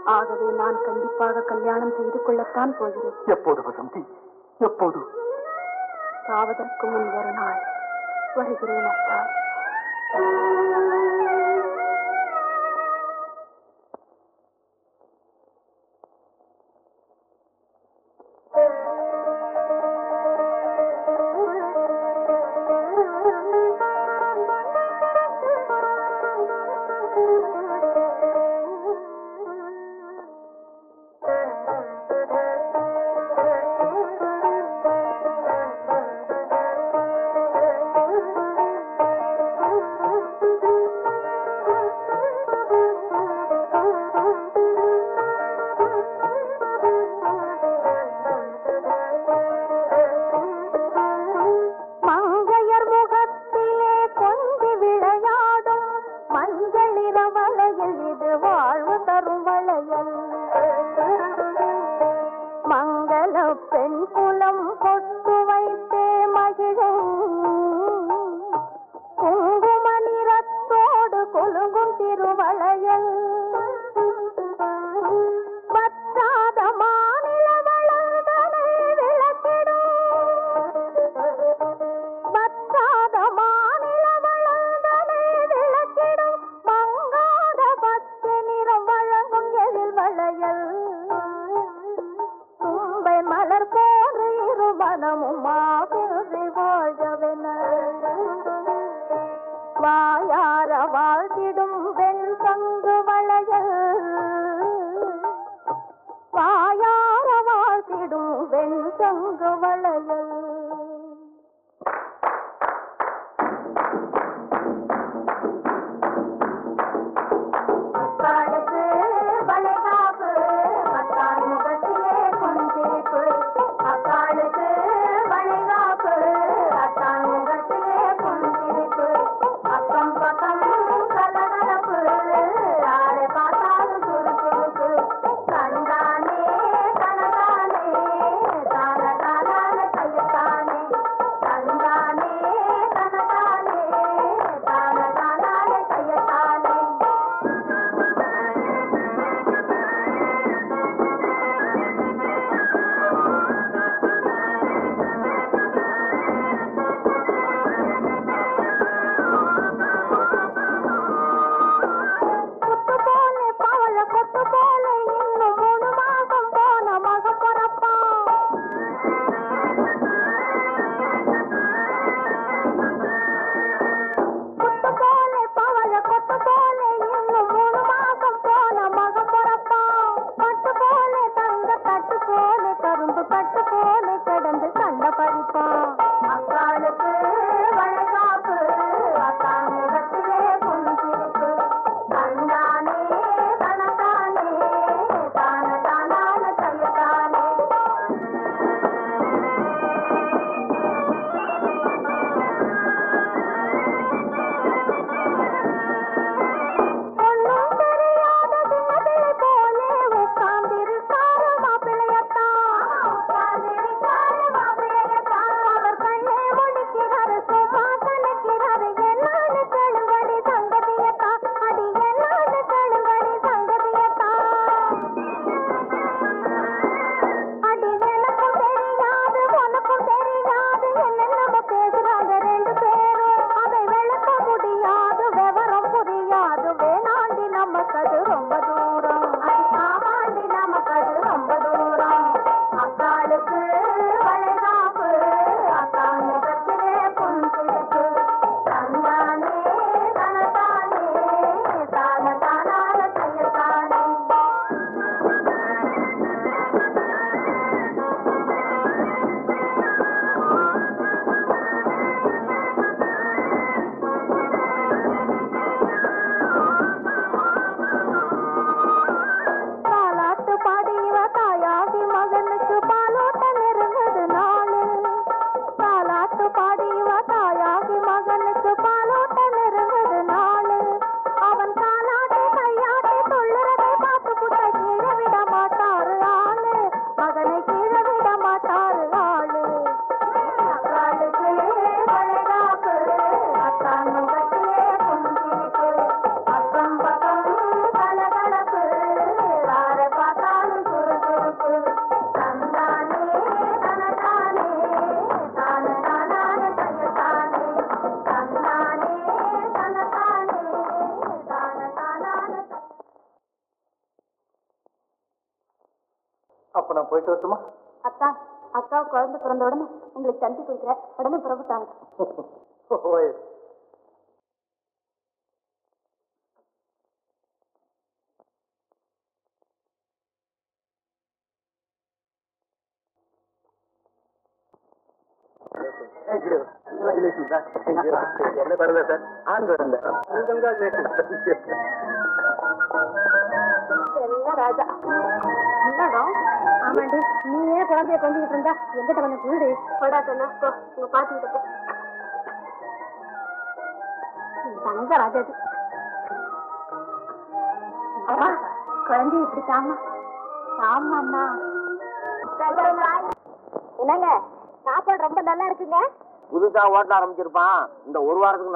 ஆகவே நான் கண்டிப்பாக கல்யாணம் செய்து கொள்ளத்தான் போகிறேன். எப்போது வசந்தி? எப்போது? சாவதற்கு முன் ஒரு நாள் வருகிறேன் அத்தான்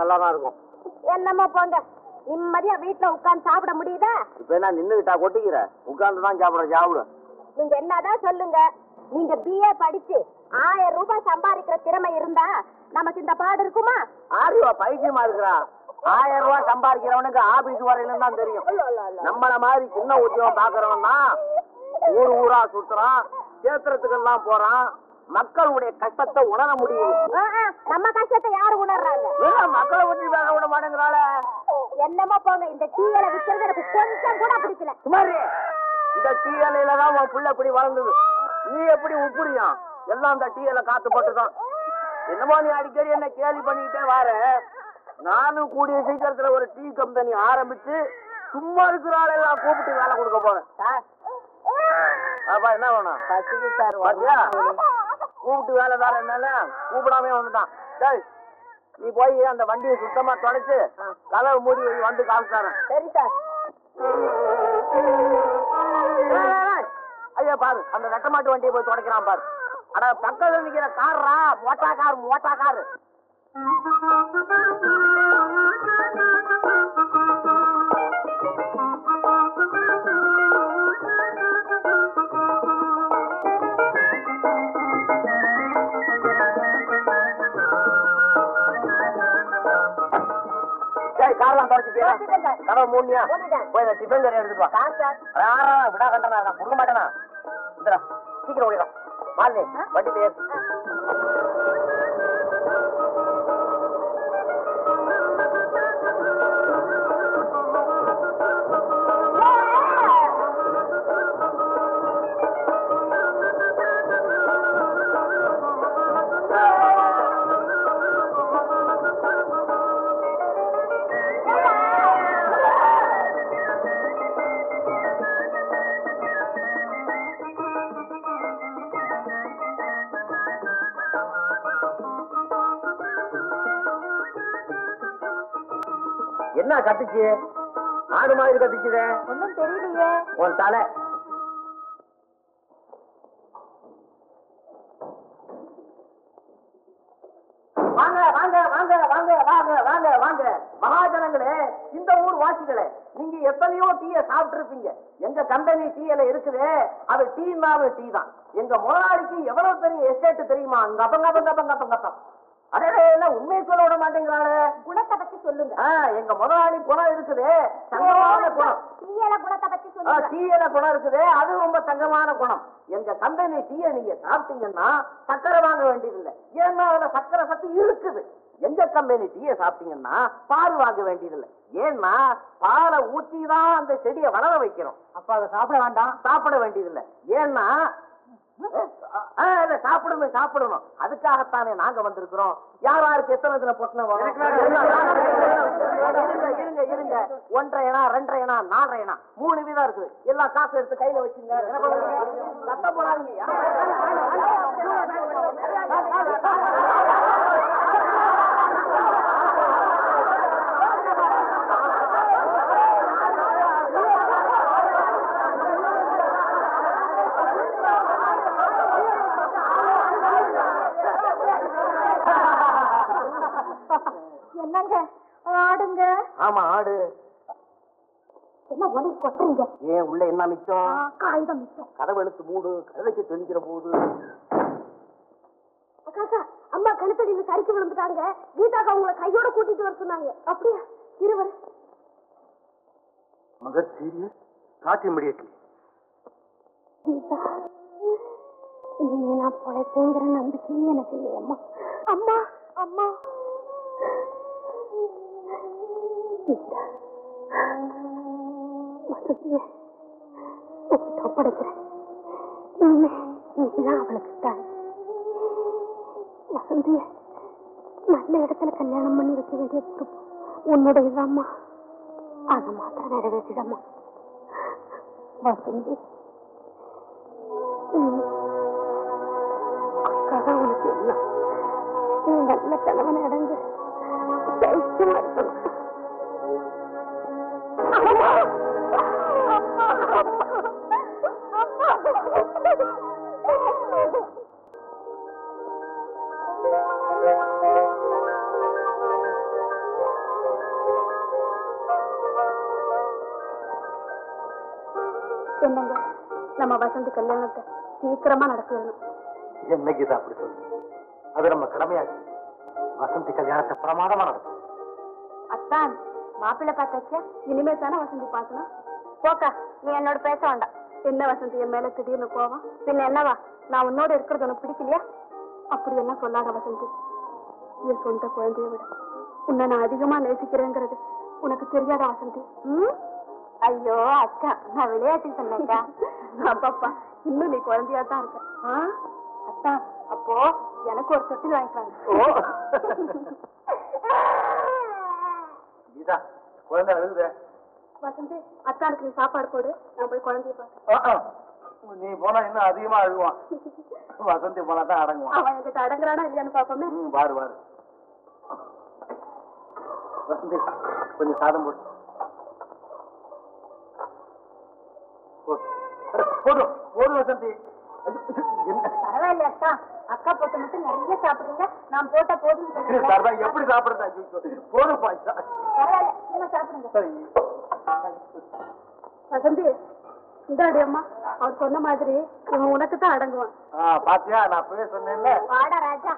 நல்லா தான் இருக்கும். என்னம்மா போங்க. நிம்மதியா வீட்டுல உட்கார்ந்து சாப்பிட முடியுதா? இப்ப என்ன நின்னுகிட்டா கொட்டிக்கிற? உட்கார்ந்து தான் சாப்பிட. சாப்பிடு நீங்க என்னதான் சொல்லுங்க. நீங்க பிஏ படிச்சு ஆயிரம் ரூபாய் சம்பாதிக்கிற திறமை இருந்தா நமக்கு இந்த பாடு இருக்குமா? ஆரிவா பைத்தியமா இருக்கிறா. ஆயிரம் ரூபாய் சம்பாதிக்கிறவனுக்கு ஆபீஸ் வரையிலும் தான் தெரியும். நம்மள மாதிரி சின்ன உத்தியோகம் பாக்குறவன் தான் ஊர் ஊரா சுத்துறான் கேத்திரத்துக்கெல்லாம் போறான். மக்களுடைய கஷ்டத்தை உணர ஆ, நம்ம கஷ்டத்தை யாரு உணர்றாங்க? மக்களை பத்தி பேச விட மாட்டேங்கிறாளே? என்னமோ போங்க இந்த டீயலை விற்கிறது எனக்கு கொஞ்சம் கூட பிடிக்கல. சுமாரி இந்த டீ இலையில தான் உன் புள்ள இப்படி வளர்ந்தது. நீ எப்படி உப்புரியான் எல்லாம் அந்த டீ இலை காத்து போட்டுதான். என்னமோ நீ அடிக்கடி என்ன கேலி பண்ணிக்கிட்டே வார. நானும் கூடிய சீக்கிரத்துல ஒரு டீ கம்பெனி ஆரம்பிச்சு சும்மா இருக்கிற ஆளெல்லாம் கூப்பிட்டு வேலை கொடுக்க போறேன். அப்பா என்ன வேணும்? பாத்தியா கூப்பிட்டு வேலை வேற என்னல கூப்பிடாம வந்துட்டான். டேய் நீ போய் அந்த வண்டியை சுத்தமா தொடச்சு கதவை மூடி வந்து காமிச்சாரன் சரி சார். ஐயா பாரு அந்த வெட்ட மாட்டு வண்டியை போய் தொடக்கிறான் பாரு. அட பக்கத்துல நிக்கிற கார்ரா மோட்டா கார் மோட்டா கார். மூடியா போய் அந்த டிஃபன் கறி எடுத்துட்டு வா. விடா கண்டனா நான் கொடுக்க மாட்டேனா? சீக்கிரம் ஓடிடா. மாலினி வண்டி பேர் கத்துச்சு ஆடு மாதிரி கத்துச்சுதே ஒன்றும் தெரியலையே. உன் தலை. வாங்க வாங்க வாங்க வாங்க வாங்க வாங்க வாங்க. மகாஜனங்களே இந்த ஊர் வாசிகளே நீங்க எத்தனையோ டீயை சாப்பிட்டு இருப்பீங்க எங்க கம்பெனி டீயில இருக்குது அது டீனாலும் டீ தான் எங்க முதலாளிக்கு எவ்வளவு பெரிய எஸ்டேட் தெரியுமா? கப்பம் கப்பம் கப்பம் கப்பம் கப்பம் அடே என்ன உண்மையை சொல்ல விட மாட்டேங்கிறாளே. சொல்லுங்க. எங்க முதலாளி குணம் இருக்குது. தங்கமான குணம். டீயல குணத்தை பத்தி சொல்லுங்க. டீயில குணம் இருக்குது. அது ரொம்ப தங்கமான குணம். எங்க கம்பெனி டீயை நீங்க சாப்பிட்டீங்கன்னா சக்கரை வாங்க வேண்டியதில்லை. ஏன்னா அதுல சக்கரை சத்து இருக்குது. எங்க கம்பெனி டீயை சாப்பிட்டீங்கன்னா பால் வாங்க வேண்டியதில்லை. ஏன்னா பாலை ஊத்தி தான் அந்த செடியை வளர வைக்கிறோம். அப்ப அதை சாப்பிட வேண்டாம். சாப்பிட வேண்டியதில்லை. ஏன்னா இல்ல, சாப்பிடணும் சாப்பிடணும். அதுக்காகத்தானே நாங்க வந்திருக்கிறோம். யார் யாருக்கு எத்தனை பொட்டணம் வரும்? இருங்க இருங்க ஒன்றரை இனா ரெண்டரை இனா நாலரை மூணு வீதம் இருக்குது. எல்லா காசு எடுத்து கையில வச்சுங்க? சத்தம் போடாதீங்க. என்னங்க ஆடுங்க. ஆமா ஆடு. என்ன உனக்கு கொட்டுறீங்க? ஏன் உள்ள என்ன மிச்சம்? காகிதம் மிச்சம். கதவு எடுத்து மூடு கதைக்கு தெரிஞ்சிட போகுது அக்கா அம்மா கழுத்தடியில சரிக்கு விழுந்துட்டாங்க. கீதாக்கா உங்களை கையோட கூட்டிட்டு வர சொன்னாங்க. அப்படியா? இருவர் மகர் சீரியஸ் நாட் இமிடியட்லி கீதா இனிமே நான் பொழைப்பேங்கிற நம்பிக்கையே எனக்கு இல்லையம்மா. அம்மா அம்மா. கீதா, வசதியை உன்கிட்ட ஒப்படைக்கிறேன் இனிமே நீதான் அவளுக்கு தாய் வசந்திய நல்ல இடத்துல கல்யாணம் பண்ணி வைக்க வேண்டிய பொறுப்பு உன்னுடையதாம்மா. அதை மாத்திரம் நிறைவேற்றிடம்மா. வசந்தி அக்காதான் உனக்கு எல்லாம். நீ நல்ல கணவன் அடைஞ்சு கல்யாணத்தை சீக்கிரமா நடத்திடணும். என்னைக்கு இதை அப்படி சொல்லு அது நம்ம கடமையாச்சு. வசந்தி கல்யாணத்தை பிரமாதமா நடக்கும் அத்தான் மாப்பிள்ளை பார்த்தாச்சா இனிமே தானே வசந்தி பார்க்கணும்? போக்கா நீ என்னோட பேச வேண்டாம். என்ன வசந்தி என் மேல திடீர்னு கோவம்? பின்ன என்னவா நான் உன்னோட இருக்கிறது உனக்கு பிடிக்கலையா? அப்படி என்ன சொல்லாத வசந்தி? என் சொந்த குழந்தைய விட உன்னை நான் அதிகமா நேசிக்கிறேங்கிறது உனக்கு தெரியாத வசந்தி? ம்? ஐயோ அக்கா நான் விளையாட்டு சொன்னேக்கா அப்பப்பா இன்னும் நீ குழந்தையா தான் இருக்க? அத்தா அப்போ எனக்கு ஒரு தொட்டில் வாங்கிக்கலாம் குழந்தை அழுகுத. வசந்தி அத்தானுக்கு நீ சாப்பாடு போடு. நான் போய் குழந்தைய பார்க்க. நீ போனா இன்னும் அதிகமா அழுவான். வசந்தி போனா தான் அடங்குவான். அவன் என்கிட்ட அடங்குறானா இல்லையான்னு பாப்போமே பாரு பாரு. வசந்தி கொஞ்சம் சாதம் போடு போ- அட, போதும் போதும் வசந்தி. என்ன பரவாயில்ல அக்கா போட்ட மட்டும் நிறைய சாப்பிடுறீங்க? நான் போட்ட போதும் எப்படி சாப்பிடுறதா? போதும்ப்பா பரவாயில்ல சாப்பிடுங்க. வசந்தி இந்தாடி அம்மா. அவர் சொன்ன மாதிரி இவன் உனக்கு தான் அடங்குவான் பாத்தியா? நான் அப்பவே சொன்னேன்ல. வாடா ராஜா.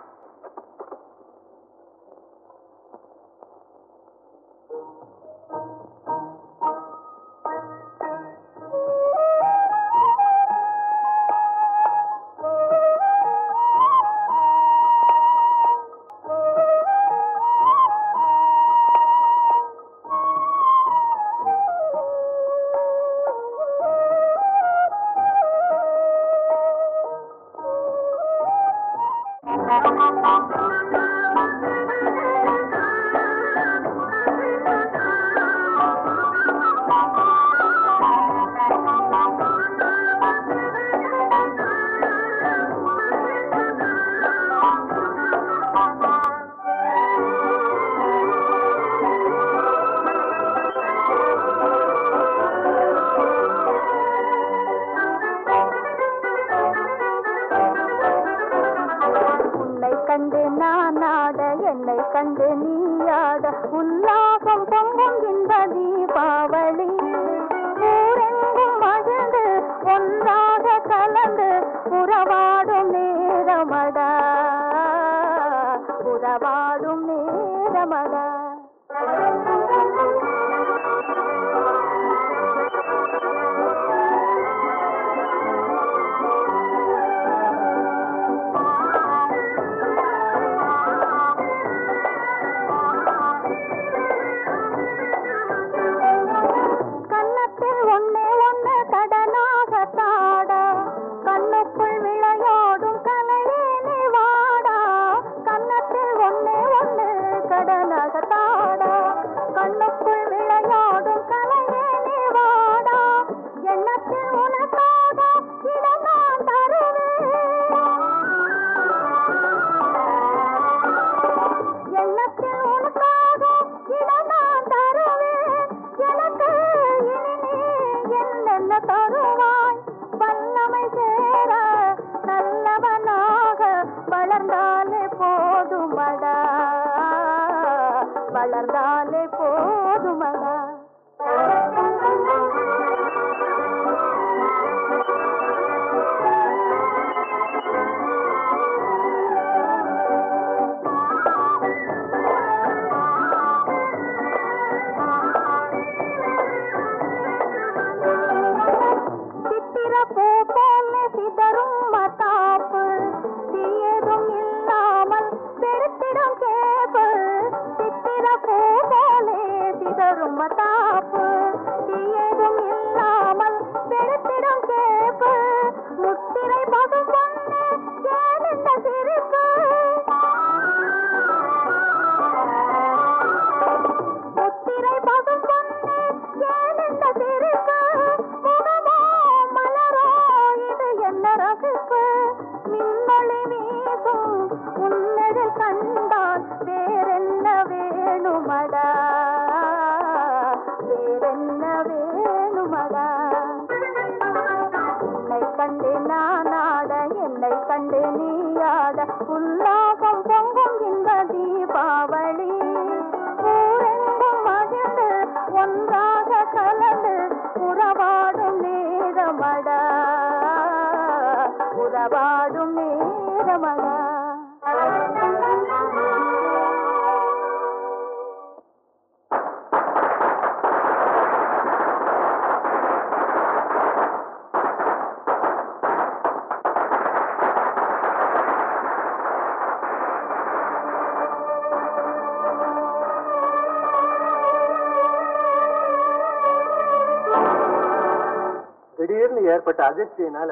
ஏற்பட்ட அதிர்ச்சியினால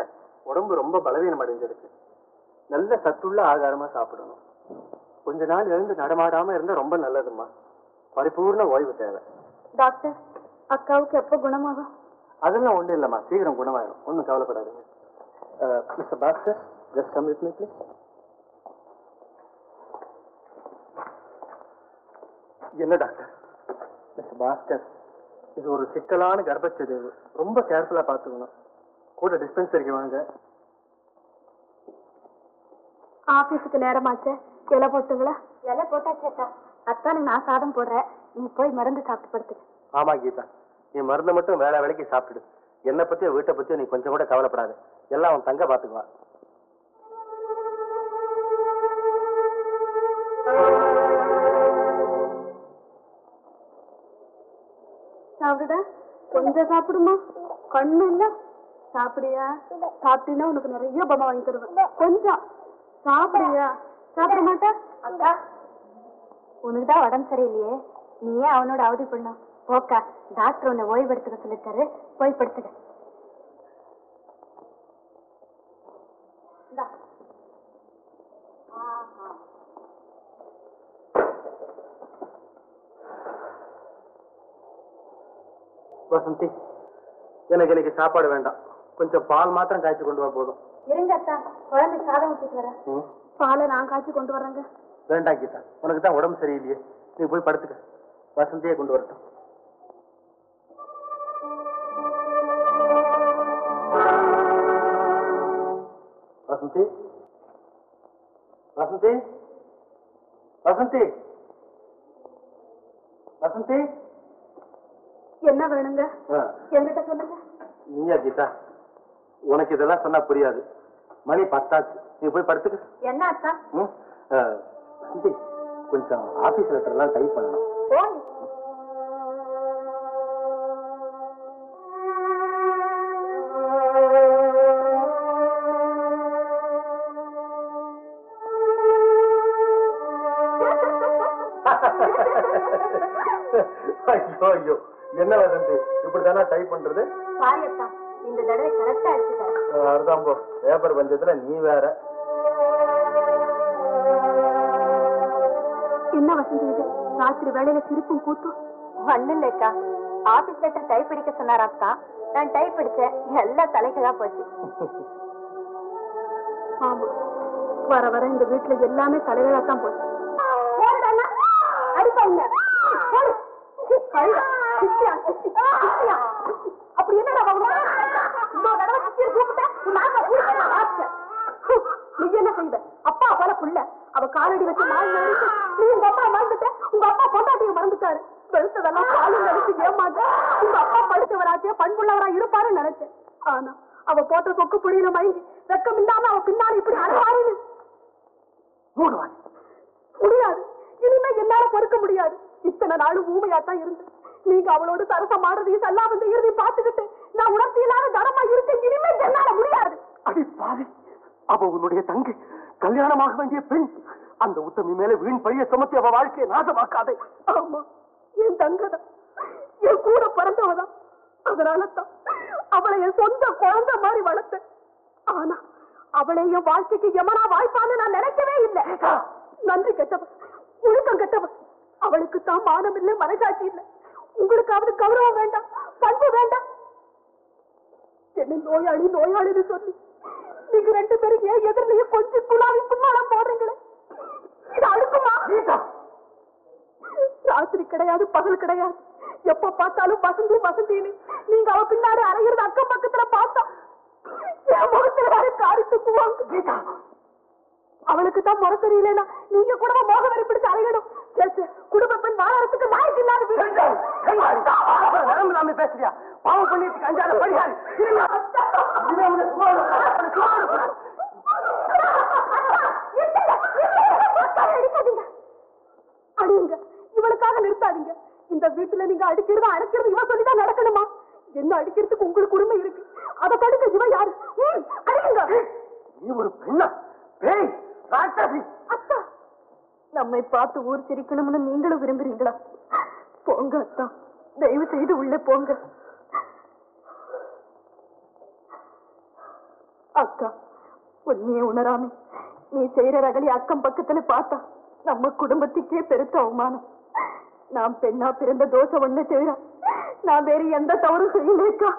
உடம்பு ரொம்ப பலவீனம் அடைஞ்சிருக்கு. நல்ல சத்துள்ள ஆகாரமா சாப்பிடணும். கொஞ்ச நாள் எழுந்து நடமாடாம இருந்தா ரொம்ப நல்லதும்மா. பரிபூர்ண ஓய்வு தேவை. டாக்டர் அக்காவுக்கு எப்போ குணமாகும்? அதெல்லாம் ஒண்ணும் இல்லம்மா. சீக்கிரம் குணமாயிடும் ஒன்றும் கவலைப்படாதீங்க. Mister Bhaskar just come with me please என்ன டாக்டர்? மிஸ்டர் பாஸ்கர் இது ஒரு சிக்கலான கர்ப்பச்சிதைவு ரொம்ப கேர்ஃபுல்லா பார்த்துக்கணும். கூட டிஸ்பென்சரிக்கு வாங்க. ஆபீஸுக்கு நேரமாச்சே. இலை போட்டுங்களா? இலை போட்டாச்சேக்கா அத்தானு நான் சாதம் போடுறேன். நீ போய் மருந்து சாப்பிட்டு படுத்து ஆமா கீதா. நீ மருந்தை மட்டும் வேலை வேலைக்கு சாப்பிட்டுடு என்னை பத்தியோ வீட்டை பத்தியோ நீ கொஞ்சம் கூட கவலைப்படாத. எல்லாம் அவன் தங்க பாத்துக்குவா சாப்பிடுடா. கொஞ்சம் சாப்பிடுமா? கண்ணு இல்ல? சாப்பிடியா சாப்பிட்டீங்கன்னா உனக்கு நிறைய பொம்மை வாங்கி தருவேன். கொஞ்சம். சாப்பிடியா சாப்பிட மாட்டா? அக்கா உனக்கு தான் உடம்பு சரியில்லையே. நீ ஏன் அவனோட அவதி பண்ணும் ஓக்கா டாக்டர் உன்னை ஓய்வு எடுத்துக்க சொல்லிட்டாரு போய் படுத்துக்க. வசந்தி எனக்கு இன்னைக்கு சாப்பாடு வேண்டாம். கொஞ்சம் பால் மாத்திரம் காய்ச்சி கொண்டு வா போதும். இருங்க அத்தா குழந்தை சாதம் ஊத்திட்டு வரேன். பாலை நான் காய்ச்சி கொண்டு வரேங்க. வேண்டாம் கீதா உனக்கு தான் உடம்பு சரியில்லையே. நீ போய் படுத்துக்க. வசந்தியே கொண்டு வரட்டும். வசந்தி? வசந்தி? வசந்தி? வசந்தி? என்ன வேணுங்க? என்கிட்ட சொல்லுங்க. நீயா கீதா? உனக்கு இதெல்லாம் சொன்னா புரியாது. மணி பத்தாச்சு. நீ போய் படுத்துக்க. என்ன அத்தா? ம்? ஆ, வசந்தி கொஞ்சம் ஆபீஸ் லெட்டர் எல்லாம் டைப் பண்ணணும். என்ன வசந்தி? இப்படித்தானா டைப் பண்றது? இந்த தடவை கரெக்டா அடிச்சுட்டேன் அதுதான் போ. பேப்பர் பஞ்சத்துல நீ வேற. என்ன வசந்தி இது? ராத்திரி வேலையில திருப்பும் கூத்தும்? ஒண்ணு இல்லக்கா ஆபீஸ் லெட்டர் டைப் அடிக்க சொன்னாராக்கா நான் டைப் அடிச்சேன். எல்லாம் தலைக்கதா போச்சு. ஆமா. வர வர இந்த வீட்டுல எல்லாமே தலைகளா தான் போச்சு அடிப்பாங்க அப்படி என்ன இன்னொரு தடவை சித்தியை கூப்பிட்டேன்? உன் நாக்க புடிச்சு நான் நீ என்ன செய்த அப்பா போல புள்ள. அவ காலடி வச்சு நாள் நினைச்சு நீ உங்க அப்பா மறந்துட்ட உங்க அப்பா பொண்டாட்டிய மறந்துட்டாரு. வெளுத்ததெல்லாம் பாலும் நினைச்சு ஏமாத்த உங்க அப்பா படிச்சவராச்சே பண்புள்ளவரா இருப்பாருன்னு நினைச்சேன். ஆனா அவ போட்ட சொக்கு புடியில மயங்கி வெக்கம் இல்லாம அவ பின்னாடி இப்படி அழகாருன்னு மூடுவான் முடியாது. இனிமே என்னால பொறுக்க முடியாது. இத்தனை நாளும் ஊமையாத்தான் தான் இருந்தேன். நீங்க அவளோட சரசம் ஆடுறதையும் சல்லாம் வந்து இறுதி பார்த்துக்கிட்டு நான் உணர்ச்சி இல்லாத தரமா இருக்க இனிமே என்னால முடியாது. அடி பாவி. அவ உன்னுடைய தங்கை. கல்யாணமாக வேண்டிய பெண். அந்த உத்தமி மேல வீண் பழிய சுமத்தி அவ வாழ்க்கையை நாசமாக்காதே. ஆமா என் தங்கதான். என் கூட பிறந்தவதான். அதனால தான் அவளை என் சொந்த குழந்தை மாதிரி வளர்த்தேன். ஆனா அவளை என் வாழ்க்கைக்கு எமனா வாய்ப்பான்னு நான் நினைக்கவே இல்லை. நன்றி கெட்டவன். ஒழுக்கம் கெட்டவன். அவளுக்கு தான் மானம் இல்லை மனசாட்சி இல்லை. உங்களுக்காவது கௌரவம் வேண்டாம் பண்பு வேண்டாம். என்ன நோயாளி நோயாளின்னு சொல்லி நீங்க ரெண்டு பேரும் ஏன் எதிரிலேயே கொஞ்சம் குழாவி கும்மாளம் போடுறீங்களே? இது அடுக்குமா ராத்திரி கிடையாது பகல் கிடையாது. எப்ப பார்த்தாலும் வசந்தி வசந்தின்னு நீங்க அவ பின்னாடி அறையிறது அக்கம் பக்கத்துல பார்த்தா என் முகத்துல வேற காரி துப்புவாங்க அவளுக்கு தான் முறை தெரியலனா நீங்க கூட மோக வரி பிடிச்சு அலையணும்? குடும்ப பெண் வாழறதுக்கு லாய்க்கு இல்லாத பேசுறியா? பாவம் பண்ணிட்டு கஞ்சால அடிக்காதீங்க. அடியுங்க. இவளுக்காக நிறுத்தாதீங்க. இந்த வீட்டுல நீங்க அடிக்கிறது அடைக்கிறது இவன் சொல்லிதான் நடக்கணுமா? என்ன அடிக்கிறதுக்கு உங்களுக்கு உரிமை இருக்கு? அதை தடுக்க இவன் யாரு? அடியுங்க. நீ ஒரு பெண்ணா? பேய் ராட்சசி அத்தா! நம்மை பார்த்து ஊர் சிரிக்கணும்னு நீங்களும் விரும்புறீங்களா? போங்க அத்தா. தயவு செய்து உள்ளே போங்க. அக்கா உண்மையை உணராம. நீ செய்யற ரகலி அக்கம் பக்கத்துல பார்த்தா நம்ம குடும்பத்துக்கே பெருத்த அவமானம். நான் பெண்ணா பிறந்த தோசை ஒண்ணு செய்யற நான் வேற எந்த தவறும் செய்யலேக்கா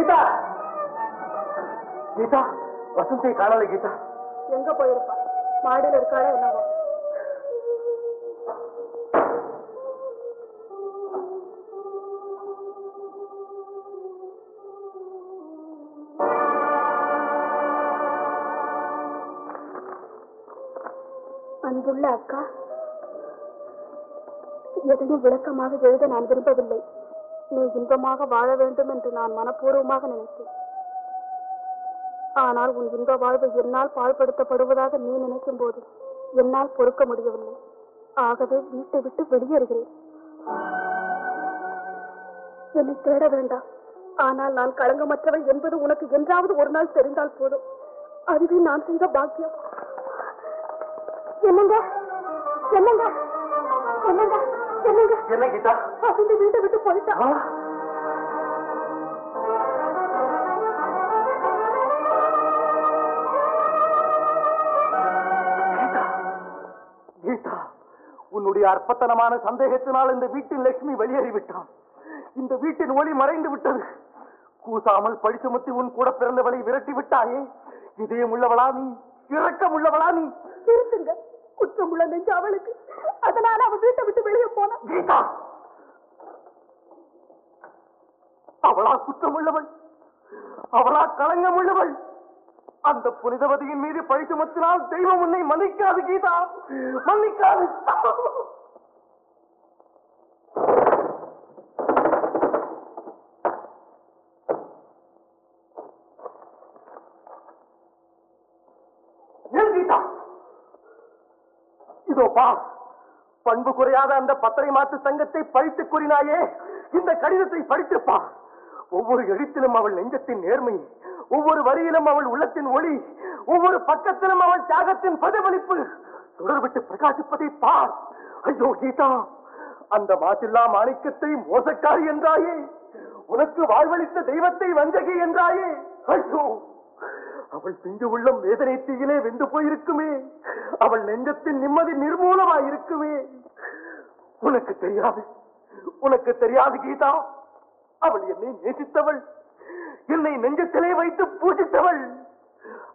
கீதா கீதா வசந்தி காணல கீதா எங்க போயிருப்பா மாடியில இருக்காளே என்னவோ அன்புள்ள அக்கா எதையும் விளக்கமாக எழுத நான் விரும்பவில்லை நீ இன்பமாக வாழ வேண்டும் என்று நான் மனப்பூர்வமாக நினைத்தேன். ஆனால் உன் இன்ப வாழ்வு என்னால் பாழ்படுத்தப்படுவதாக நீ நினைக்கும் போது என்னால் பொறுக்க முடியவில்லை. ஆகவே வீட்டை விட்டு வெளியேறுகிறேன். என்னை தேட வேண்டாம். ஆனால் நான் களங்கமற்றவள் என்பது உனக்கு என்றாவது ஒரு நாள் தெரிந்தால் போதும். அதுவே நான் செய்த பாக்கியம். என்னங்க? என்னங்க? என்னங்க? என்னங்க? என்ன கீதா? அவங்க வீட்டை விட்டு போயிட்டா. ஆ? கீதா கீதா உன்னுடைய அற்பத்தனமான சந்தேகத்தினால் இந்த வீட்டின் லட்சுமி வெளியேறிவிட்டான். இந்த வீட்டின் ஒளி மறைந்து விட்டது. கூசாமல் படிச்சுமத்தி உன் கூட பிறந்தவளை விரட்டி விட்டாயே இதயம் உள்ளவளா நீ இரக்கம் உள்ளவளா நீ. திருத்துங்க குற்றம் உள்ள நெஞ்சு அவளுக்கு. அதனால அவ வீட்டை விட்டு வெளியே போனா. கீதா! அவளா குற்றம் உள்ளவள். அவளா களங்கம் உள்ளவள். அந்த புனிதவதியின் மீது பழி சுமத்தினால் தெய்வம் உன்னை மன்னிக்காது கீதா. மன்னிக்காது ஏன் கீதா இதோ பா பண்பு குறையாத அந்த பத்தரை மாத்து சங்கத்தை பழித்து கூறினாயே இந்த கடிதத்தை படித்துப்பா ஒவ்வொரு எழுத்திலும் அவள் நெஞ்சத்தின் நேர்மை ஒவ்வொரு வரியிலும் அவள் உள்ளத்தின் ஒளி ஒவ்வொரு பக்கத்திலும் அவள் தியாகத்தின் பிரதிபலிப்பு சுடர்விட்டு பிரகாசிப்பதை பார். ஐயோ கீதா அந்த மாசில்லா மாணிக்கத்தை மோசக்காரி என்றாயே உனக்கு வாழ்வளித்த தெய்வத்தை வஞ்சகி என்றாயே. ஐயோ அவள் பிஞ்சு உள்ளம் வேதனை தீயிலே வெந்து போயிருக்குமே. அவள் நெஞ்சத்தின் நிம்மதி நிர்மூலமாயிருக்குமே உனக்கு தெரியாது உனக்கு தெரியாது கீதா. அவள் என்னை நேசித்தவள் என்னை நெஞ்சத்திலே வைத்து பூஜித்தவள்.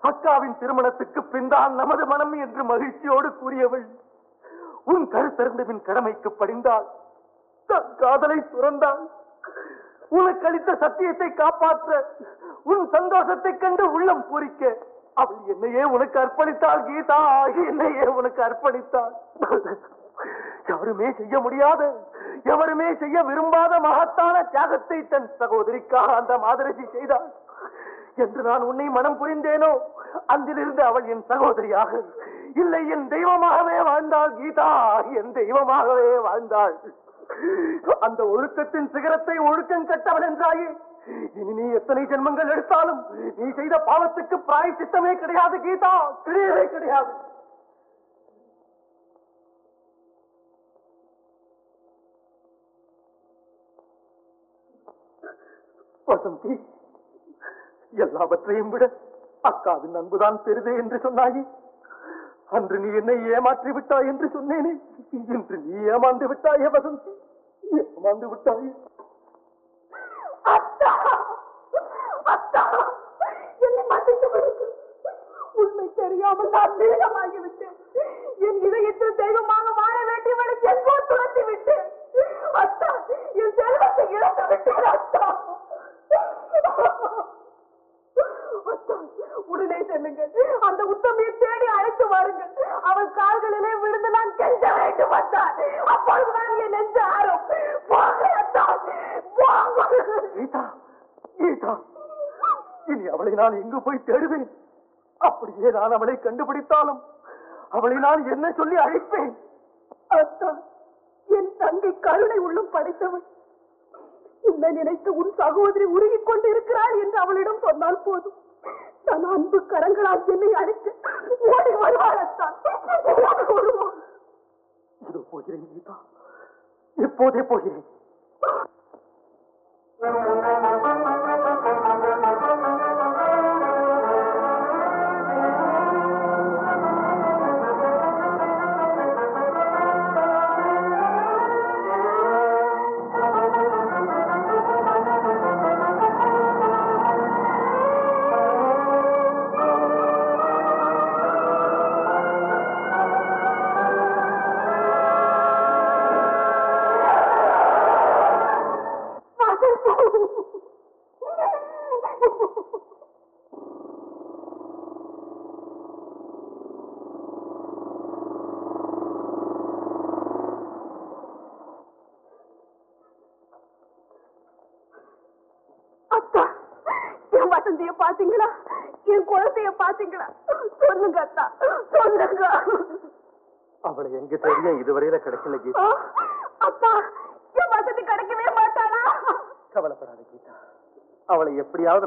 அக்காவின் திருமணத்துக்கு பின்தான் நமது மனம் என்று மகிழ்ச்சியோடு கூறியவள். உன் கருத்தருந்தவின் கடமைக்கு படிந்தாள் தன் காதலை துறந்தாள் உனக்கு அளித்த சத்தியத்தை காப்பாற்ற உன் சந்தோஷத்தைக் கண்டு உள்ளம் பூரிக்க. அவள் என்னையே உனக்கு அர்ப்பணித்தாள் கீதா. என்னையே உனக்கு அர்ப்பணித்தாள். யாருமே செய்ய முடியாத எவருமே செய்ய விரும்பாத மகத்தான தியாகத்தை தன் சகோதரிக்காக அந்த மாதரசி செய்தாள். என்று நான் உன்னை மனம் புரிந்தேனோ அன்றிலிருந்து அவள் என் சகோதரியாக இல்லை என் தெய்வமாகவே வாழ்ந்தாள் கீதா. என் தெய்வமாகவே வாழ்ந்தாள். அந்த ஒழுக்கத்தின் சிகரத்தை ஒழுக்கம் கட்டவன் என்றாயே இனி நீ எத்தனை ஜென்மங்கள் எடுத்தாலும் நீ செய்த பாவத்துக்கு பிராய சித்தமே கிடையாது கீதா. கிடையவே கிடையாது. வசந்தி எல்லாவற்றையும் விட அக்காவின் அன்புதான் பெரிது என்று சொன்னாயே. அன்று நீ என்னை ஏமாற்றி விட்டாய் என்று சொன்னேனே. இன்று நீ ஏமாந்து விட்டாயே வசந்தி. ஏமாந்து விட்டாயே அத்தா அத்தா என்னை மன்னித்து விடுங்கள் உண்மை தெரியாமல் நான் மிருகமாகி விட்டேன் என் இதயத்தில் தெய்வமாக வாழ வேண்டியவனுக்கு எங்கோ துரத்தி விட்டு அத்தா என் செல்வத்தை இழந்து விட்டேன் அத்தா. அத்தா, உடனே செல்லுங்கள். அந்த உத்தமையை தேடி அழைத்து வாருங்கள். அவன் கால்களிலே விழுந்து நான் கெஞ்ச வேண்டும் வந்தான் அப்பொழுதுதான் என் நெஞ்ச ஆறும். போங்க அத்தா. போங்க. கீதா கீதா. இனி அவளை நான் எங்கு போய் தேடுவேன்? அப்படியே நான் அவளை கண்டுபிடித்தாலும் அவளை நான் என்ன சொல்லி அழைப்பேன்? அத்தா என் தங்கை கருணை உள்ளும் படைத்தவள். உன்னை நினைத்து உன் சகோதரி உருகிக் கொண்டு இருக்கிறாள் என்று அவளிடம் சொன்னால் போதும். தன் அன்பு கரங்களால் என்னை அழைத்து ஓடி வருவாள். இதோ போகிறேன் கீதா. இப்போதே போகிறேன்.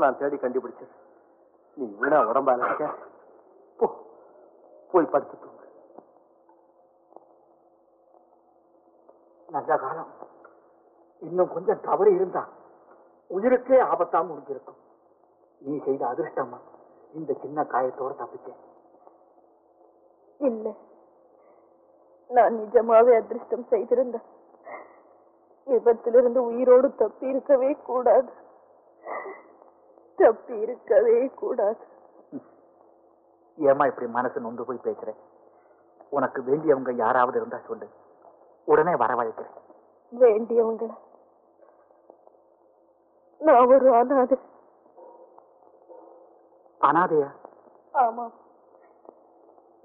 அதை நான் தேடி கண்டுபிடிச்சேன். நீ வீணா உடம்பால இருக்க போ போய் படுத்து தூங்கு. நல்ல காலம். இன்னும் கொஞ்சம் தவறு இருந்தா உயிருக்கே ஆபத்தா முடிஞ்சிருக்கும். நீ செய்த அதிர்ஷ்டமா இந்த சின்ன காயத்தோட தப்பிச்சேன். இல்ல. நான் நிஜமாவே அதிர்ஷ்டம் செய்திருந்தேன். விபத்திலிருந்து உயிரோடு தப்பி இருக்கவே கூடாது. தப்பி இருக்கவே கூடாது. ஏமா இப்படி மனசு நொந்து போய் பேசுற? உனக்கு வேண்டியவங்க யாராவது இருந்தா சொல்லு. உடனே வரவழைக்கிறேன் வேண்டியவங்கள நான் ஒரு அனாதை. அனாதையா? ஆமா.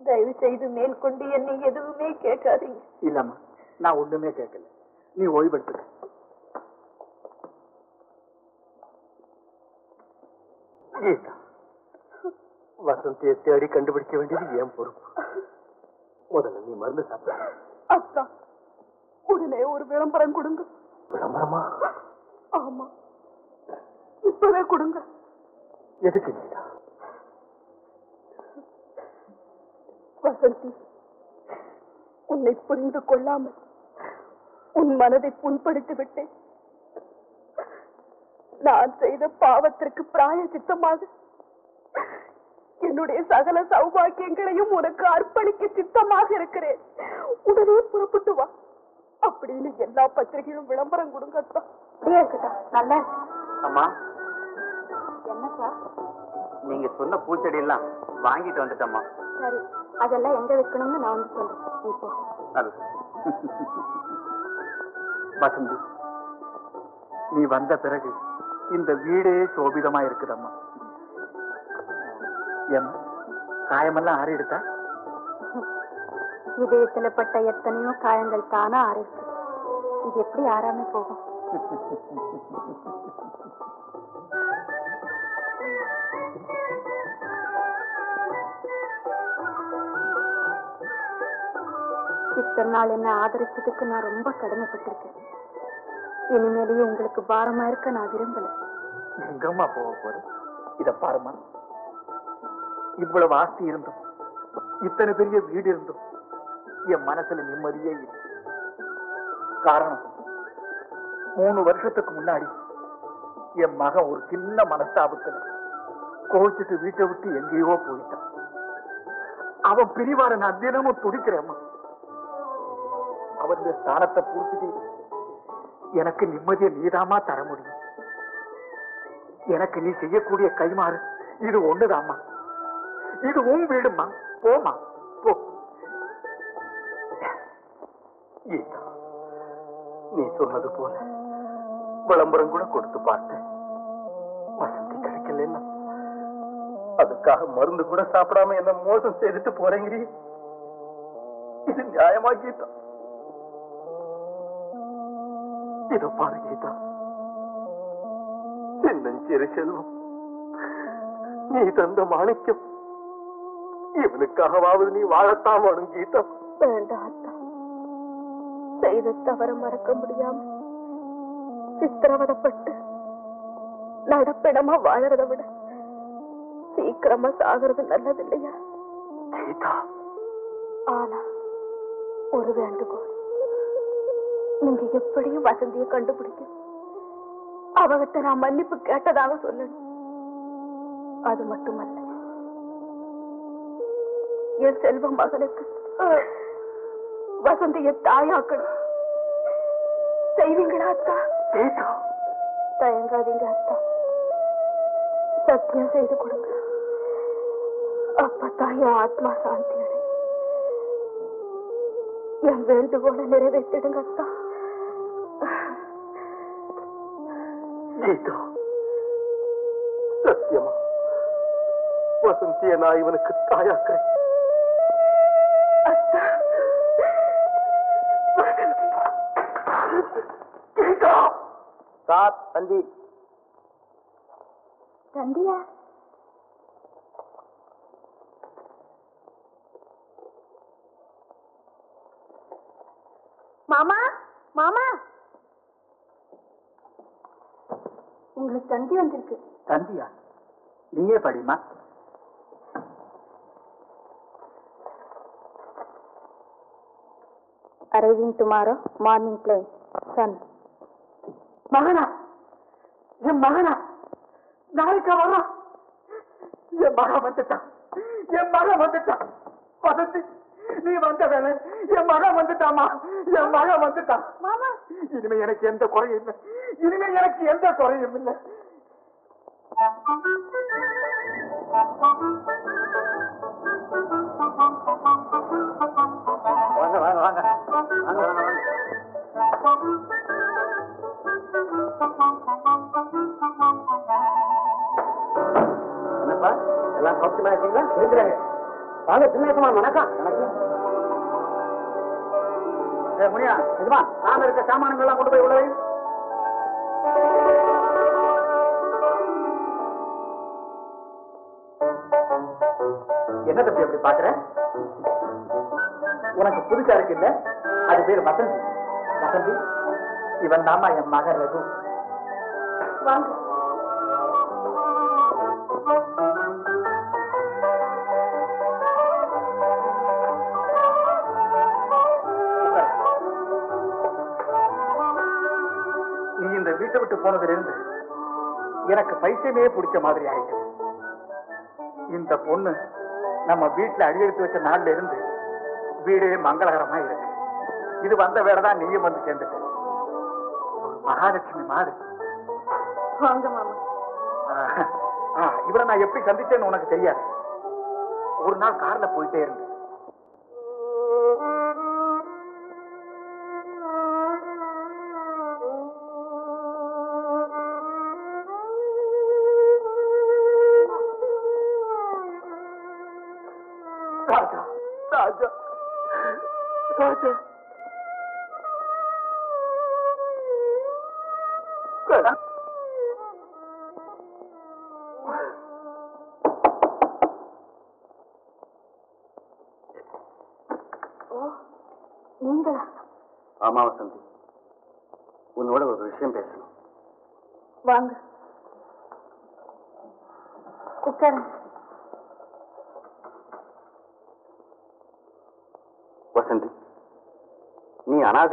தயவு செய்து மேற்கொண்டு என்னை எதுவுமே கேட்காதீங்க. இல்லம்மா நான் ஒண்ணுமே கேட்கல. நீ ஓய்வெடுத்துக்க. கீதா வசந்தியை தேடி கண்டுபிடிக்க வேண்டியது ஏன் பொறுப்பு? முதல்ல நீ மருந்து சாப்பிட. உடனே ஒரு விளம்பரம் கொடுங்க. விளம்பரமா? ஆமா. இப்பவே கொடுங்க. எதுக்கு கீதா வசந்தி உன்னை புரிந்து கொள்ளாமல் உன் மனதை புண்படுத்தி விட்டேன். நான் செய்த பாவத்திற்கு பிராயச்சித்தமாக என்னுடைய சகல சௌபாக்கியங்களையும் உனக்கு அர்ப்பணிக்க சித்தமாக இருக்கிறேன். உடனே புறப்பட்டு வா. அப்படின்னு எல்லா பத்திரிகையும் விளம்பரம் கொடுங்க அத்தா. அப்படியே இருக்கட்டும். நல்லா. அம்மா. என்ன சார் நீங்க சொன்ன பூச்செடி எல்லாம் வாங்கிட்டு வந்துட்டம்மா. சரி அதெல்லாம் எங்க வைக்கணும்னு நான் வந்து சொல்றேன். வசந்தி நீ வந்த பிறகு இந்த வீடே சோபிதமா இருக்குதம்மா. ஏம்மா காயமெல்லாம் ஆறிடுதா? இதயத்துல பட்ட எத்தனையோ காயங்கள் தானா ஆறிருக்கு இது எப்படி ஆறாம போகும்? இத்தனை நாள் என்ன ஆதரிச்சதுக்கு நான் ரொம்ப கடமைப்பட்டிருக்கேன். இனிமேலேயே உங்களுக்கு பாரமா இருக்க நான் விரும்பல. எங்கம்மா போக போற இத பாருமா இவ்வளவு ஆஸ்தி இருந்தும் இத்தனை பெரிய வீடு இருந்தும் என் மனசுல நிம்மதியே இல்லை. காரணம் மூணு வருஷத்துக்கு முன்னாடி என் மகன் ஒரு சின்ன மனஸ்தாபத்துல கோவிச்சுட்டு வீட்டை விட்டு எங்கேயோ போயிட்டான். அவன் பிரிவார நான் தினமும் துடிக்கிறேம்மா. அவருடைய ஸ்தானத்தை பூர்த்தி எனக்கு நிம்மதியை நீதாமா தர முடியும். எனக்கு நீ செய்யக்கூடிய கைமாறு இது ஒண்ணுதாம்மா. இது உன் வீடுமா போமா போ. நீ சொன்னது போல விளம்பரம் கூட கொடுத்து பார்த்தேன். வசதி கிடைக்கலன்னா. அதுக்காக மருந்து கூட சாப்பிடாம என்ன மோசம் செய்துட்டு போறேங்கிறீ இது நியாயமா கீதா? இதோ பாரு கீதா. சின்னஞ்சிறு செல்வம் நீ தந்த மாணிக்கம் இவனுக்காகவாவது நீ வாழத்தான் வேணும் கீதா வேண்டாம் செய்த தவற மறக்க முடியாம சித்திரவதப்பட்டு நடப்பிடமா வாழறத விட சீக்கிரமா சாகிறது நல்லது இல்லையா கீதா ஆனா ஒரு வேண்டுகோள் நீங்க எப்படியும் வசந்தியை கண்டுபிடிக்கும் அவகிட்ட நான் மன்னிப்பு கேட்டதாக சொல்லணும். அது மட்டுமல்ல. என் செல்வ மகனுக்கு வசந்தியை தாயாக்கணும். செய்வீங்களா அத்தா? கீதா தயங்காதீங்க அத்தா. சத்தியம் செய்து கொடுங்க. அப்பதான் என் ஆத்மா சாந்தி அடையும். என் வேண்டுகோளை நிறைவேற்றிடுங்க அத்தா. கீதா சத்தியமா? வசந்திய நான் இவனுக்கு தாயாக்குறேன் அத்தா. கீதா சாத் தந்தி. தண்டியா மாமா மாமா. உங்களுக்கு தந்தி வந்திருக்கு. தந்தியா? நீயே படிமா arriving tomorrow morning plane son மகனா? என் மகனா? நாளைக்கா வர்றான் என் மகன் வந்துட்டான். என் மகன் வந்துட்டான். வசந்தி நீ வந்த வேலை என் மகன் வந்துட்டாமா என் மகன் வந்துட்டான். மாமா. இனிமே எனக்கு எந்த குறையும் இல்லை. இனிமே எனக்கு எந்த குறையும் இல்லை. வாங்க வாங்க வாங்க. என்னப்பா எல்லாம் சௌக்கியமா இருக்கீங்களா? இருக்கிறாங்க வாங்க சின்னேசமா வணக்கம். வணக்கம். முனியா நாம இருக்க சாமானங்கள் எல்லாம் கொண்டு போய் உள்ள என்ன தம்பி அப்படி பாக்குற உனக்கு புதுசா இருக்கு இல்ல? அது பேர் வசந்தி. வசந்தி இவன் தாமா என் மகன் ரகு. நீ இந்த வீட்டை விட்டு போனதுல இருந்து எனக்கு பைத்தியமே பிடிச்ச மாதிரி ஆயிட்டு இந்த பொண்ணு நம்ம வீட்டுல அடியெடுத்து வச்ச நாள்ல இருந்து வீடே மங்களகரமா இருக்கு. இது வந்த வேலைதான் நீயும் வந்து சேர்ந்துட்ட. மகாலட்சுமி ஆஹ், இவரை நான் எப்படி சந்திச்சேன்னு உனக்கு தெரியாது. ஒரு நாள் கார்ல போயிட்டே இருந்தேன்.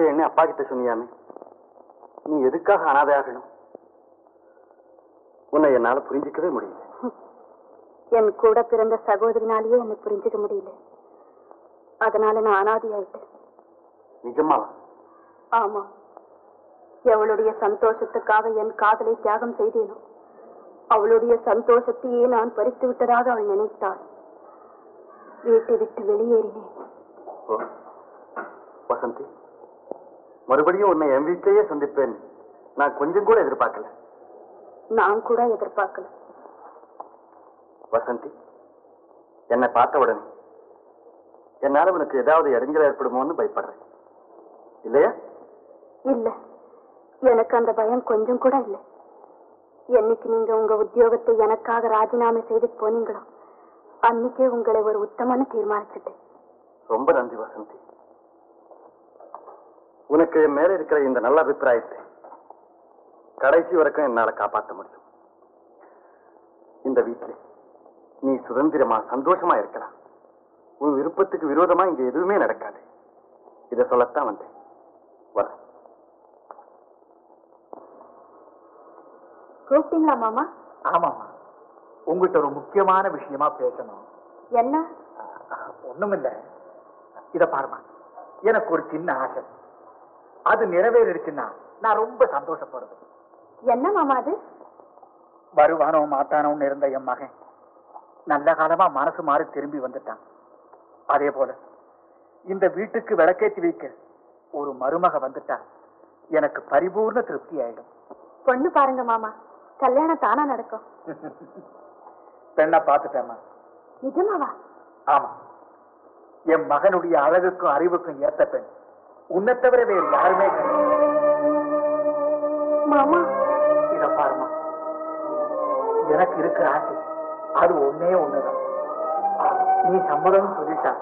அனாதைன்னு அப்பா கிட்ட சொன்னியாமே? நீ எதுக்காக அனாதை ஆகணும் உன்னை என்னால புரிஞ்சிக்கவே முடியல. என் கூட பிறந்த சகோதரினாலேயே என்னை புரிஞ்சுக்க முடியல. அதனால நான் அனாதையாயிட்டேன். நிஜமாவா ஆமா. எவளுடைய சந்தோஷத்துக்காக என் காதலை தியாகம் செய்தேனோ அவளுடைய சந்தோஷத்தையே நான் பறித்து விட்டதாக அவள் நினைத்தாள். வீட்டை விட்டு வெளியேறினேன். வசந்தி? மறுபடியும் உன்னை என் வீட்டிலேயே சந்திப்பேன். நான் கொஞ்சம் கூட எதிர்பார்க்கல. நான் கூட எதிர்பார்க்கல. வசந்தி என்னை பார்த்த உடனே என்னால உனக்கு ஏதாவது இடைஞ்சல் ஏற்படுமோன்னு பயப்படுறேன். இல்லையா? இல்ல. எனக்கு அந்த பயம் கொஞ்சம் கூட இல்லை. என்னைக்கு நீங்க உங்க உத்தியோகத்தை எனக்காக ராஜினாமா செய்து போனீங்களோ அன்னைக்கே உங்களை ஒரு உத்தமன்னு தீர்மானிச்சுட்டேன். ரொம்ப நன்றி வசந்தி. உனக்கு என் மேல இருக்கிற இந்த நல்ல அபிப்பிராயத்தை கடைசி வரைக்கும் என்னால காப்பாற்ற முடியும். இந்த வீட்டில் நீ சுதந்திரமா சந்தோஷமா இருக்கலாம். உன் விருப்பத்துக்கு விரோதமா இங்க எதுவுமே நடக்காது. இதை சொல்லத்தான் வந்தேன். வரேன் கூப்பிட்டீங்களா மாமா? ஆமாமா உங்ககிட்ட ஒரு முக்கியமான விஷயமா பேசணும். என்ன? ஒண்ணுமில்ல. இத பாருமா எனக்கு ஒரு சின்ன ஆசை. அது நிறைவேறிடுச்சுன்னா நான் ரொம்ப சந்தோஷப்படுவேன். என்ன மாமா அது? வருவானோ மாட்டானோன்னு இருந்த என் மகன் நல்ல காலமா மனசு மாறி திரும்பி வந்துட்டான். அதே போல இந்த வீட்டுக்கு விளக்கேற்றி வைக்க ஒரு மருமக வந்துட்டா எனக்கு பரிபூர்ண திருப்தி ஆயிடும். பொண்ணு பாருங்க மாமா. கல்யாணம் தானா நடக்கும். பெண்ணை பார்த்துட்டேம்மா. நிஜமாவா? ஆமா. என் மகனுடைய அழகுக்கும் அறிவுக்கும் ஏத்த பெண். உன்னை தவிர வேறு யாருமே மாமா. இத பாருமா எனக்கு இருக்கிற ஆசை அது ஒன்னே ஒண்ணுதான். நீ சம்மதம் சொல்லிட்டா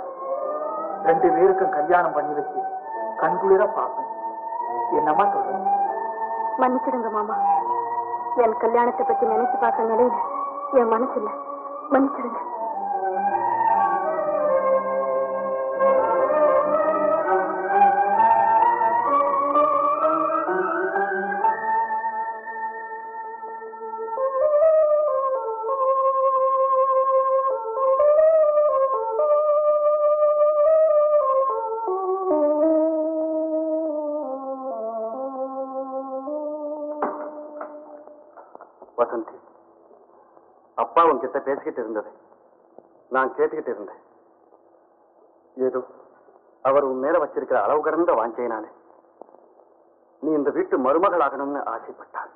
ரெண்டு பேருக்கும் கல்யாணம் பண்ணி வச்சு கண்குளிர பார்ப்பேன். என்னம்மா சொல்ற? மன்னிச்சிடுங்க மாமா. என் கல்யாணத்தை பத்தி நினைச்சு பார்க்க நிலையில என் மனசு இல்ல மன்னிச்சிடுங்க. உன்கிட்ட பேசிக்கிட்டு இருந்தது. நான் கேட்டுக்கிட்டு இருந்தேன். ஏதோ அவர் உன் மேல வச்சிருக்கிற அளவு கடந்த வாஞ்சையினாலே நீ இந்த வீட்டு மருமகளாகணும்னு ஆசைப்பட்டார்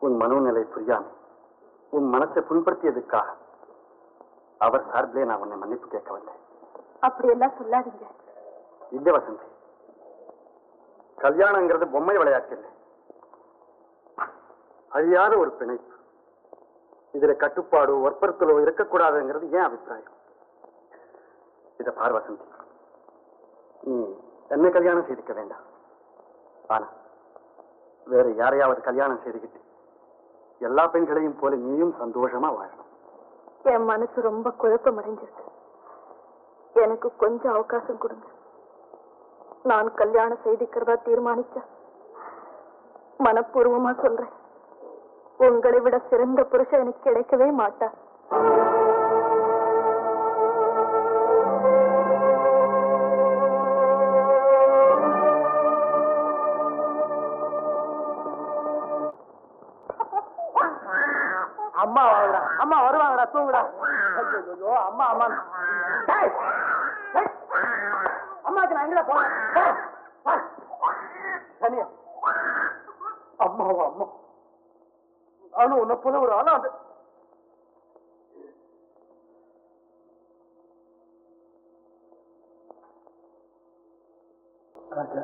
உன் மனோநிலை புரியாம உன் மனசை புண்படுத்தியதுக்காக அவர் சார்பிலே நான் உன்னை மன்னிப்பு கேட்க வந்தேன். அப்படியெல்லாம் சொல்லாதீங்க. இல்ல வசந்தி கல்யாணங்கிறது பொம்மை விளையாட்டு இல்லை அழியாத ஒரு பிணைப்பு இதுல கட்டுப்பாடோ வற்புறுத்தலோ இருக்கக்கூடாதுங்கிறது ஏன் அபிப்பிராயம்? இத பார் வசந்தி. நீ என்ன கல்யாணம் செய்துக்க வேண்டாம். ஆனா வேற யாரையாவது கல்யாணம் செய்துக்கிட்டு எல்லா பெண்களையும் போல நீயும் சந்தோஷமா வாழணும். என் மனசு ரொம்ப குழப்பம் அடைஞ்சிருக்கு எனக்கு கொஞ்சம் அவகாசம் கொடுங்க. நான் கல்யாணம் செய்திக்கிறதா தீர்மானிச்சா மனப்பூர்வமா சொல்றேன். உங்களை விட சிறந்த புருஷன் எனக்கு கிடைக்கவே மாட்டார். அம்மா வாங்கடா அம்மா வருவாங்கடா தூங்குடா. ஐயோ அம்மா அம்மா. அம்மாக்கு நான் எங்கடா போனேன் அம்மாவா அம்மா. ஆனா உன்னை போல ஒரு ஆளா அது. ராஜா.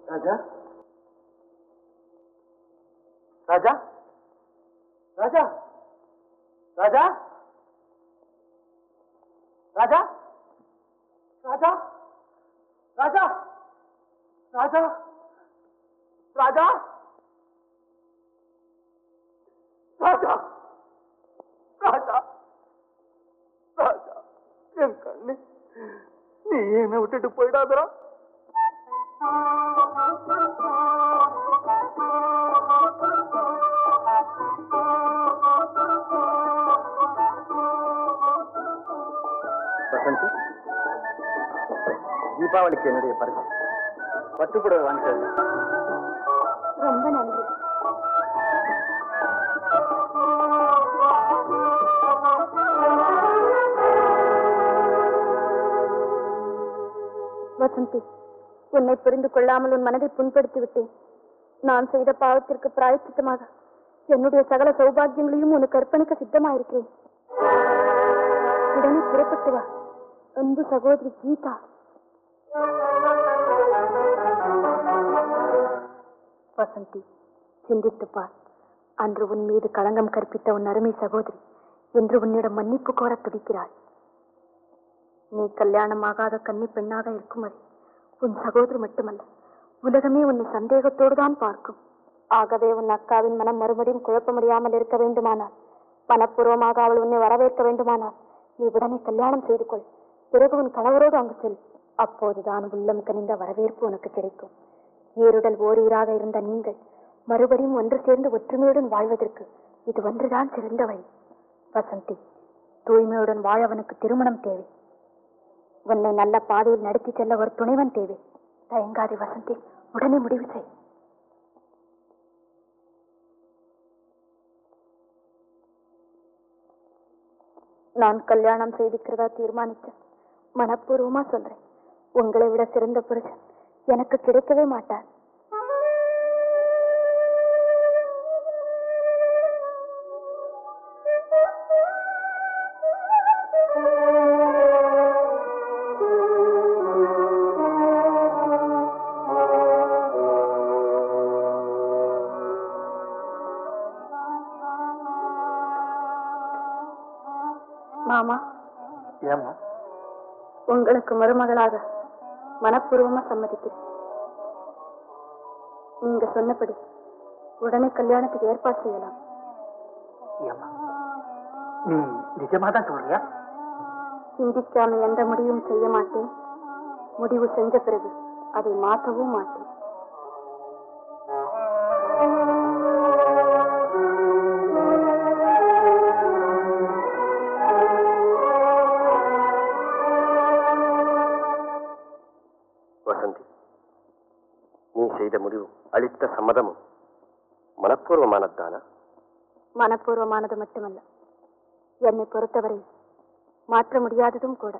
ராஜா. ராஜா. ராஜா. ராஜா. ராஜா. ராஜா. ராஜா. ராஜா. ఏంటో దీపావళికి ఎన్నడే పరిస్థితి? పట్టుకుడు వంట வசந்தி. உன்னை புரிந்து கொள்ளாமல் உன் மனதை புண்படுத்தி விட்டேன். நான் செய்த பாவத்திற்கு பிராயச்சித்தமாக. என்னுடைய சகல சௌபாகியங்களையும் உனக்கு அர்ப்பணிக்க சித்தமாயிருக்கிறேன். உடனே புறப்பட்டு வா. அன்பு சகோதரி கீதா. வசந்தி சிந்தித்துப் பார். அன்று உன் மீது களங்கம் கற்பித்த உன் அருமை சகோதரி என்று உன்னிடம் மன்னிப்பு கோரத் துடிக்கிறாள். நீ கல்யாணமாகாத கன்னி பெண்ணாக இருக்கும் வரை உன் சகோதரி மட்டுமல்ல உலகமே உன்னை சந்தேகத்தோடு தான் பார்க்கும். ஆகவே உன் அக்காவின் மனம் மறுபடியும் குழப்பமடியாமல் இருக்க வேண்டுமானால் மனப்பூர்வமாக அவள் உன்னை வரவேற்க வேண்டுமானால் நீ உடனே கல்யாணம் செய்து கொள். பிறகு உன் கணவரோடு அங்கு செல். அப்போதுதான் உள்ளம் கனிந்த வரவேற்பு உனக்கு கிடைக்கும். ஏறுடல் ஓரீராக இருந்த நீங்கள் மறுபடியும் ஒன்று சேர்ந்து ஒற்றுமையுடன் வாழ்வதற்கு இது ஒன்றுதான் சிறந்த வழி. வசந்தி தூய்மையுடன் வாழவனுக்கு திருமணம் தேவை. உன்னை நல்ல பாதையில் நடத்தி செல்ல ஒரு துணைவன் தேவை. தயங்காதே வசந்தி உடனே முடிவு செய். நான் கல்யாணம் செய்திக்கிறதா தீர்மானித்தேன் மனப்பூர்வமா சொல்றேன். உங்களை விட சிறந்த புருஷன் எனக்கு கிடைக்கவே மாட்டார். உங்களுக்கு மருமகளாக மனப்பூர்வமா சம்மதிக்கிறேன். நீங்க சொன்னபடி உடனே கல்யாணத்துக்கு ஏற்பாடு செய்யலாம். நீ நிஜமா தான் சொல்றியா? சிந்திக்காம எந்த முடிவும் செய்ய மாட்டேன். முடிவு செஞ்ச பிறகு அதை மாற்றவும் மாட்டேன். மனப்பூர்வமானது மட்டுமல்ல. என்னை பொறுத்தவரை மாற்ற முடியாததும் கூட.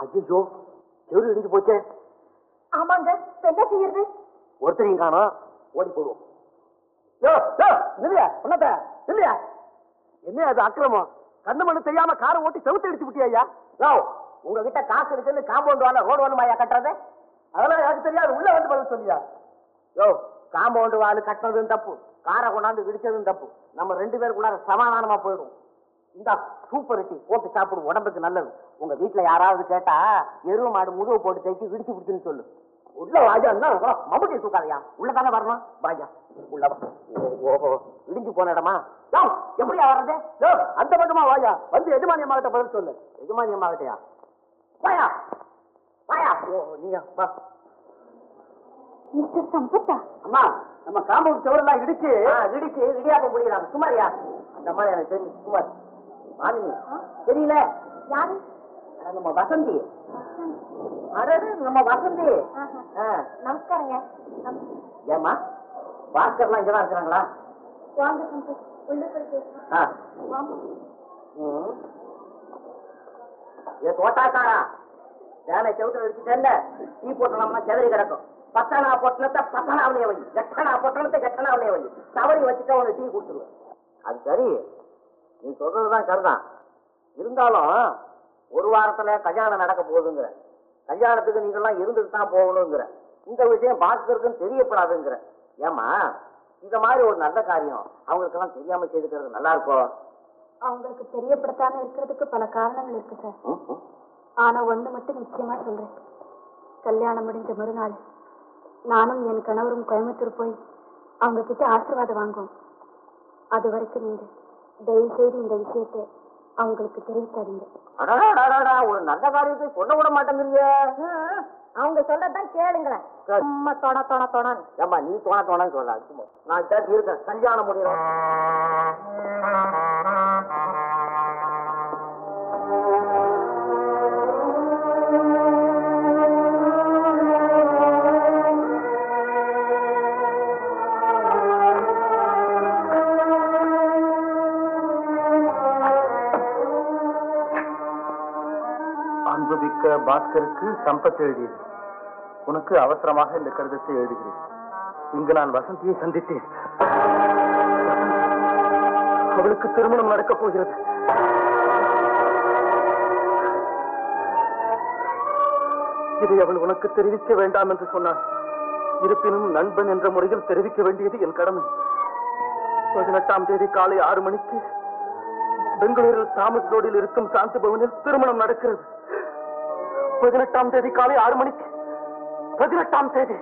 ஐயோ செவரு இடிஞ்சு போச்சே. ஆமாங்க என்ன செய்யறது? ஒருத்தரையும் காணோம் ஓடி போடுவோம். என்ன அது அக்கிரமம்? கண்ணு மண்ணு தெரியாம காரை ஓட்டி செவுத்து அடிச்சு விட்டியா யோ உங்ககிட்ட காசு இருக்குன்னு காம்பவுண்ட் வாழ ரோடு வேணுமாயா கட்டுறது? அதெல்லாம் எனக்கு தெரியாது உள்ள வந்து பதில் சொல்லியா? யோ காம்பவுண்ட் வால் கட்டினதும் தப்பு காரை கொண்டாந்து இடிச்சதும் தப்பு. நம்ம ரெண்டு பேருக்குள்ளார சமாதானமா போயிடும் இந்த சூப்பர் டீ போட்டு சாப்பிடு உடம்புக்கு நல்லது. உங்க வீட்டுல யாராவது கேட்டா எருவு மாடு முதுகு போட்டு தைச்சு இடிச்சு பிடிச்சுன்னு சொல்லு. உள்ள வாஜா மம்முட்டி தூக்காதயா. உள்ள தானே வரணும் வாஜா உள்ள ஓஹோ இடிஞ்சு போன இடமா? எப்படியா வர்றது? அந்த பக்கமா வாயா வந்து எஜமானி அம்மா கிட்ட பதில் சொல்லு. எஜமானி அம்மா கிட்டயா வாயா வாயா. ஓ நீயா வா. மிஸ்டர் சம்பத்தா? அம்மா நம்ம காம்பவுண்ட் செவரெல்லாம் இடிச்சு இடிச்சு இடியாப்ப முடியலாம் சுமாரியா அந்த மாதிரி எனக்கு தெரியும். சுமார் மாலினி தெரியல? யாரு? நம்ம வசந்தி. அடடே நம்ம வசந்தி. நமஸ்காரங்க. ஏம்மா? பாஸ்கர்லாம் இங்கதான் இருக்கிறாங்களா? வாங்க. ஏ தோட்டாக்காரா வேலை செவுத்துல வச்சுட்டேன்ல டீ போட்டோம்னா செதறி கிடக்கும். பத்தனா பொட்டணத்தை பத்தனாவிலே வை. எட்டனா பொட்டணத்தை எட்டனாவிலே வை. தவறி வச்சுட்டா உனக்கு டீ கொடுத்துருவேன் அது சரி. நீ சொல்றதுதான் சரிதான் இருந்தாலும் ஒரு வாரத்துல கல்யாணம் நடக்க போகுதுங்கிற. கல்யாணத்துக்கு நீங்கெல்லாம் இருந்துட்டு தான் போகணுங்கிற. இந்த விஷயம் பாஸ்கருக்கும் தெரியப்படாதுங்கிற. ஏமா இந்த மாதிரி ஒரு நல்ல காரியம் அவங்களுக்கெல்லாம் தெரியாம செய்துக்கிறது நல்லா இருக்கும் அவங்களுக்கு தெரியப்படுத்தாம இருக்கிறதுக்கு பல காரணங்கள் இருக்கு சார். ஆனா ஒண்ணு மட்டும் நிச்சயமா சொல்றேன். கல்யாணம் முடிஞ்ச மறுநாள் நானும் என் கணவரும் கோயம்புத்தூர் போய் அவங்க கிட்ட ஆசீர்வாதம் வாங்குவோம். அது வரைக்கும் நீங்க தயவு செய்து இந்த விஷயத்தை அவங்களுக்கு தெரிவிக்காதீங்க அடடடடடா, ஒரு நல்ல காரியத்தை சொல்ல விட மாட்டேங்கிறீங்க அவங்க சொல்றதான் கேளுங்களேன் சரி. சும்மா தொட தொட தொடான்னு நீ தோண தோணன்னு சொல்லாது நான் இருக்கேன் கல்யாணம் முடியும் பாஸ்கருக்கு சம்பத் எழுதியது. உனக்கு அவசரமாக இந்த கடிதத்தை எழுதுகிறேன். இங்கு நான் வசந்தியை சந்தித்தேன். அவளுக்கு திருமணம் நடக்கப் போகிறது. இதை அவள் உனக்கு தெரிவிக்க வேண்டாம் என்று சொன்னாள். இருப்பினும் நண்பன் என்ற முறையில் தெரிவிக்க வேண்டியது என் கடமை. பதினெட்டாம் தேதி காலை ஆறு மணிக்கு பெங்களூரில் தாமஸ் ரோடில் இருக்கும் சாந்தி பவனில் திருமணம் நடக்கிறது. பதினெட்டாம் தேதி காலை ஆறு மணிக்கு. பதினெட்டாம் தேதி.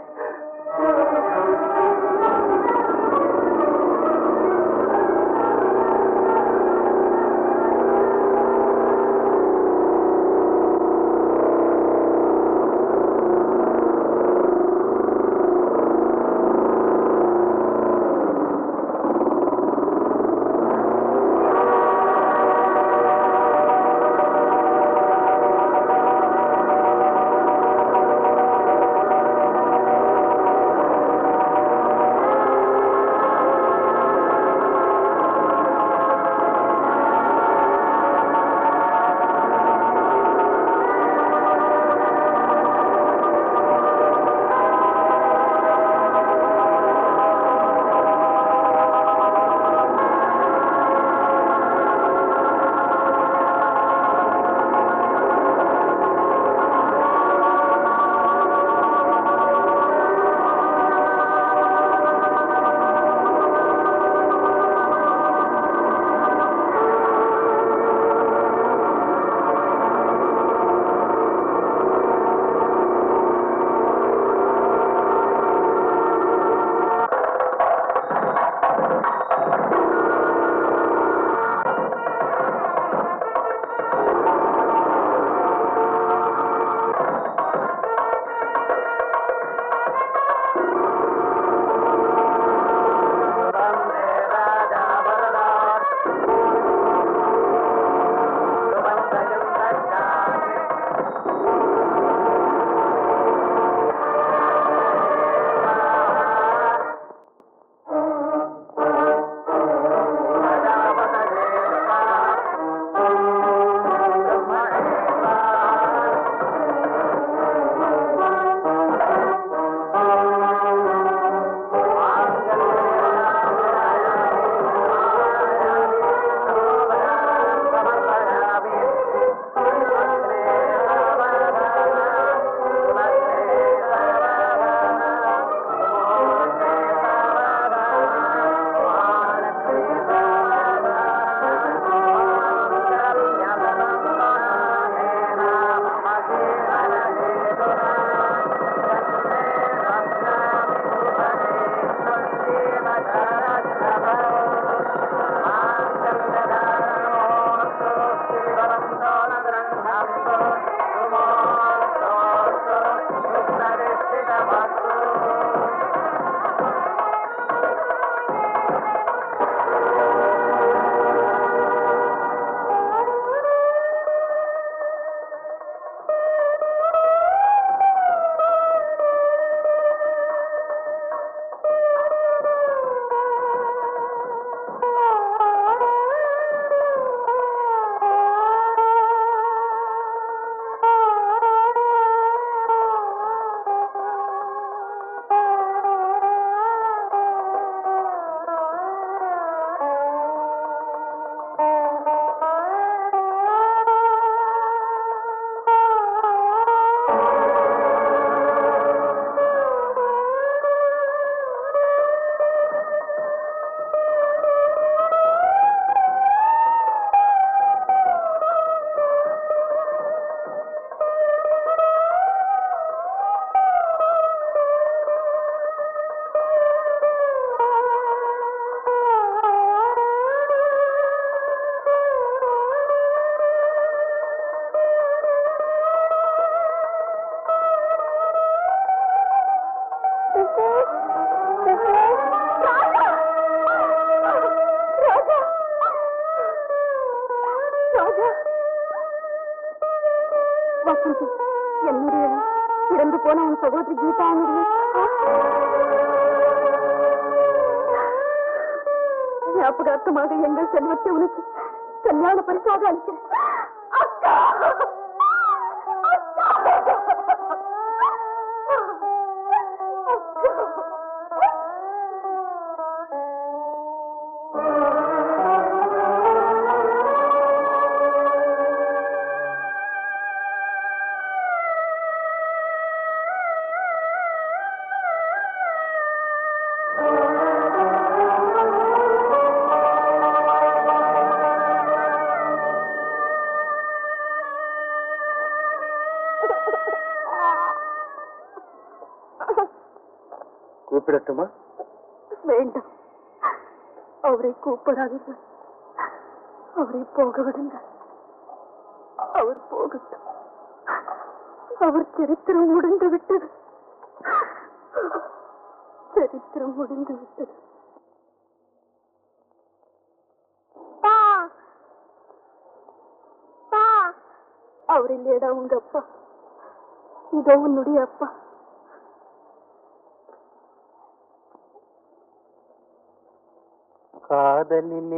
கூப்பிடட்டுமா வேண்டாம். அவரை கூப்பிடாதீர்கள். அவரை போக விடுங்கள் அவர் போகட்டும். அவர் சரித்திரம் முடிந்து விட்டது சரித்திரம் முடிந்து விட்டது அவர் இல்லையடா உங்க அப்பா. இதோ உன்னுடைய அப்பா. காதலிலே தோல்வியுற்றார்